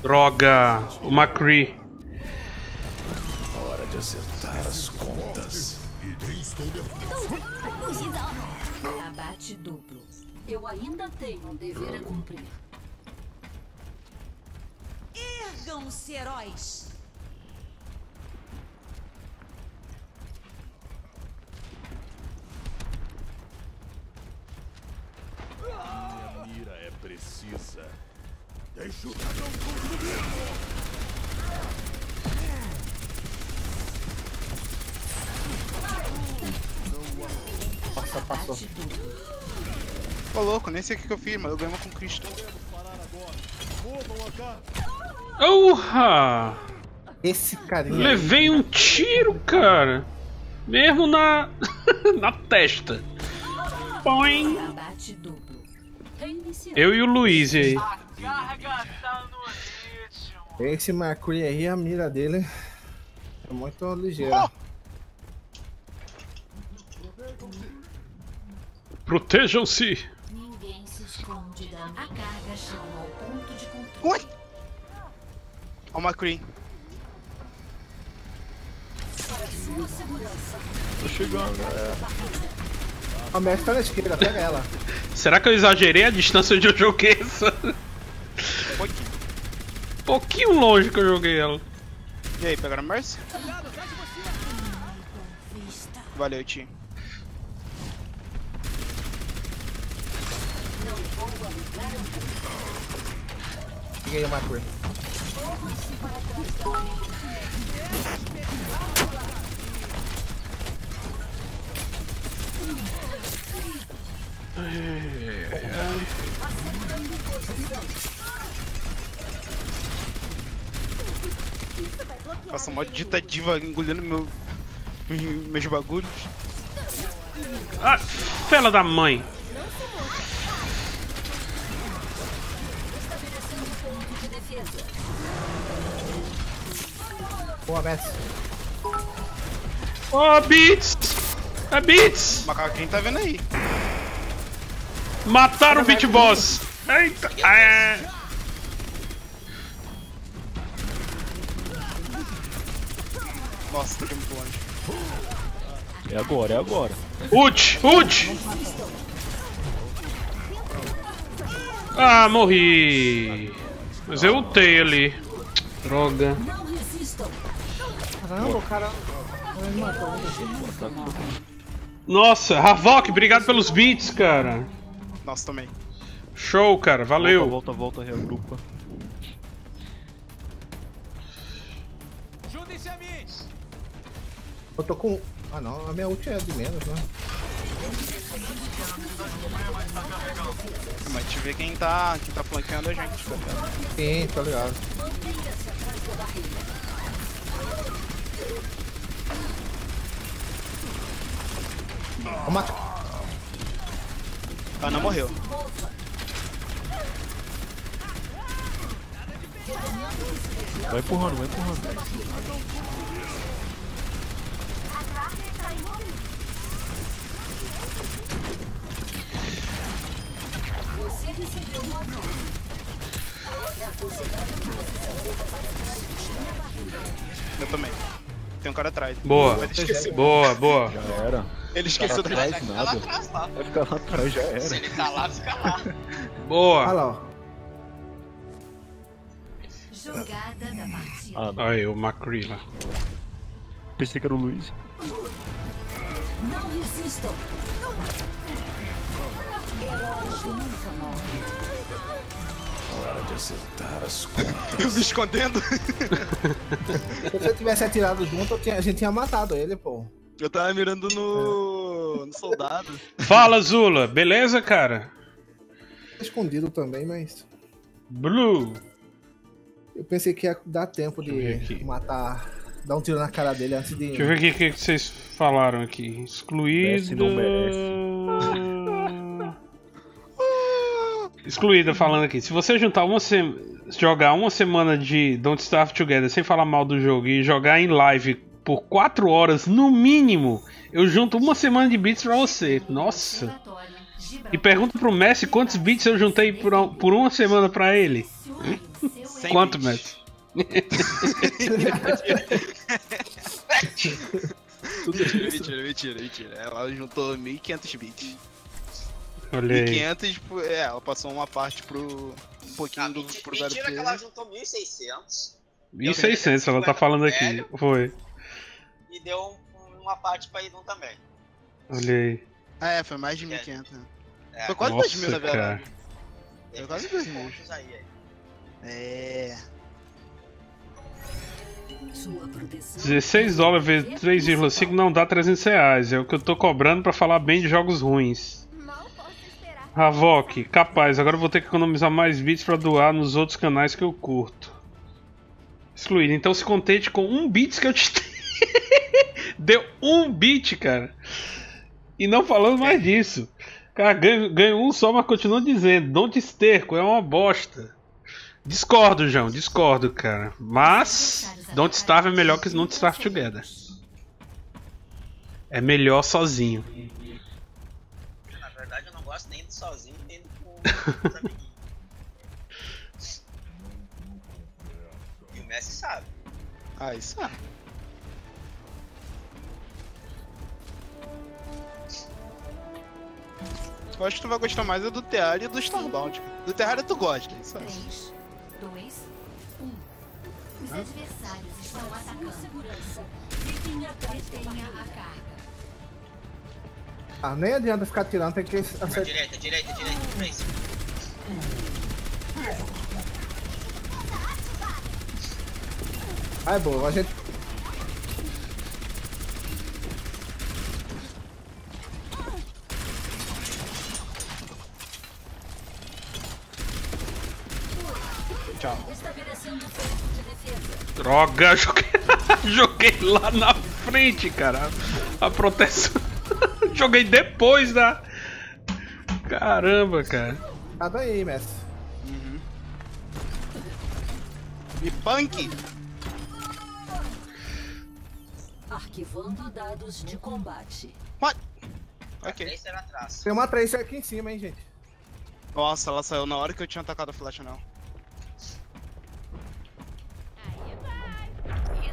[SPEAKER 1] Droga, o McCree.
[SPEAKER 6] Hora de acertar
[SPEAKER 8] Eu ainda tenho um dever a cumprir.
[SPEAKER 10] Ergam-se, heróis.
[SPEAKER 9] Minha mira é precisa. Deixa o dragão consumir!
[SPEAKER 2] Passa, passou.
[SPEAKER 3] Ô louco, nem sei o que, que eu fiz, mas eu ganhei uma conquista.
[SPEAKER 1] Urra!
[SPEAKER 2] Esse carinha.
[SPEAKER 1] Levei um tiro, cara. Mesmo na. *laughs* na testa. Põe. Eu e o Luiz aí.
[SPEAKER 2] Esse McCree aí, a mira dele é muito ligeira.
[SPEAKER 1] Protejam-se.
[SPEAKER 5] A carga chegou ao ponto de controle.
[SPEAKER 3] Ui! Ó o McCree.
[SPEAKER 4] Tô chegando, galera.
[SPEAKER 2] A mestre tá na esquerda, pega ela. *laughs*
[SPEAKER 1] Será que eu exagerei a distância onde eu joguei essa?
[SPEAKER 3] Um pouquinho.
[SPEAKER 1] Pouquinho longe que eu joguei ela.
[SPEAKER 3] E aí, pegaram a Mercy? Valeu, tio.
[SPEAKER 2] Peguei o McCree.
[SPEAKER 3] Nossa, mó dita diva engolindo meu, meus bagulhos.
[SPEAKER 1] Ah, fela da mãe.
[SPEAKER 2] Boa, mestre.
[SPEAKER 1] Ó, oh, Beats! É Beats!
[SPEAKER 3] Macaquinho tá vendo aí.
[SPEAKER 1] Mataram o Beat Boss! Eita! É.
[SPEAKER 3] Nossa, tá muito longe.
[SPEAKER 4] É agora, é agora.
[SPEAKER 1] Ult! Ult! Ah, morri! Mas eu ultei ali. Droga.
[SPEAKER 2] Caramba, o cara.
[SPEAKER 1] Nossa, Havok, obrigado pelos beats, cara.
[SPEAKER 3] Nossa, também.
[SPEAKER 1] Show, cara, valeu.
[SPEAKER 4] Volta, volta, volta, reagrupa.
[SPEAKER 12] Juntem-se a mim.
[SPEAKER 2] Eu tô com. Ah não, a minha ult é de menos, né?
[SPEAKER 3] Mas deixa eu ver quem tá, quem tá flanqueando a gente. tá ligado?
[SPEAKER 2] Sim, tô ligado. Vou matar.
[SPEAKER 3] Ana morreu.
[SPEAKER 4] Vai empurrando, vai empurrando.
[SPEAKER 8] Você recebeu uma nova.
[SPEAKER 3] Eu também. Tem um cara atrás.
[SPEAKER 1] Boa, boa, boa.
[SPEAKER 4] Já era.
[SPEAKER 3] Ele esqueceu resto.
[SPEAKER 4] atrás,
[SPEAKER 7] lá
[SPEAKER 4] nada.
[SPEAKER 7] atrás lá.
[SPEAKER 4] Vai ficar lá atrás, já
[SPEAKER 7] Se
[SPEAKER 4] era.
[SPEAKER 7] ele tá lá, fica lá. *laughs*
[SPEAKER 2] Olha
[SPEAKER 1] Boa.
[SPEAKER 2] lá, ó.
[SPEAKER 5] Jogada da partida.
[SPEAKER 4] Ah, não.
[SPEAKER 1] Aí, o McCree lá.
[SPEAKER 4] Pensei que era o Luiz.
[SPEAKER 8] Não resistam. Heróis nunca.
[SPEAKER 6] Hora de acertar as contas.
[SPEAKER 3] Eu me escondendo. *laughs*
[SPEAKER 2] Se você tivesse atirado junto, eu a gente tinha matado ele, pô.
[SPEAKER 3] Eu tava mirando no. no soldado.
[SPEAKER 1] Fala, Zula. Beleza, cara?
[SPEAKER 2] Escondido também, mas.
[SPEAKER 1] Blue.
[SPEAKER 2] Eu pensei que ia dar tempo
[SPEAKER 1] eu
[SPEAKER 2] de matar. Dar um tiro na cara dele antes de.
[SPEAKER 1] Deixa eu ver o que que vocês falaram aqui. Excluída.
[SPEAKER 4] Messi não
[SPEAKER 1] Excluída falando aqui. Se você juntar uma, se- jogar uma semana de Don't Starve Together sem falar mal do jogo e jogar em live por 4 horas no mínimo, eu junto uma semana de beats pra você. Nossa. E pergunta pro Messi quantos beats eu juntei por, por uma semana pra ele. Quanto, Messi? *laughs*
[SPEAKER 3] mentira, mentira, mentira. Ela juntou 1.500 bits.
[SPEAKER 1] Olha aí.
[SPEAKER 3] 1.500, tipo, é, ela passou uma parte pro. Um pouquinho do, pro
[SPEAKER 7] Mentira que ela juntou 1.600
[SPEAKER 1] 1.600 ela tá falando aqui. Foi.
[SPEAKER 7] e deu um- uma parte pra Idum também.
[SPEAKER 1] Olha aí.
[SPEAKER 3] Ah, é, foi mais de 1.500. né?
[SPEAKER 7] É.
[SPEAKER 3] Foi quase 2 mil, na
[SPEAKER 1] Nossa,
[SPEAKER 3] verdade.
[SPEAKER 1] cara.
[SPEAKER 3] Foi quase 2 mil.
[SPEAKER 7] Pontos aí, aí.
[SPEAKER 3] É.
[SPEAKER 8] Sua proteção.
[SPEAKER 1] 16 dólares vezes 3,5 não dá 300 reais. É o que eu tô cobrando pra falar bem de jogos ruins. Havok, capaz, agora vou ter que economizar mais bits pra doar nos outros canais que eu curto. Excluído, então se contente com um bits que eu te *laughs* Deu um bit, cara. E não falando mais disso. Cara, ganho, ganho um só, mas continua dizendo. Don't esterco, é uma bosta. Discordo, João, discordo, cara. Mas Don't Starve é melhor que Don't Starve Together. É melhor sozinho.
[SPEAKER 7] Na verdade, eu não gosto nem do sozinho, nem do com os amiguinhos. E o Messi sabe.
[SPEAKER 3] Ah, isso é. Eu acho que tu vai gostar mais é do Terraria e do Starbound. Do Terraria tu gosta, isso aí.
[SPEAKER 5] 3, 2, 1. Os adversários estão atacando.
[SPEAKER 8] Segurança. Fiquem atrás da
[SPEAKER 5] Detenha a carga.
[SPEAKER 2] Ah, nem adianta ficar tirando, tem que acertar.
[SPEAKER 7] direita, direita, direita, Trace.
[SPEAKER 2] Ah, é boa, a gente.
[SPEAKER 3] Tchau.
[SPEAKER 1] Droga, *laughs* joguei, joguei lá na frente, cara. A proteção. Joguei depois da. Caramba, cara.
[SPEAKER 2] Tá daí, Messi.
[SPEAKER 3] E punk!
[SPEAKER 8] Arquivando dados de combate.
[SPEAKER 3] What? Ok.
[SPEAKER 2] Tem uma Tracer aqui em cima, hein, gente.
[SPEAKER 3] Nossa, ela saiu na hora que eu tinha atacado a flecha, não.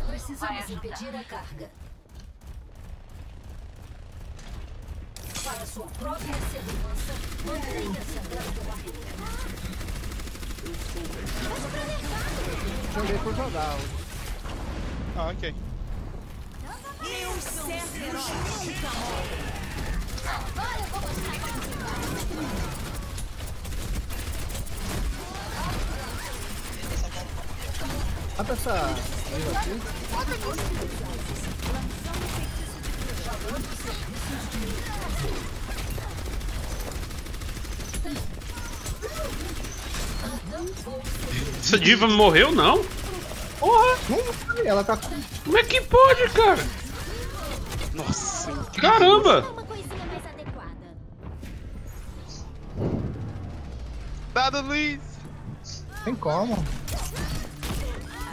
[SPEAKER 8] Precisamos impedir a carga. Para sua própria segurança, mantenha-se atrás da barreira.
[SPEAKER 2] Joguei por jogar.
[SPEAKER 3] Ah, ok.
[SPEAKER 10] Meus certos heróis nunca morrem.
[SPEAKER 2] Mata essa. Aqui.
[SPEAKER 1] Essa diva morreu, não? Porra!
[SPEAKER 2] Ela tá com.
[SPEAKER 1] Como é que pode, cara?
[SPEAKER 3] Nossa,
[SPEAKER 1] Caramba!
[SPEAKER 3] Dado Luiz!
[SPEAKER 2] Tem como.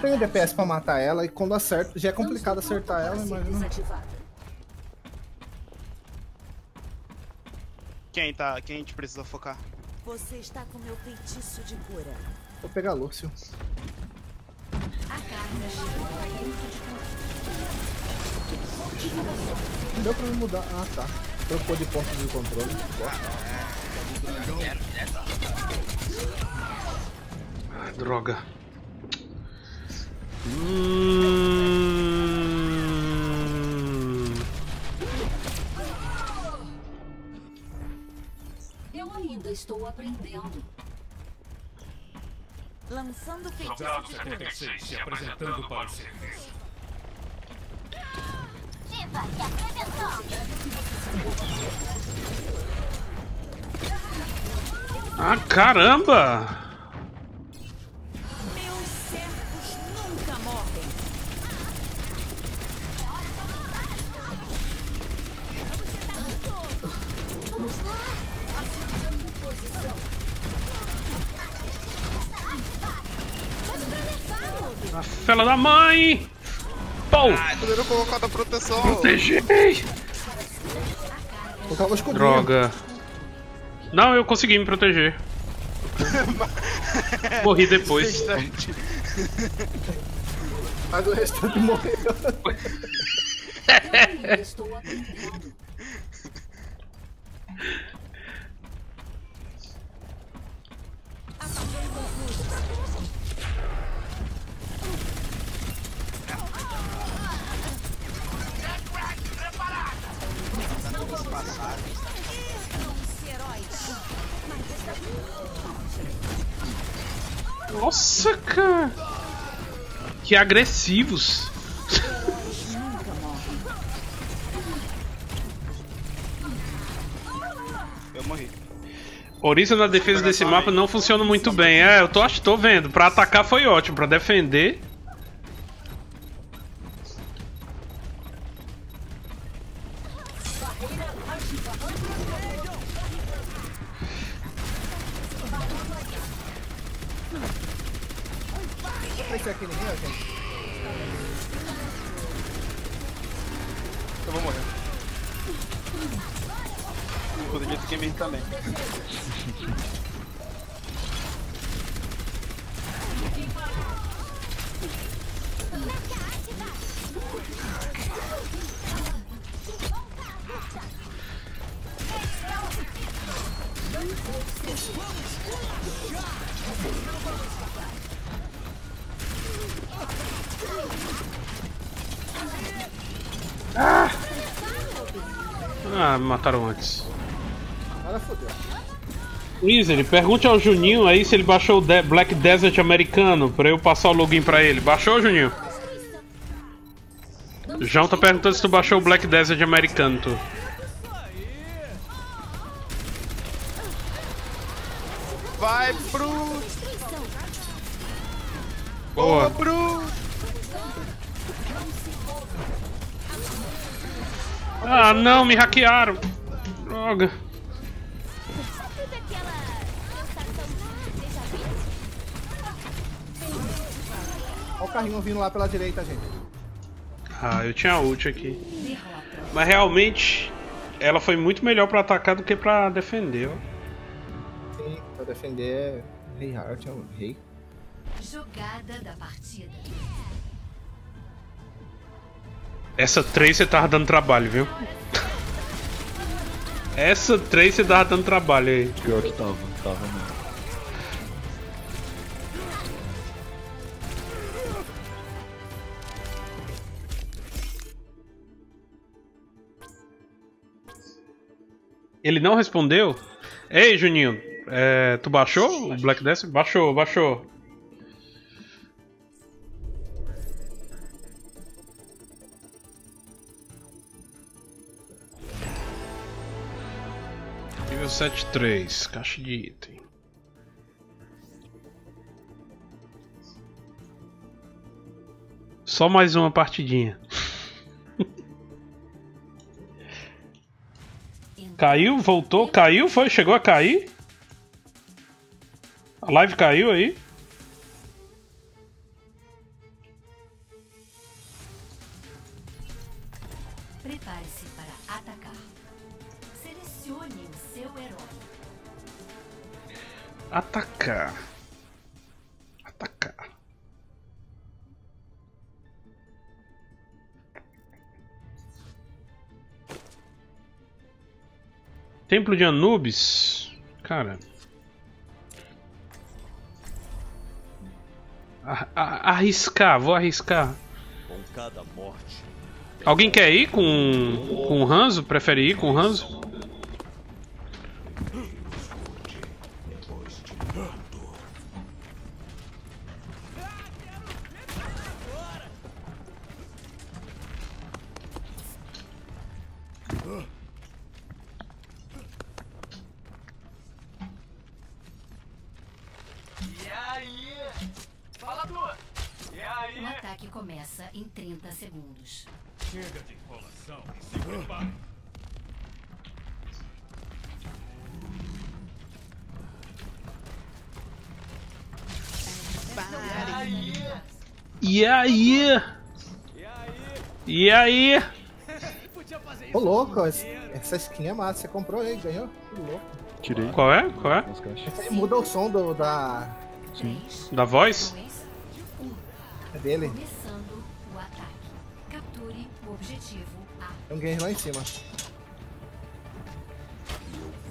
[SPEAKER 2] Tem DPS pra matar ela e quando acerta. Já é complicado acertar ela, imagina.
[SPEAKER 3] Quem tá. Quem a gente precisa focar?
[SPEAKER 10] Você está com meu feitiço de cura.
[SPEAKER 2] Vou pegar Lúcio.
[SPEAKER 5] A carga chegou a
[SPEAKER 2] Não deu pra me mudar. Ah, tá. Trocou de ponto de controle.
[SPEAKER 1] Ah, droga. Hum...
[SPEAKER 8] ainda estou aprendendo.
[SPEAKER 10] Lançando feitiço de cura.
[SPEAKER 6] 76 se apresentando para o serviço.
[SPEAKER 11] Viva e apresentou!
[SPEAKER 1] Ah, caramba! A fela da mãe! Pau!
[SPEAKER 3] Poderam colocar da proteção.
[SPEAKER 1] Protegei!
[SPEAKER 2] Colocar o escudinho.
[SPEAKER 1] Droga. Não, eu consegui me proteger. *laughs* Morri depois. *laughs*
[SPEAKER 2] Mas o restante morreu. *laughs*
[SPEAKER 1] Nossa, cara! Que agressivos!
[SPEAKER 3] Eu morri.
[SPEAKER 1] Orisa na defesa desse mapa não funciona muito bem. É, eu tô, acho- tô vendo. Pra atacar foi ótimo, pra defender. Ah, me mataram antes.
[SPEAKER 2] Agora fodeu.
[SPEAKER 1] Wizard, pergunte ao Juninho aí se ele baixou o De- Black Desert americano pra eu passar o login pra ele. Baixou, Juninho? João tá perguntando se tu baixou o Black Desert americano, tu.
[SPEAKER 3] Vai, Bru!
[SPEAKER 1] Boa.
[SPEAKER 3] Bru!
[SPEAKER 1] Ah, não, me hackearam. Droga.
[SPEAKER 2] Olha o carrinho vindo lá pela direita, gente.
[SPEAKER 1] Ah, eu tinha ult aqui. Mas realmente, ela foi muito melhor pra atacar do que pra defender, ó.
[SPEAKER 2] Sim, pra defender Rei Hart é um rei.
[SPEAKER 5] Jogada da partida.
[SPEAKER 1] Essa 3 você tava dando trabalho, viu? Essa 3 você tava dando trabalho aí.
[SPEAKER 4] Pior que tava, tava mesmo.
[SPEAKER 1] Ele não respondeu? Ei, Juninho, é, tu baixou o Black Death? Baixou, baixou. Nível 73, caixa de item. Só mais uma partidinha. Caiu, voltou, caiu, foi? Chegou a cair? A live caiu aí?
[SPEAKER 5] Atacar.
[SPEAKER 1] Atacar. Templo de Anubis? Cara. A- a- arriscar, vou arriscar.
[SPEAKER 6] Com cada morte.
[SPEAKER 1] Alguém quer ir com, com o Ranzo? Prefere ir com o Ranzo?
[SPEAKER 5] 30 segundos.
[SPEAKER 6] Chega de enrolação e se prepare.
[SPEAKER 12] E aí?
[SPEAKER 1] E aí? E aí?
[SPEAKER 2] Ô louco, essa skin é massa. Você comprou aí, ganhou? Que louco.
[SPEAKER 4] Tirei.
[SPEAKER 1] Qual é? Qual é?
[SPEAKER 2] Aí muda o som do, da.
[SPEAKER 4] Sim.
[SPEAKER 1] Da voz?
[SPEAKER 2] É dele.
[SPEAKER 5] Objetivo A.
[SPEAKER 2] Tem um game lá em cima.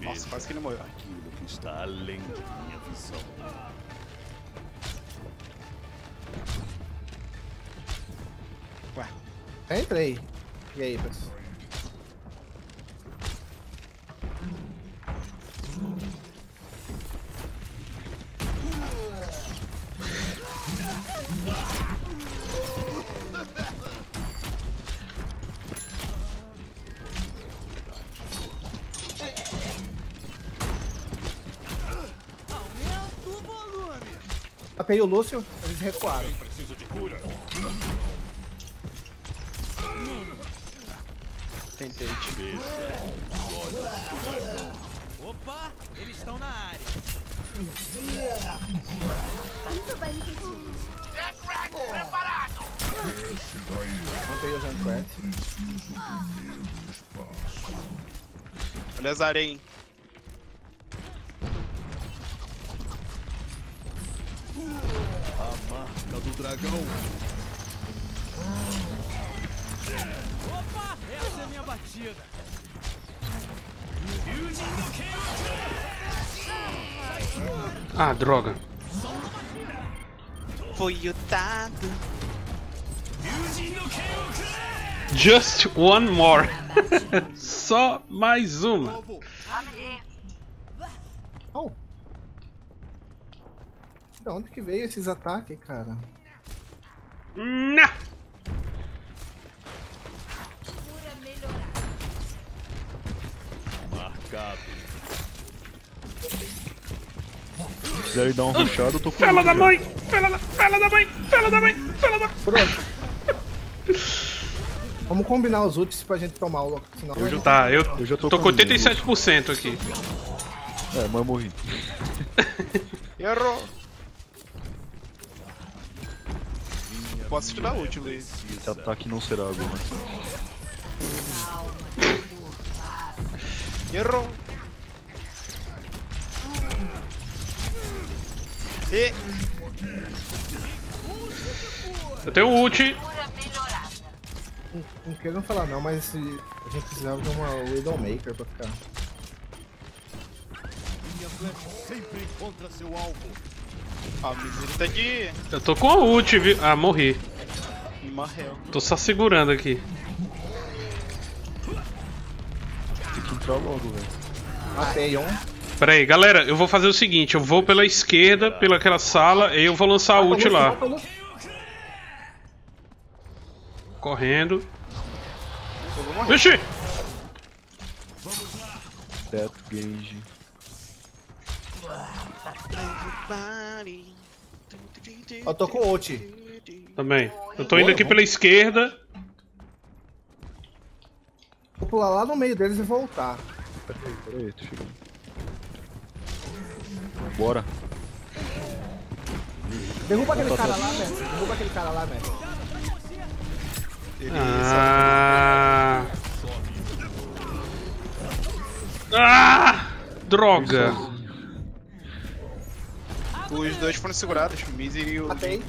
[SPEAKER 3] Nossa, quase que ele morreu.
[SPEAKER 9] Aquilo que está além da minha visão.
[SPEAKER 2] Já entrei. E aí, pessoal? Matei o Lúcio, eles recuaram.
[SPEAKER 9] Preciso de cura.
[SPEAKER 3] Tentei te
[SPEAKER 12] Opa, eles estão na área.
[SPEAKER 2] Matei o Junkrat.
[SPEAKER 3] Olha as areias, hein?
[SPEAKER 9] A marca do dragão.
[SPEAKER 12] Opa, essa é a minha batida.
[SPEAKER 1] Ah, droga.
[SPEAKER 3] Foi o dado.
[SPEAKER 1] Just one more. *laughs* Só mais uma.
[SPEAKER 2] Oh. De onde que veio esses ataques, cara?
[SPEAKER 1] Nah.
[SPEAKER 4] Marcado. Se quiserem dar um rushado, eu tô com
[SPEAKER 1] Fela da mãe! Fela da, fela da mãe! Fela da mãe! Fela da...
[SPEAKER 2] Pronto. Vamos combinar os ults pra gente tomar o louco, senão...
[SPEAKER 4] Eu já
[SPEAKER 1] Tá, eu,
[SPEAKER 4] Eu já tô
[SPEAKER 1] tô com
[SPEAKER 4] com ele,
[SPEAKER 1] 87% aqui.
[SPEAKER 4] É, mas eu morri. *laughs*
[SPEAKER 3] Errou. Posso te dar ult, Luiz.
[SPEAKER 4] Esse ataque não será agora.
[SPEAKER 3] Errou. E
[SPEAKER 1] Eu tenho ult.
[SPEAKER 2] Não, não quero falar não, mas se a gente precisava de uma Widowmaker pra ficar...
[SPEAKER 9] Minha flecha sempre encontra seu alvo.
[SPEAKER 3] A miséria tá de.
[SPEAKER 1] Eu tô com a ult, viu? Ah, morri.
[SPEAKER 3] Morreu.
[SPEAKER 1] Tô só segurando aqui.
[SPEAKER 4] Tem que entrar logo, velho.
[SPEAKER 2] Matei um.
[SPEAKER 1] Pera aí, galera, eu vou fazer o seguinte, eu vou pela esquerda, pelaquela sala, e eu vou lançar a ult lá. Correndo. Vixe!
[SPEAKER 4] Death Gauge.
[SPEAKER 2] Eu tô com ult.
[SPEAKER 1] Também. Eu tô indo aqui pela esquerda.
[SPEAKER 2] Vou pular lá no meio deles e voltar.
[SPEAKER 4] Peraí, peraí, tô chegando. Bora.
[SPEAKER 2] Derruba aquele cara lá, mestre. Derruba aquele cara lá, mestre.
[SPEAKER 1] Ah. Ah! Droga!
[SPEAKER 3] Os dois foram segurados, o Miz e o.
[SPEAKER 2] Matei.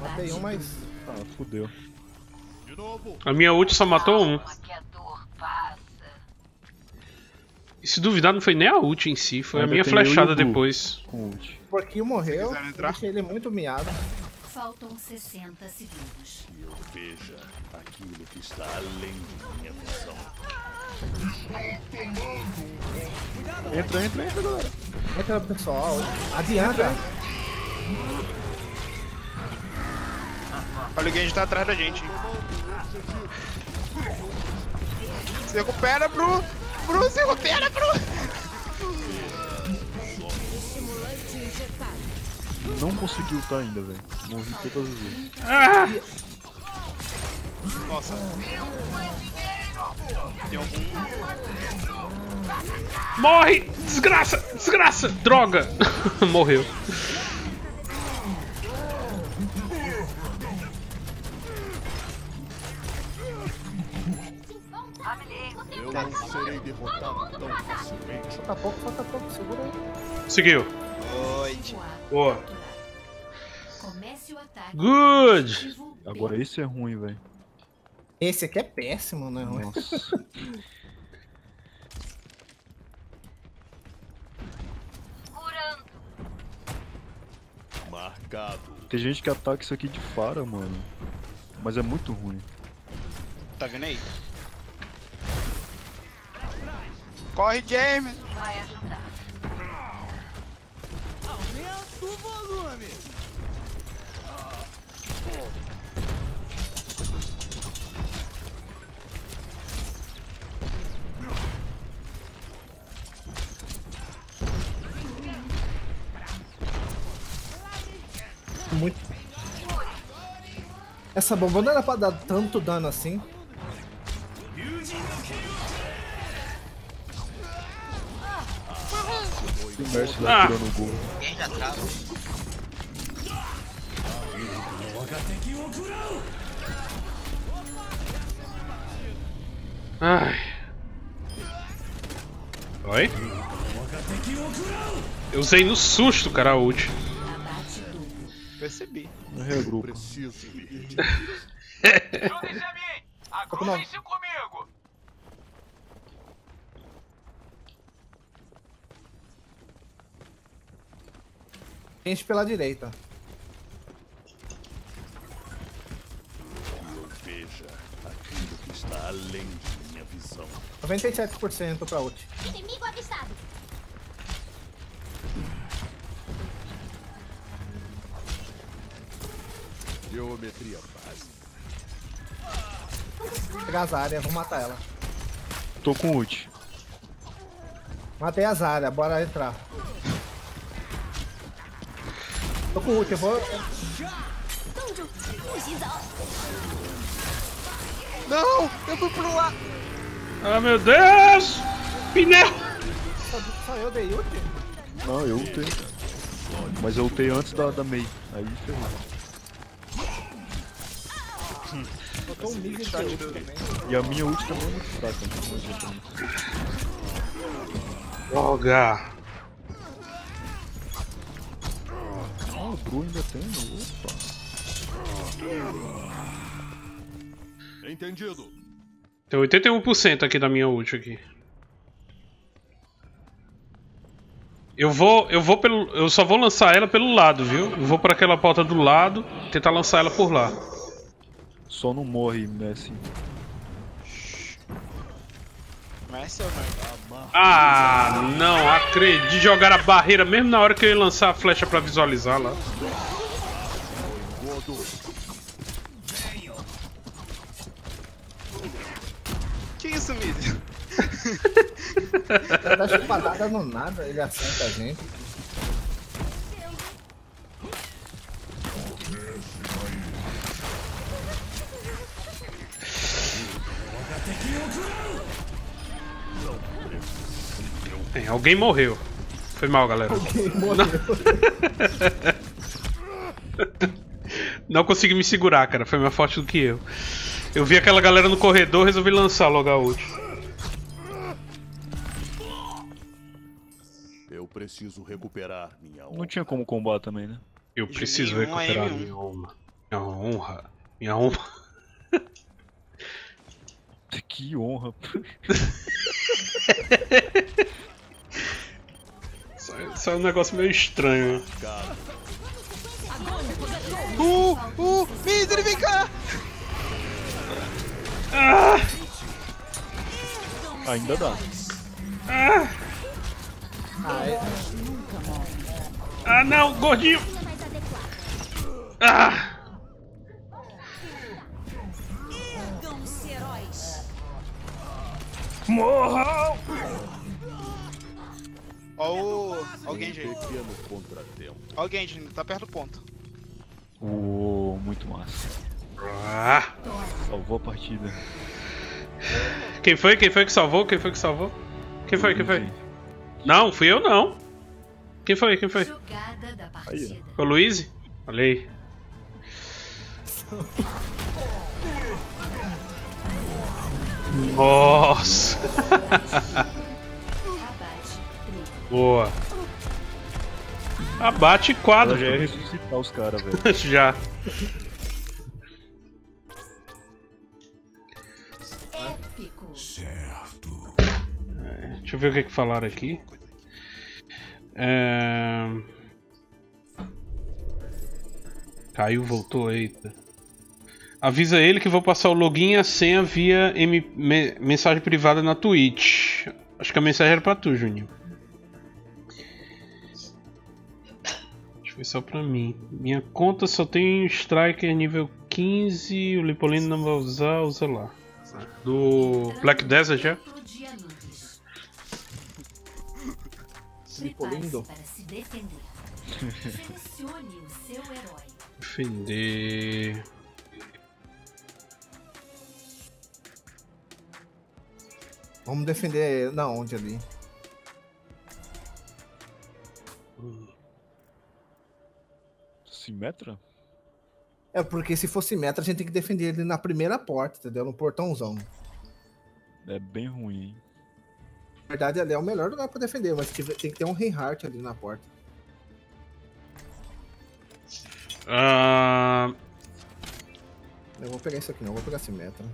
[SPEAKER 2] Matei um, mas...
[SPEAKER 4] Ah, fudeu.
[SPEAKER 9] De novo.
[SPEAKER 1] A minha ult só matou um. E se duvidar, não foi nem a ult em si, foi a
[SPEAKER 4] Ainda
[SPEAKER 1] minha
[SPEAKER 4] e o
[SPEAKER 1] flechada depois.
[SPEAKER 4] Com ult.
[SPEAKER 2] O porquinho morreu. Deixei ele muito miado.
[SPEAKER 5] Faltam 60 segundos.
[SPEAKER 9] E eu veja aquilo que está além de minha visão.
[SPEAKER 4] Entra, entra, entra, galera.
[SPEAKER 2] Entra, pessoal. Adianta.
[SPEAKER 3] Olha o Genji tá atrás da gente. Se recupera, Bru! Bru, se recupera, Bru!
[SPEAKER 4] Não consegui ultar ainda, velho. Morri todas as vezes.
[SPEAKER 1] Ah!
[SPEAKER 3] Nossa.
[SPEAKER 1] Morre! Desgraça! Desgraça! Droga! *laughs* Morreu.
[SPEAKER 9] Eu não serei derrotado tão facilmente.
[SPEAKER 2] Falta pouco, falta pouco, segura aí.
[SPEAKER 1] Seguiu.
[SPEAKER 3] Noite.
[SPEAKER 1] Boa. Good!
[SPEAKER 4] Agora isso é ruim, velho.
[SPEAKER 2] Esse aqui é péssimo, né?
[SPEAKER 4] Nossa.
[SPEAKER 9] Marcado.
[SPEAKER 4] Tem gente que ataca isso aqui de fara, mano. Mas é muito ruim.
[SPEAKER 3] Tá vendo aí? Corre, James!
[SPEAKER 5] Vai ajudar.
[SPEAKER 12] Aumenta o volume.
[SPEAKER 2] Muito. Essa bomba não era pra dar tanto dano assim.
[SPEAKER 4] O Mercy
[SPEAKER 1] Ah.
[SPEAKER 4] tirando o gol.
[SPEAKER 7] Ninguém já trava.
[SPEAKER 1] Ai. Oi? Eu usei no susto, cara, a ult.
[SPEAKER 3] Percebi. *laughs*
[SPEAKER 4] Não regrupa.
[SPEAKER 9] Preciso me redimir.
[SPEAKER 12] Juntem-se a mim. Agrupem-se comigo.
[SPEAKER 2] Gente pela direita.
[SPEAKER 9] Eu veja aquilo que está além de minha visão.
[SPEAKER 2] 97% pra ult.
[SPEAKER 11] Inimigo avistado.
[SPEAKER 9] Geometria básica.
[SPEAKER 2] Pegar as áreas, vou matar ela.
[SPEAKER 4] Tô com ult.
[SPEAKER 2] Matei as áreas, bora entrar. Tô com ult, eu vou.
[SPEAKER 3] Não! Eu fui pro lá!
[SPEAKER 1] Ah, meu Deus! Pneu!
[SPEAKER 2] Só, só eu dei ult?
[SPEAKER 4] Não, eu ultei. Mas eu ultei antes da, da Mei. Aí ferrou.
[SPEAKER 2] Botou um de ult também.
[SPEAKER 4] E a minha ult também é muito fraca. Muito.
[SPEAKER 1] Droga!
[SPEAKER 4] Ah, o Bru ainda tem. Opa.
[SPEAKER 9] Entendido.
[SPEAKER 1] Tem 81% aqui da minha ult aqui. Eu vou, eu vou pelo, eu só vou lançar ela pelo lado, viu? Eu vou para aquela porta do lado, tentar lançar ela por lá.
[SPEAKER 4] Só não morre, Messi.
[SPEAKER 3] Messi ou?
[SPEAKER 1] Ah, não acredito. De jogar a barreira mesmo na hora que eu ia lançar a flecha pra visualizar lá.
[SPEAKER 3] Que isso, Mid? *laughs*
[SPEAKER 2] Ele dá chupadada no nada, ele acerta a gente.
[SPEAKER 1] Tem, alguém morreu. Foi mal, galera. *laughs*
[SPEAKER 2] Morreu. *laughs*
[SPEAKER 1] Não consegui me segurar, cara. Foi mais forte do que eu. Eu vi aquela galera no corredor, resolvi lançar logo a ult.
[SPEAKER 9] Eu preciso recuperar minha honra.
[SPEAKER 4] Não tinha como combar também, né?
[SPEAKER 1] Eu preciso recuperar
[SPEAKER 3] AM1.
[SPEAKER 1] minha honra. Minha honra. Minha honra.
[SPEAKER 4] Que honra.
[SPEAKER 1] Isso é- é um negócio meio estranho.
[SPEAKER 3] Uh! Uh! Vem cá!
[SPEAKER 1] Ah!
[SPEAKER 4] Ainda dá.
[SPEAKER 1] Ah!
[SPEAKER 2] Ah, é-
[SPEAKER 1] Ah, não, gordinho! Ah! Morram!
[SPEAKER 3] Ó o... Ó o Genji aí.
[SPEAKER 9] Pequeno contratempo.
[SPEAKER 3] Ó o Genji, tá perto do ponto.
[SPEAKER 4] Uou, muito massa.
[SPEAKER 1] Ah!
[SPEAKER 4] Salvou a partida.
[SPEAKER 1] Quem foi? Quem foi que salvou? Quem foi que salvou? Quem foi? Quem foi? Não, fui eu não. Quem foi? Quem foi?
[SPEAKER 5] Jogada da partida.
[SPEAKER 1] Foi o Luiz? Olha *laughs* aí. Nossa! *laughs* Boa. Abate quadro.
[SPEAKER 4] Já ia ressuscitar os caras, velho. *laughs*
[SPEAKER 1] já.
[SPEAKER 6] Certo.
[SPEAKER 1] É, deixa eu ver o que, que falaram aqui. É... Caiu, voltou, eita. Avisa ele que vou passar o login e a senha via M me mensagem privada na Twitch. Acho que a mensagem era pra tu, Juninho. Acho que foi só pra mim. Minha conta só tem Striker nível 15. O Lipolino não vai usar, usa lá. Do Black Desert já? *laughs*
[SPEAKER 2] Lipolindo.
[SPEAKER 5] para se defender. Selecione o seu herói.
[SPEAKER 1] Defender.
[SPEAKER 2] Vamos defender. Não, onde ali?
[SPEAKER 4] Simetra?
[SPEAKER 2] É porque se fosse meta, a gente tem que defender ele na primeira porta, entendeu? No portãozão.
[SPEAKER 4] É bem ruim, hein?
[SPEAKER 2] Na verdade, ali é o melhor lugar pra defender, mas tem que ter um Reinhardt ali na porta.
[SPEAKER 1] Ah,
[SPEAKER 2] Eu vou pegar isso aqui não, eu vou pegar Simetra.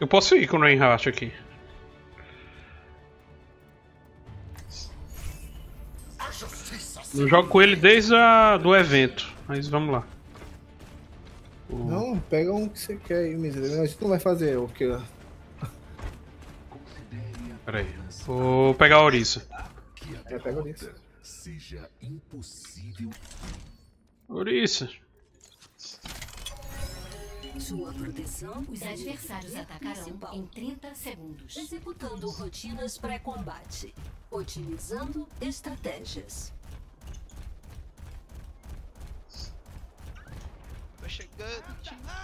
[SPEAKER 1] Eu posso ir com o Reinhardt aqui. Eu jogo com ele desde a, do evento, mas vamos lá.
[SPEAKER 2] Não, pega um que você quer aí, miséria. A gente não vai fazer o que.
[SPEAKER 1] Pera aí. Vou pegar a Orisa.
[SPEAKER 2] É, pega isso.
[SPEAKER 6] Seja impossível.
[SPEAKER 1] Orisa.
[SPEAKER 8] Sua proteção
[SPEAKER 5] Os adversários atacarão em 30 segundos.
[SPEAKER 8] Executando rotinas pré-combate. Otimizando estratégias.
[SPEAKER 3] Tô chegando.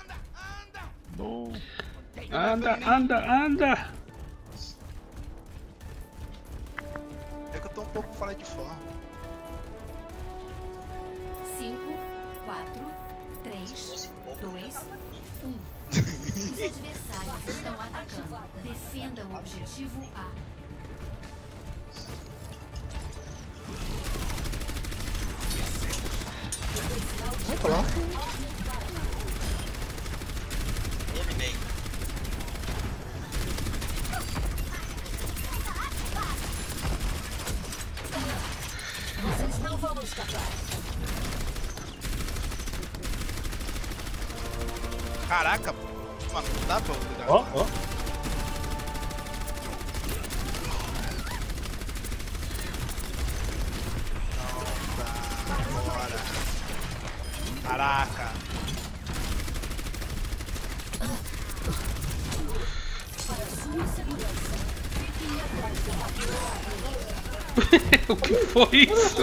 [SPEAKER 3] Anda, anda.
[SPEAKER 4] Não.
[SPEAKER 1] Anda, anda, anda!
[SPEAKER 3] É que eu tô um pouco fora de forma.
[SPEAKER 5] 5, 4, 3, 2, 1. Os adversários estão atacando. Defenda o objetivo A.
[SPEAKER 2] Vai.
[SPEAKER 8] Vocês não vão escapar.
[SPEAKER 3] Caraca, mano, não dá pra ligar.
[SPEAKER 2] Ó, ó.
[SPEAKER 3] Bora. Caraca. *laughs*
[SPEAKER 1] o que foi isso?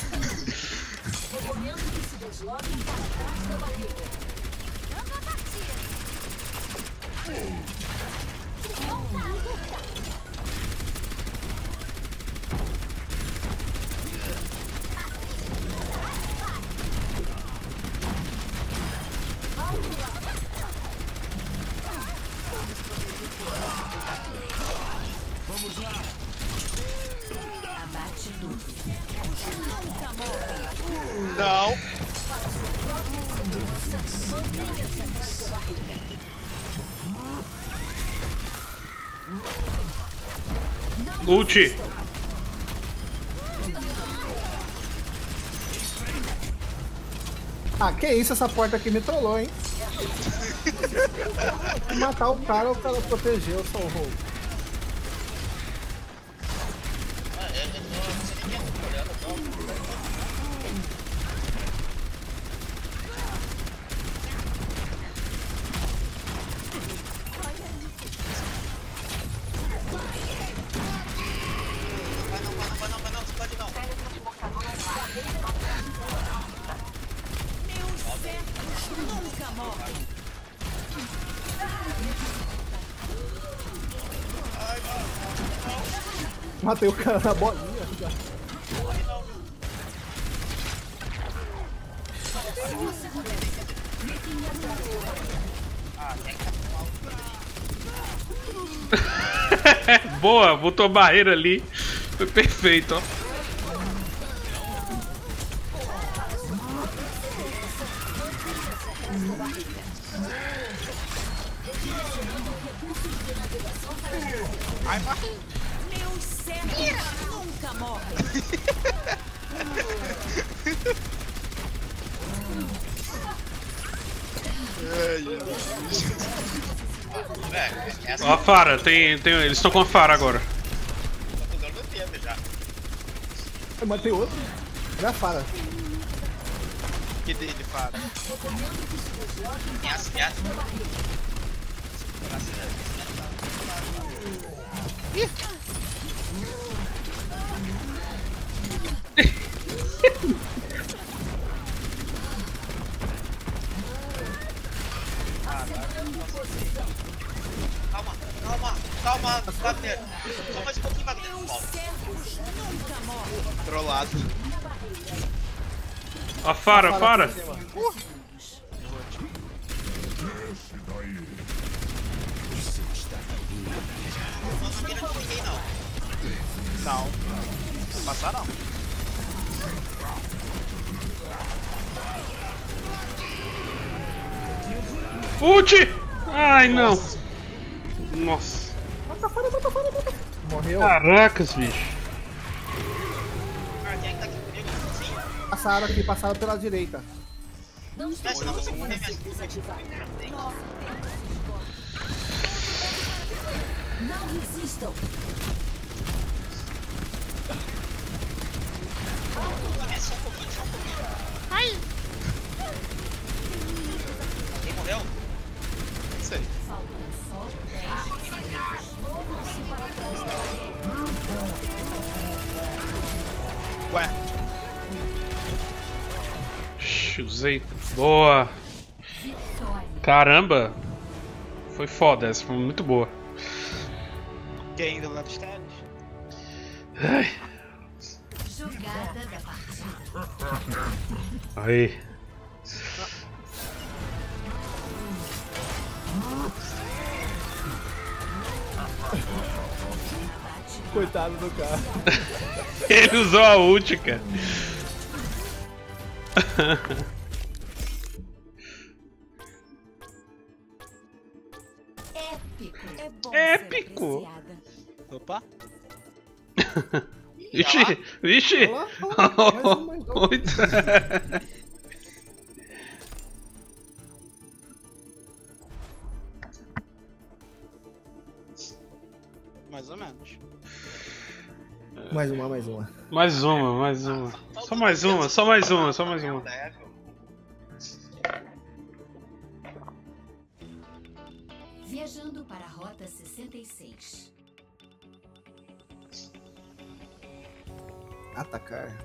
[SPEAKER 2] isso, essa porta aqui me trollou, hein? *laughs* Matar o cara, o cara protegeu, eu sou o roubo.
[SPEAKER 7] Vai não, vai não, vai não, vai não, não pode não.
[SPEAKER 2] Matei o cara na bolinha. *laughs*
[SPEAKER 1] Boa, botou a barreira ali. Foi perfeito, ó. Fara, tem, tem, eles estão com a Fara agora.
[SPEAKER 7] eu tô dando tempo já.
[SPEAKER 2] Eu matei outro. Olha a fara.
[SPEAKER 3] Que dele, para.
[SPEAKER 7] Tem as piadas. Calma, calma, calma, Wagner. Só mais um pouquinho, Wagner. Volta.
[SPEAKER 10] Servos nunca morrem.
[SPEAKER 3] Trollado.
[SPEAKER 1] A Fara, Fara.
[SPEAKER 7] Não não.
[SPEAKER 3] Passar não.
[SPEAKER 1] Ult! Ai, não. Nossa.
[SPEAKER 2] Morreu.
[SPEAKER 1] Caracas, bicho.
[SPEAKER 2] Passaram aqui, passaram pela direita.
[SPEAKER 7] Morrer
[SPEAKER 1] Usei. Boa. Caramba. Foi foda essa, foi muito boa.
[SPEAKER 3] quem ainda lá?
[SPEAKER 1] Ai.
[SPEAKER 5] Jogada da partida.
[SPEAKER 1] Aí.
[SPEAKER 2] Coitado do cara. *laughs*
[SPEAKER 1] Ele usou a ult, cara. *laughs*
[SPEAKER 2] mais dois.
[SPEAKER 1] Oito. *laughs*
[SPEAKER 3] Mais ou menos.
[SPEAKER 2] Mais uma, mais uma.
[SPEAKER 1] Mais uma, mais uma. Só mais uma, só mais uma, só mais uma.
[SPEAKER 7] É, viu?
[SPEAKER 5] Viajando
[SPEAKER 2] Atacar.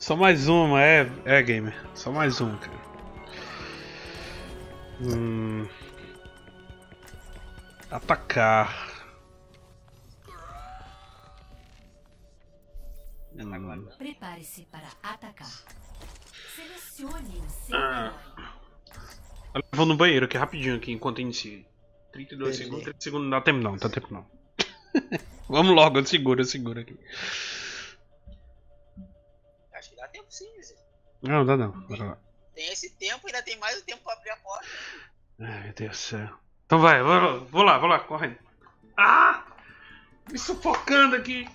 [SPEAKER 1] Só mais uma, é, é gamer. Só mais uma, cara. Hum. Atacar.
[SPEAKER 5] Prepare-se para atacar. Selecione o seu
[SPEAKER 1] Ah. Eu vou no banheiro aqui rapidinho aqui enquanto inicia. 32
[SPEAKER 2] Beleza.
[SPEAKER 1] segundos, 30 segundos, não dá tempo não, não dá tempo não. *laughs* Vamos logo, eu seguro, eu seguro aqui.
[SPEAKER 7] Acho que dá tempo sim, Zé.
[SPEAKER 1] Não, dá não. Lá.
[SPEAKER 7] Tem esse tempo, ainda tem mais o tempo pra abrir a porta.
[SPEAKER 1] Ai, meu Deus do céu. Então vai, vou, lá, vou lá, vou lá, correndo. Ah! Me sufocando aqui.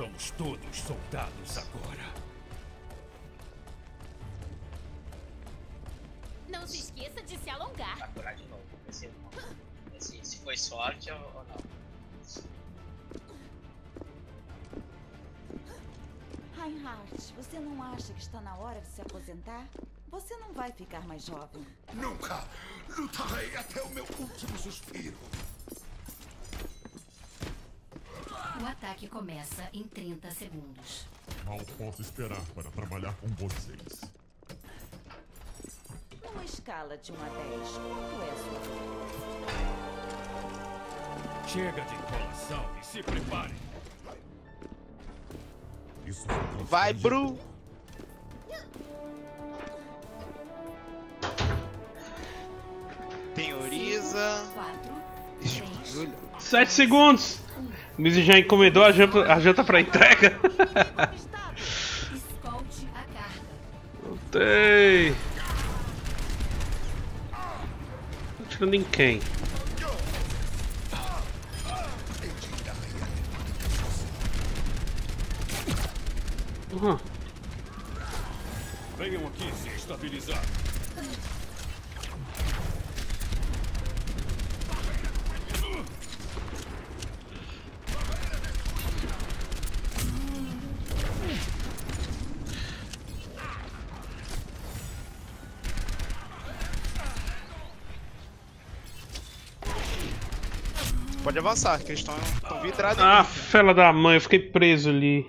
[SPEAKER 6] Somos todos soldados agora.
[SPEAKER 11] Não se esqueça de se alongar.
[SPEAKER 7] Vai curar de novo. Ver se, ver se, se foi sorte ou, ou não.
[SPEAKER 13] Reinhardt, você não acha que está na hora de se aposentar? Você não vai ficar mais jovem.
[SPEAKER 9] Nunca lutarei até o meu último suspiro.
[SPEAKER 5] O ataque começa em 30 segundos.
[SPEAKER 6] Mal posso esperar para trabalhar com vocês.
[SPEAKER 13] Numa escala de 1 a 10, quanto é sua dor?
[SPEAKER 6] Chega de enrolação e se preparem. Isso
[SPEAKER 3] Vai, Bru! Tem Oriza. Júlio.
[SPEAKER 1] 7 segundos! Mizzy já encomendou a janta, a janta pra entrega.
[SPEAKER 5] Escolte a carga.
[SPEAKER 1] Voltei. Tô atirando em quem? Uhum.
[SPEAKER 6] Venham aqui se estabilizar.
[SPEAKER 3] Pode avançar, que eles estão vidrados
[SPEAKER 1] Ah, fela da mãe, eu fiquei preso ali.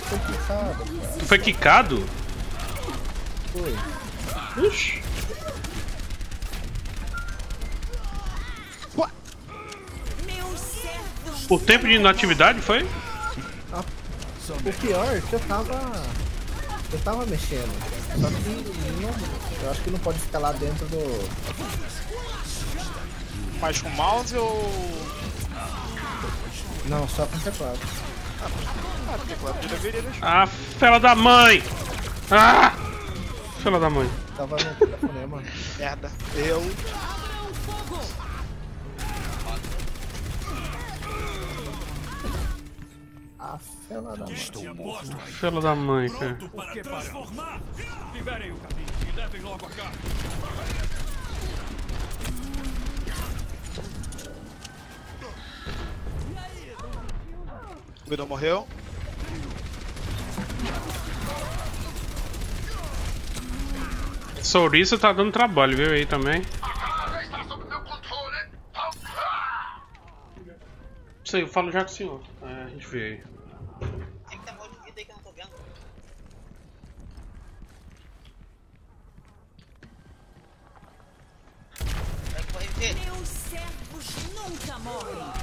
[SPEAKER 2] Quicado, fui quicado. cara.
[SPEAKER 1] Tu foi quicado?
[SPEAKER 2] Foi.
[SPEAKER 1] Ixi. O tempo de inatividade foi?
[SPEAKER 2] O pior é que eu tava. Eu tava mexendo. Só que não, eu acho que não pode ficar lá dentro do.
[SPEAKER 3] Mais com mouse ou.
[SPEAKER 2] Não, só com teclado.
[SPEAKER 3] Ah,
[SPEAKER 1] Ah, fela da mãe! Ah! Fela da mãe.
[SPEAKER 2] Tava no telefonema. *laughs*
[SPEAKER 3] Merda. Eu.
[SPEAKER 2] A fela da mãe.
[SPEAKER 6] Estou morto.
[SPEAKER 1] Fela da mãe, cara.
[SPEAKER 6] Liberem o caminho e levem logo a carga.
[SPEAKER 3] O Guido morreu.
[SPEAKER 1] Souriça tá dando trabalho, viu aí também. Isso aí, eu falo já com o senhor. É, a gente vê aí.
[SPEAKER 7] Tem que ter modo de vida aí que eu não tô vendo. Vai correr, ver.
[SPEAKER 10] Meus servos nunca morrem.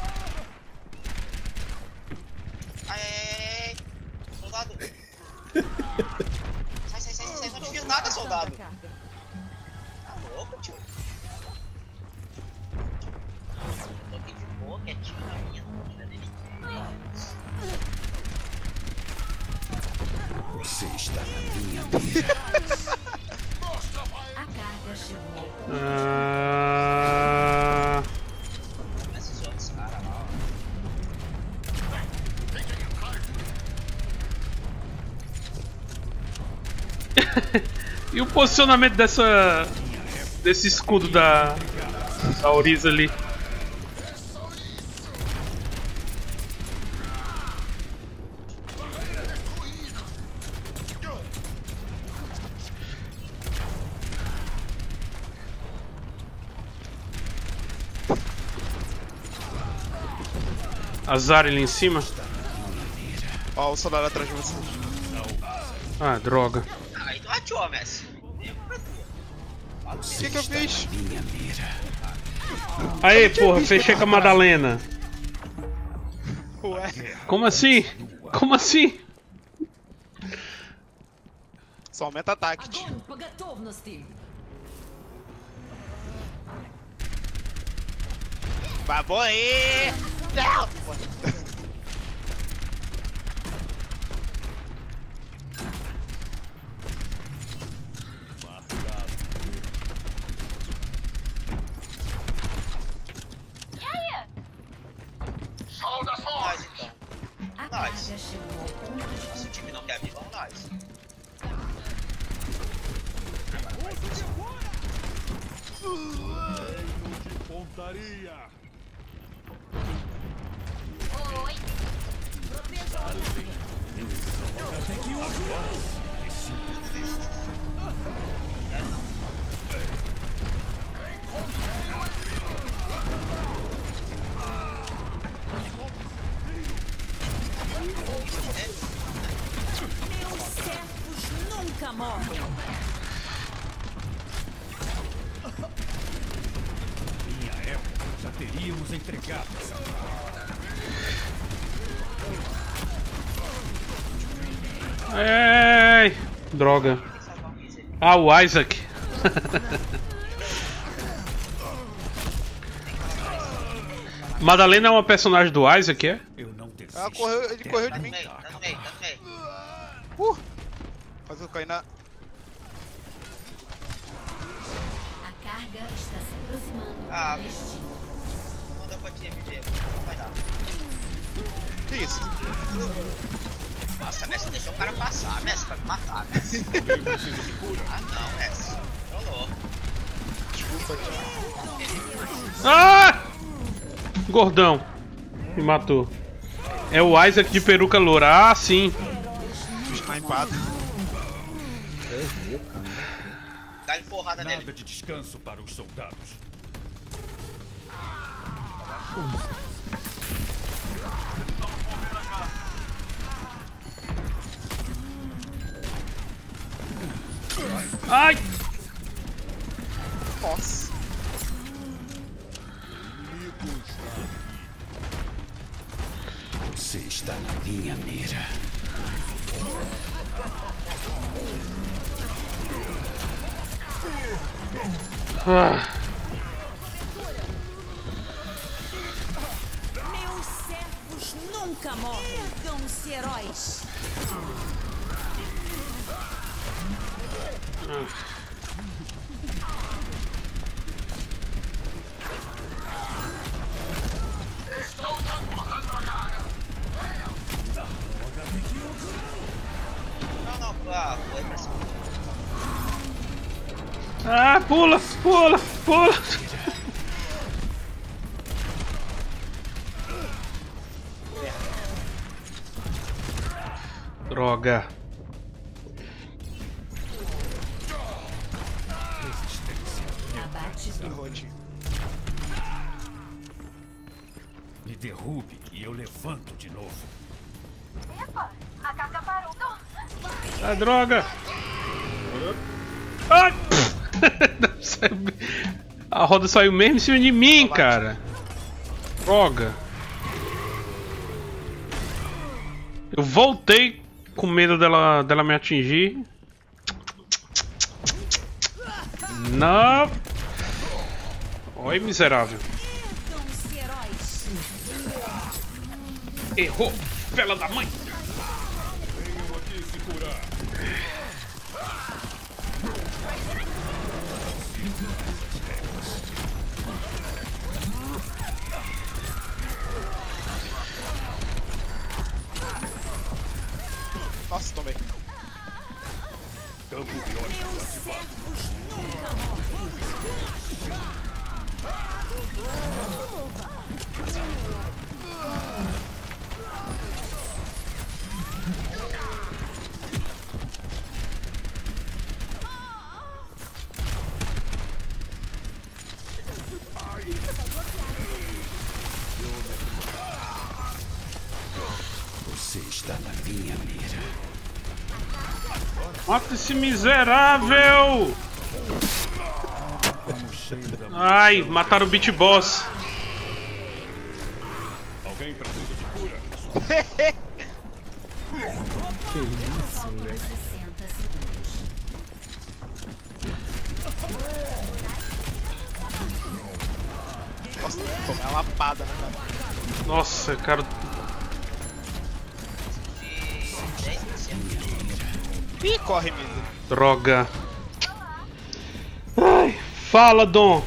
[SPEAKER 1] Posicionamento dessa. desse escudo da. da Oriza ali. Azar ali em cima.
[SPEAKER 3] Ó, o soldado atrás de vocês.
[SPEAKER 1] Ah, droga.
[SPEAKER 7] Aí tu atiou, Messi.
[SPEAKER 3] O que, que eu fiz?
[SPEAKER 1] Aê, porra, fechei com a Madalena.
[SPEAKER 3] Ué.
[SPEAKER 1] Como assim? Como assim?
[SPEAKER 3] Só aumenta ataque. tio.
[SPEAKER 8] Огонь по готовности!
[SPEAKER 3] Vai morrer! Não!
[SPEAKER 7] nós.
[SPEAKER 5] Se
[SPEAKER 7] o time não quer
[SPEAKER 10] vir,
[SPEAKER 6] vamos nós. de pontaria. Oi. Professor.
[SPEAKER 1] Que droga. Ah, o Isaac. *laughs* Madalena é uma personagem do Isaac, é?
[SPEAKER 3] Ela correu, ele correu de mim. Uh! Faz eu cair na.
[SPEAKER 5] A carga está se aproximando
[SPEAKER 7] Ah.
[SPEAKER 5] destino.
[SPEAKER 7] Manda pra ti, MG. Vai dar.
[SPEAKER 3] Que isso?
[SPEAKER 7] Nossa, Messi, deixou o cara passar, Messi, pra me matar, Messi. ah, não, Messi. Trollou.
[SPEAKER 3] Desculpa, tio.
[SPEAKER 1] Ah! Gordão. Me matou. É o Isaac de peruca loura. Ah, sim.
[SPEAKER 3] Snipado.
[SPEAKER 7] Dá-lhe porrada nele.
[SPEAKER 6] Nada de descanso para os soldados.
[SPEAKER 1] Ai!
[SPEAKER 3] Nossa.
[SPEAKER 6] Você está na minha mira.
[SPEAKER 1] Ah.
[SPEAKER 10] Meus servos nunca morrem. Vão-se heróis.
[SPEAKER 7] Ah,
[SPEAKER 1] pula, pula, pula. Droga.
[SPEAKER 6] Derrube e eu levanto de novo.
[SPEAKER 11] Epa, a carga parou.
[SPEAKER 1] Ah, droga. Ai! Saiu- A roda saiu mesmo em cima de mim, cara. Droga. Eu voltei com medo dela, dela me atingir. Não. Oi, miserável. Errou, fela da mãe.
[SPEAKER 6] Venham aqui se curar.
[SPEAKER 3] Nossa, tomei.
[SPEAKER 6] Campo biótico ativado.
[SPEAKER 1] Mata esse miserável! Ai, mataram o Beat Boss.
[SPEAKER 6] Alguém precisa de cura?
[SPEAKER 5] Faltam 60 segundos.
[SPEAKER 3] Nossa, tomei uma lapada, né, cara?
[SPEAKER 1] Nossa, cara.
[SPEAKER 3] Ih, corre, Misa.
[SPEAKER 1] Droga. Ai, fala, Dom.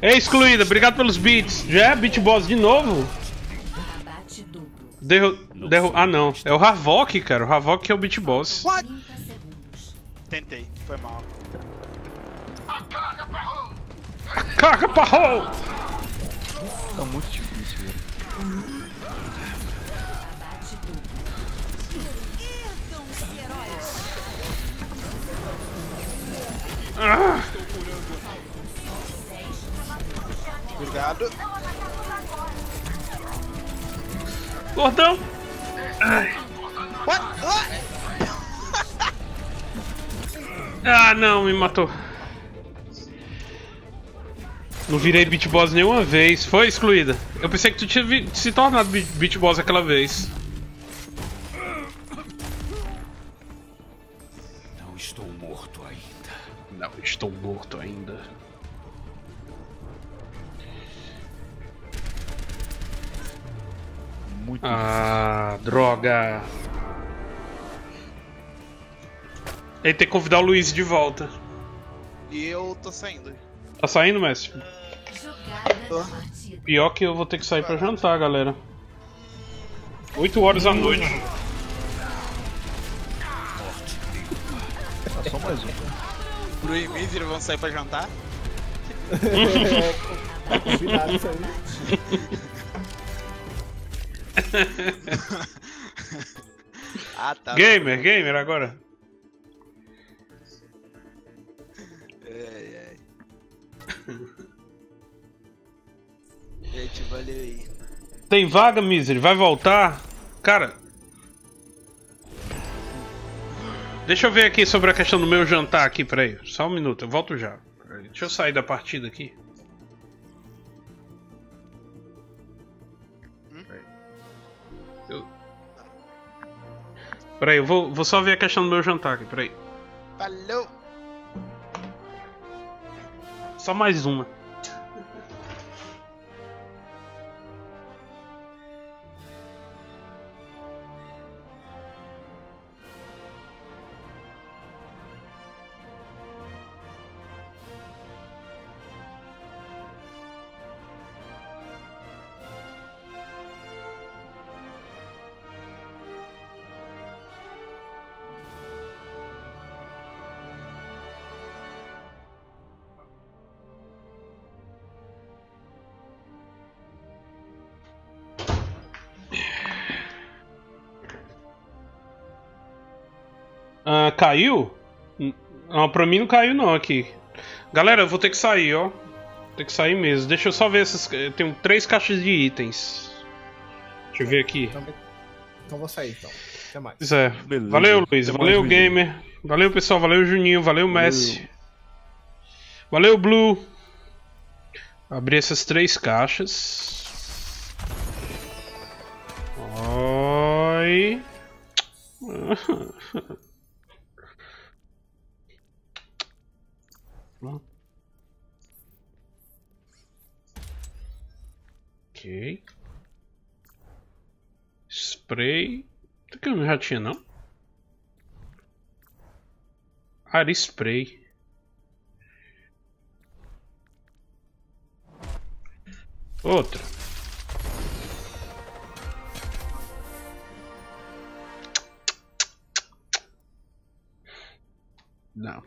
[SPEAKER 1] É excluída, obrigado pelos beats. Já é Beat Boss de novo? Derru derru ah, não. É o Havok, cara. O Havok é o Beat Boss.
[SPEAKER 5] 30 segundos.
[SPEAKER 3] Tentei, foi mal.
[SPEAKER 1] Carga pra roll!
[SPEAKER 4] Tá muito difícil,
[SPEAKER 1] Ah!
[SPEAKER 3] Obrigado.
[SPEAKER 1] Gordão! Ai.
[SPEAKER 3] What? What? *laughs*
[SPEAKER 1] Ah, não, me matou. Não virei beat boss nenhuma vez. Foi excluída. Eu pensei que tu tinha se tornado beat boss aquela vez.
[SPEAKER 6] Estou morto ainda.
[SPEAKER 4] Muito
[SPEAKER 1] Ah, droga. Ele tem que convidar o Luiz de volta.
[SPEAKER 3] E eu tô saindo.
[SPEAKER 1] Tá saindo, mestre?
[SPEAKER 3] Tô.
[SPEAKER 1] Pior que eu vou ter que sair pra jantar, galera. 8 horas da noite.
[SPEAKER 4] Ah, só mais um.
[SPEAKER 3] Bru e Misery vão sair pra jantar?
[SPEAKER 2] Tá combinado isso aí.
[SPEAKER 3] ah, tá.
[SPEAKER 1] Gamer, gamer agora.
[SPEAKER 3] Ai, ai. Gente, valeu aí.
[SPEAKER 1] Tem vaga, Misery? Vai voltar? Cara. Deixa eu ver aqui sobre a questão do meu jantar aqui, peraí. Só um minuto, eu volto já. Deixa eu sair da partida aqui. Peraí. Eu... Peraí, eu vou, vou só ver a questão do meu jantar aqui, peraí.
[SPEAKER 3] Falou!
[SPEAKER 1] Só mais uma. Ah, caiu? Não, pra mim não caiu não aqui. Galera, eu vou ter que sair, ó. Vou ter que sair mesmo. Deixa eu só ver essas. Eu tenho três caixas de itens. Deixa eu ver aqui.
[SPEAKER 2] Então, então vou sair então. Até mais.
[SPEAKER 1] Pois é.
[SPEAKER 4] Beleza.
[SPEAKER 1] Valeu, Luiz.
[SPEAKER 4] Até
[SPEAKER 1] Valeu,
[SPEAKER 4] mais,
[SPEAKER 1] gamer. Valeu, pessoal. Valeu, Juninho. Valeu, Messi. Valeu, Blue. Abri essas três caixas. Oi. *laughs* Ok. Spray. Isso aqui eu não já tinha, não? Era spray. Outra. Não.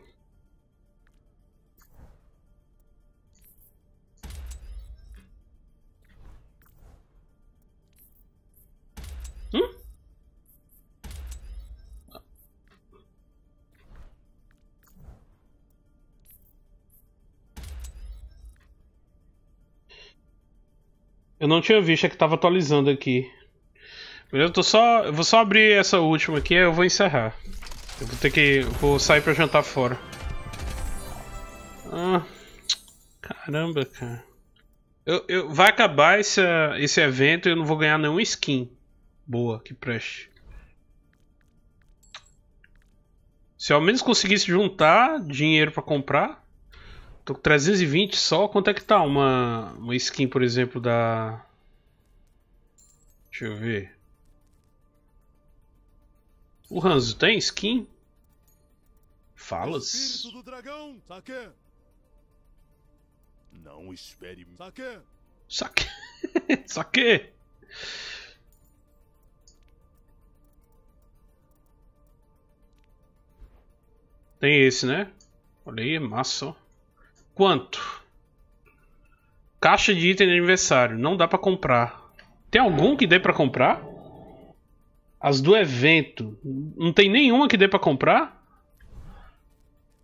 [SPEAKER 1] Eu não tinha visto, é que tava atualizando aqui. Eu tô só, eu vou só abrir essa última aqui, aí eu vou encerrar. Eu vou ter que, vou sair pra jantar fora. Ah, caramba, cara. Eu, eu, vai acabar esse, esse evento e eu não vou ganhar nenhuma skin boa que preste. Se eu ao menos conseguisse juntar dinheiro pra comprar, tô com 320 só. Quanto é que tá uma, uma skin, por exemplo, da. Deixa eu ver. O Hanzo tem skin? Falas?
[SPEAKER 9] Espírito do dragão, saque. Não espere. Saque.
[SPEAKER 1] Saque. *laughs* Saque. Tem esse, né? Olha aí, massa. ó. Quanto? Caixa de item de aniversário. Não dá pra comprar. Tem algum que dê pra comprar? As do evento. Não tem nenhuma que dê pra comprar?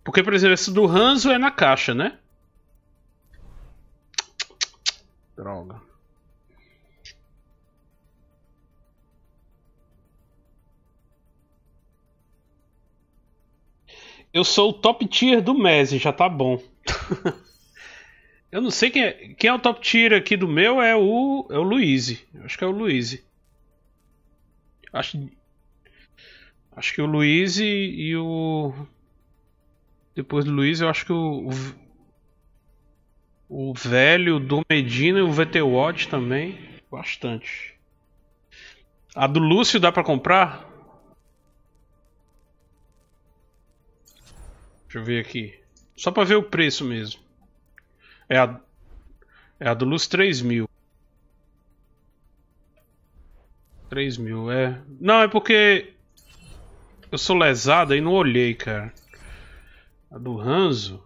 [SPEAKER 1] Porque, por exemplo, essa do Hanzo é na caixa, né? Droga. Eu sou o top tier do Messi, já tá bom. *laughs* Eu não sei quem é. Quem é o top tier aqui do meu é o. É o Luiz. Acho que é o Luiz. Acho. Acho que o Luiz e, o. Depois do Luiz, eu acho que o. O, o velho do Medina e o VT Watch também. Bastante. A do Lúcio dá pra comprar? Deixa eu ver aqui. Só pra ver o preço mesmo. É a, é a do Luz 3000. 3000, é. Não, é porque eu sou lesado e não olhei, cara. A do Ranzo.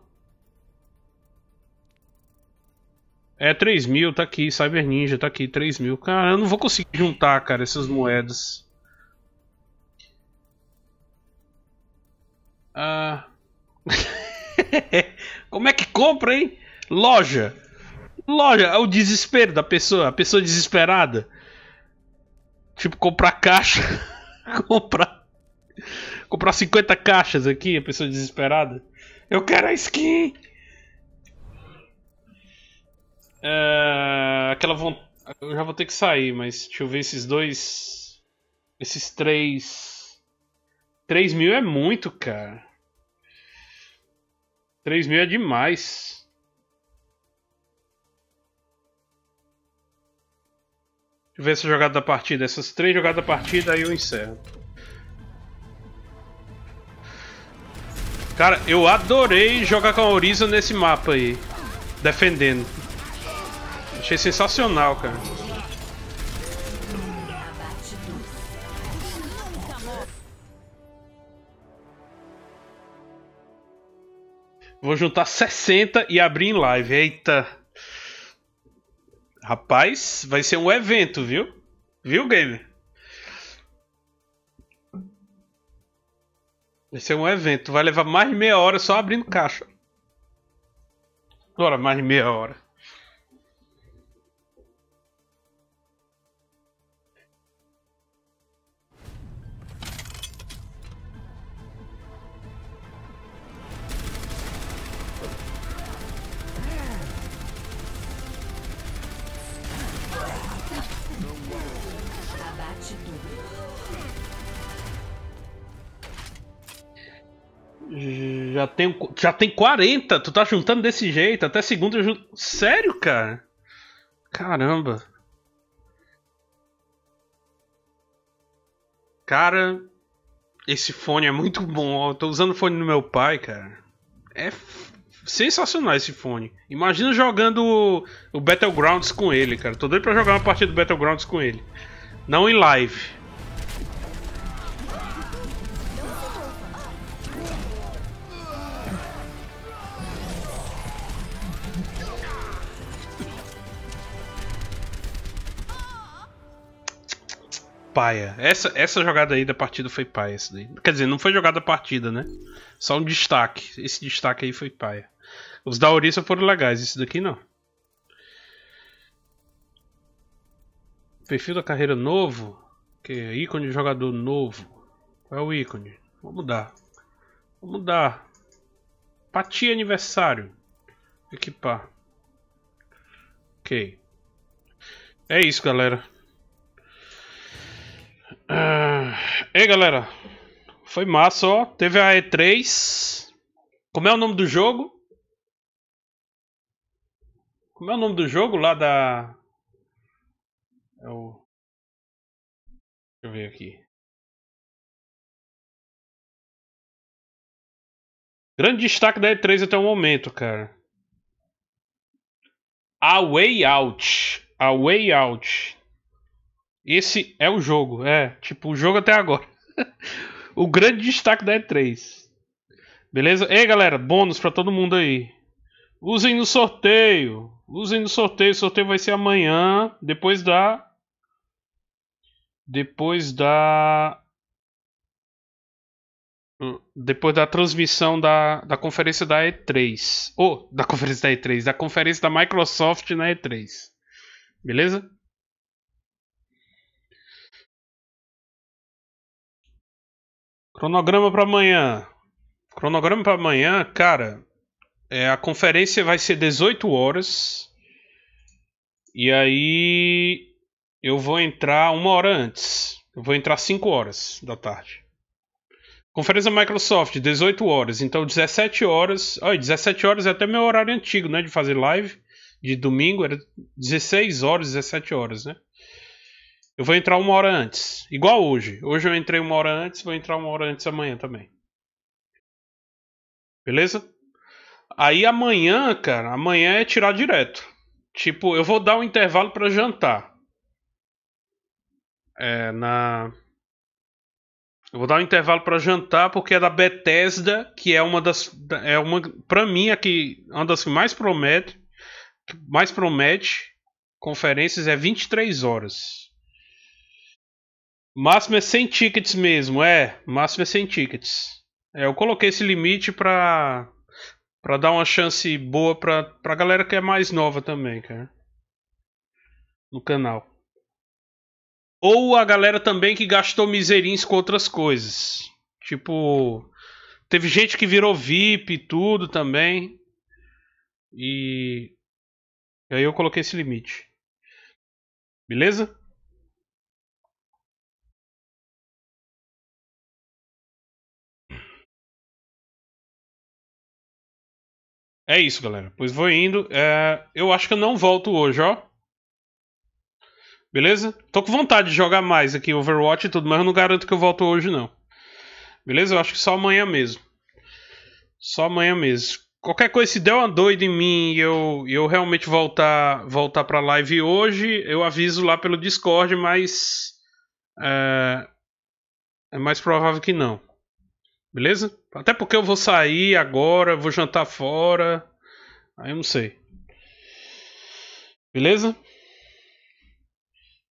[SPEAKER 1] É 3000, tá aqui. Cyber Ninja tá aqui, 3000. Cara, eu não vou conseguir juntar, cara, essas moedas. Ah. *laughs* *laughs* Como é que compra, hein? Loja. Loja, é o desespero da pessoa, a pessoa desesperada. Tipo, comprar caixa. *laughs* comprar. Comprar 50 caixas aqui, a pessoa desesperada. Eu quero a skin! É, aquela vontade. Eu já vou ter que sair, mas deixa eu ver esses dois. Esses três. 3 mil é muito, cara. 3 mil é demais. Deixa eu ver essa jogada da partida. Essas três jogadas da partida, aí eu encerro. Cara, eu adorei jogar com a Oriza nesse mapa aí. Defendendo. Achei sensacional, cara. Vou juntar 60 e abrir em live. Eita. Rapaz, vai ser um evento, viu? Viu, gamer? Vai ser um evento. Vai levar mais de meia hora só abrindo caixa. Agora, mais meia hora. Já tem, já tem 40, tu tá juntando desse jeito, até segunda eu Sério, cara? Caramba. Cara, esse fone é muito bom. Eu tô usando o fone do meu pai, cara. É sensacional esse fone. Imagina jogando o Battlegrounds com ele, cara. Tô doido pra jogar uma partida do Battlegrounds com ele. Não em live. Paia. Essa, essa jogada aí da partida foi paia. Daí. Quer dizer, não foi jogada partida, né? Só um destaque. Esse destaque aí foi paia. Os da Orissa foram legais, esse daqui não. Perfil da carreira novo. Que é ícone de jogador novo. Qual é o ícone? Vou mudar. Vou mudar. Pati aniversário. Equipar. Ok. É isso, galera. Uh, ei galera, foi massa, ó. Teve a E3. Como é o nome do jogo? Como é o nome do jogo lá da. É o. Deixa eu ver aqui. Grande destaque da E3 até o momento, cara. A Way Out. A Way Out. Esse é o jogo, é, tipo, o jogo até agora. *laughs* o grande destaque da E3. Beleza? Ei, galera, bônus para todo mundo aí. Usem no sorteio. Usem no sorteio. O sorteio vai ser amanhã. Depois da. Depois da. Depois da transmissão da, da conferência da E3. Ou, oh, da conferência da E3. Da conferência da Microsoft na E3. Beleza? Cronograma para amanhã. Cronograma para amanhã, cara. É, a conferência vai ser 18 horas. E aí eu vou entrar uma hora antes. Eu vou entrar 5 horas da tarde. Conferência Microsoft, 18 horas. Então 17 horas. Olha, 17 horas é até meu horário antigo, né? De fazer live. De domingo era 16 horas, 17 horas, né? Eu vou entrar uma hora antes. Igual hoje. Hoje eu entrei uma hora antes, vou entrar uma hora antes amanhã também. Beleza? Aí amanhã, cara, amanhã é tirar direto. Tipo, eu vou dar um intervalo para jantar. É, na. Eu vou dar um intervalo para jantar porque é da Bethesda, que é uma das. É uma. Pra mim, aqui, uma das que mais promete. Mais promete. Conferências é 23 horas. Máximo é 100 tickets mesmo, é. Máximo é 100 tickets. É, eu coloquei esse limite pra Pra dar uma chance boa pra, pra galera que é mais nova também, cara. No canal. Ou a galera também que gastou miserins com outras coisas. Tipo. Teve gente que virou VIP e tudo também. E. E aí eu coloquei esse limite. Beleza? É isso, galera. Pois vou indo. É... Eu acho que eu não volto hoje, ó. Beleza? Tô com vontade de jogar mais aqui Overwatch e tudo, mas eu não garanto que eu volto hoje, não. Beleza? Eu acho que só amanhã mesmo. Só amanhã mesmo. Qualquer coisa, se der uma doida em mim e eu, eu realmente voltar, voltar pra live hoje, eu aviso lá pelo Discord, mas. É, é mais provável que não. Beleza? Até porque eu vou sair agora, vou jantar fora. Aí eu não sei. Beleza?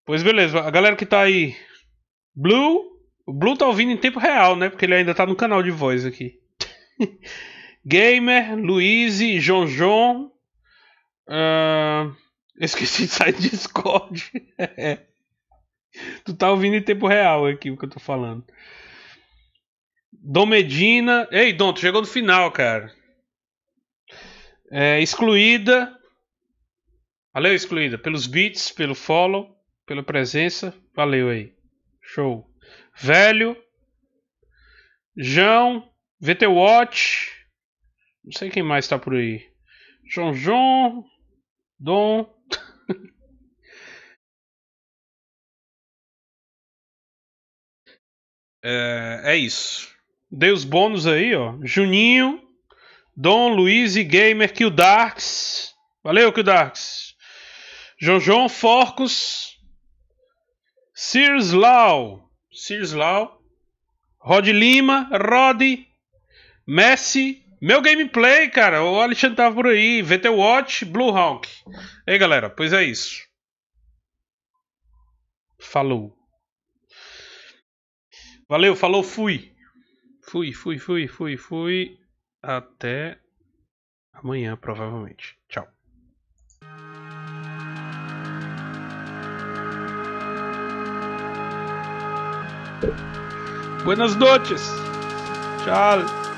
[SPEAKER 1] Pois beleza. A galera que tá aí. Blue. O Blue tá ouvindo em tempo real, né? Porque ele ainda tá no canal de voz aqui. *laughs* Gamer, Luiz, João João. Uh, esqueci de sair do Discord. *laughs* tu tá ouvindo em tempo real aqui o que eu tô falando. Dom Medina. Ei, Dom, tu chegou no final, cara. É, excluída. Valeu, excluída. Pelos beats, pelo follow, pela presença. Valeu aí. Show. Velho. João. VT Watch. Não sei quem mais tá por aí. João João. Dom. *laughs* é, é isso. Dei os bônus aí, ó. Juninho, Dom, Luiz e Gamer, Kill Darks. Valeu, Kill Darks. João João, Forcos. Sears Lau. Sears Lau. Rod Lima, Rod. Messi. Meu gameplay, cara. O Alexandre tava por aí. VT Watch, Blue Hawk. E aí, galera. Pois é isso. Falou. Valeu, falou, fui. Fui, fui, fui, fui, fui. Até amanhã, provavelmente. Tchau. Buenas noches. Tchau.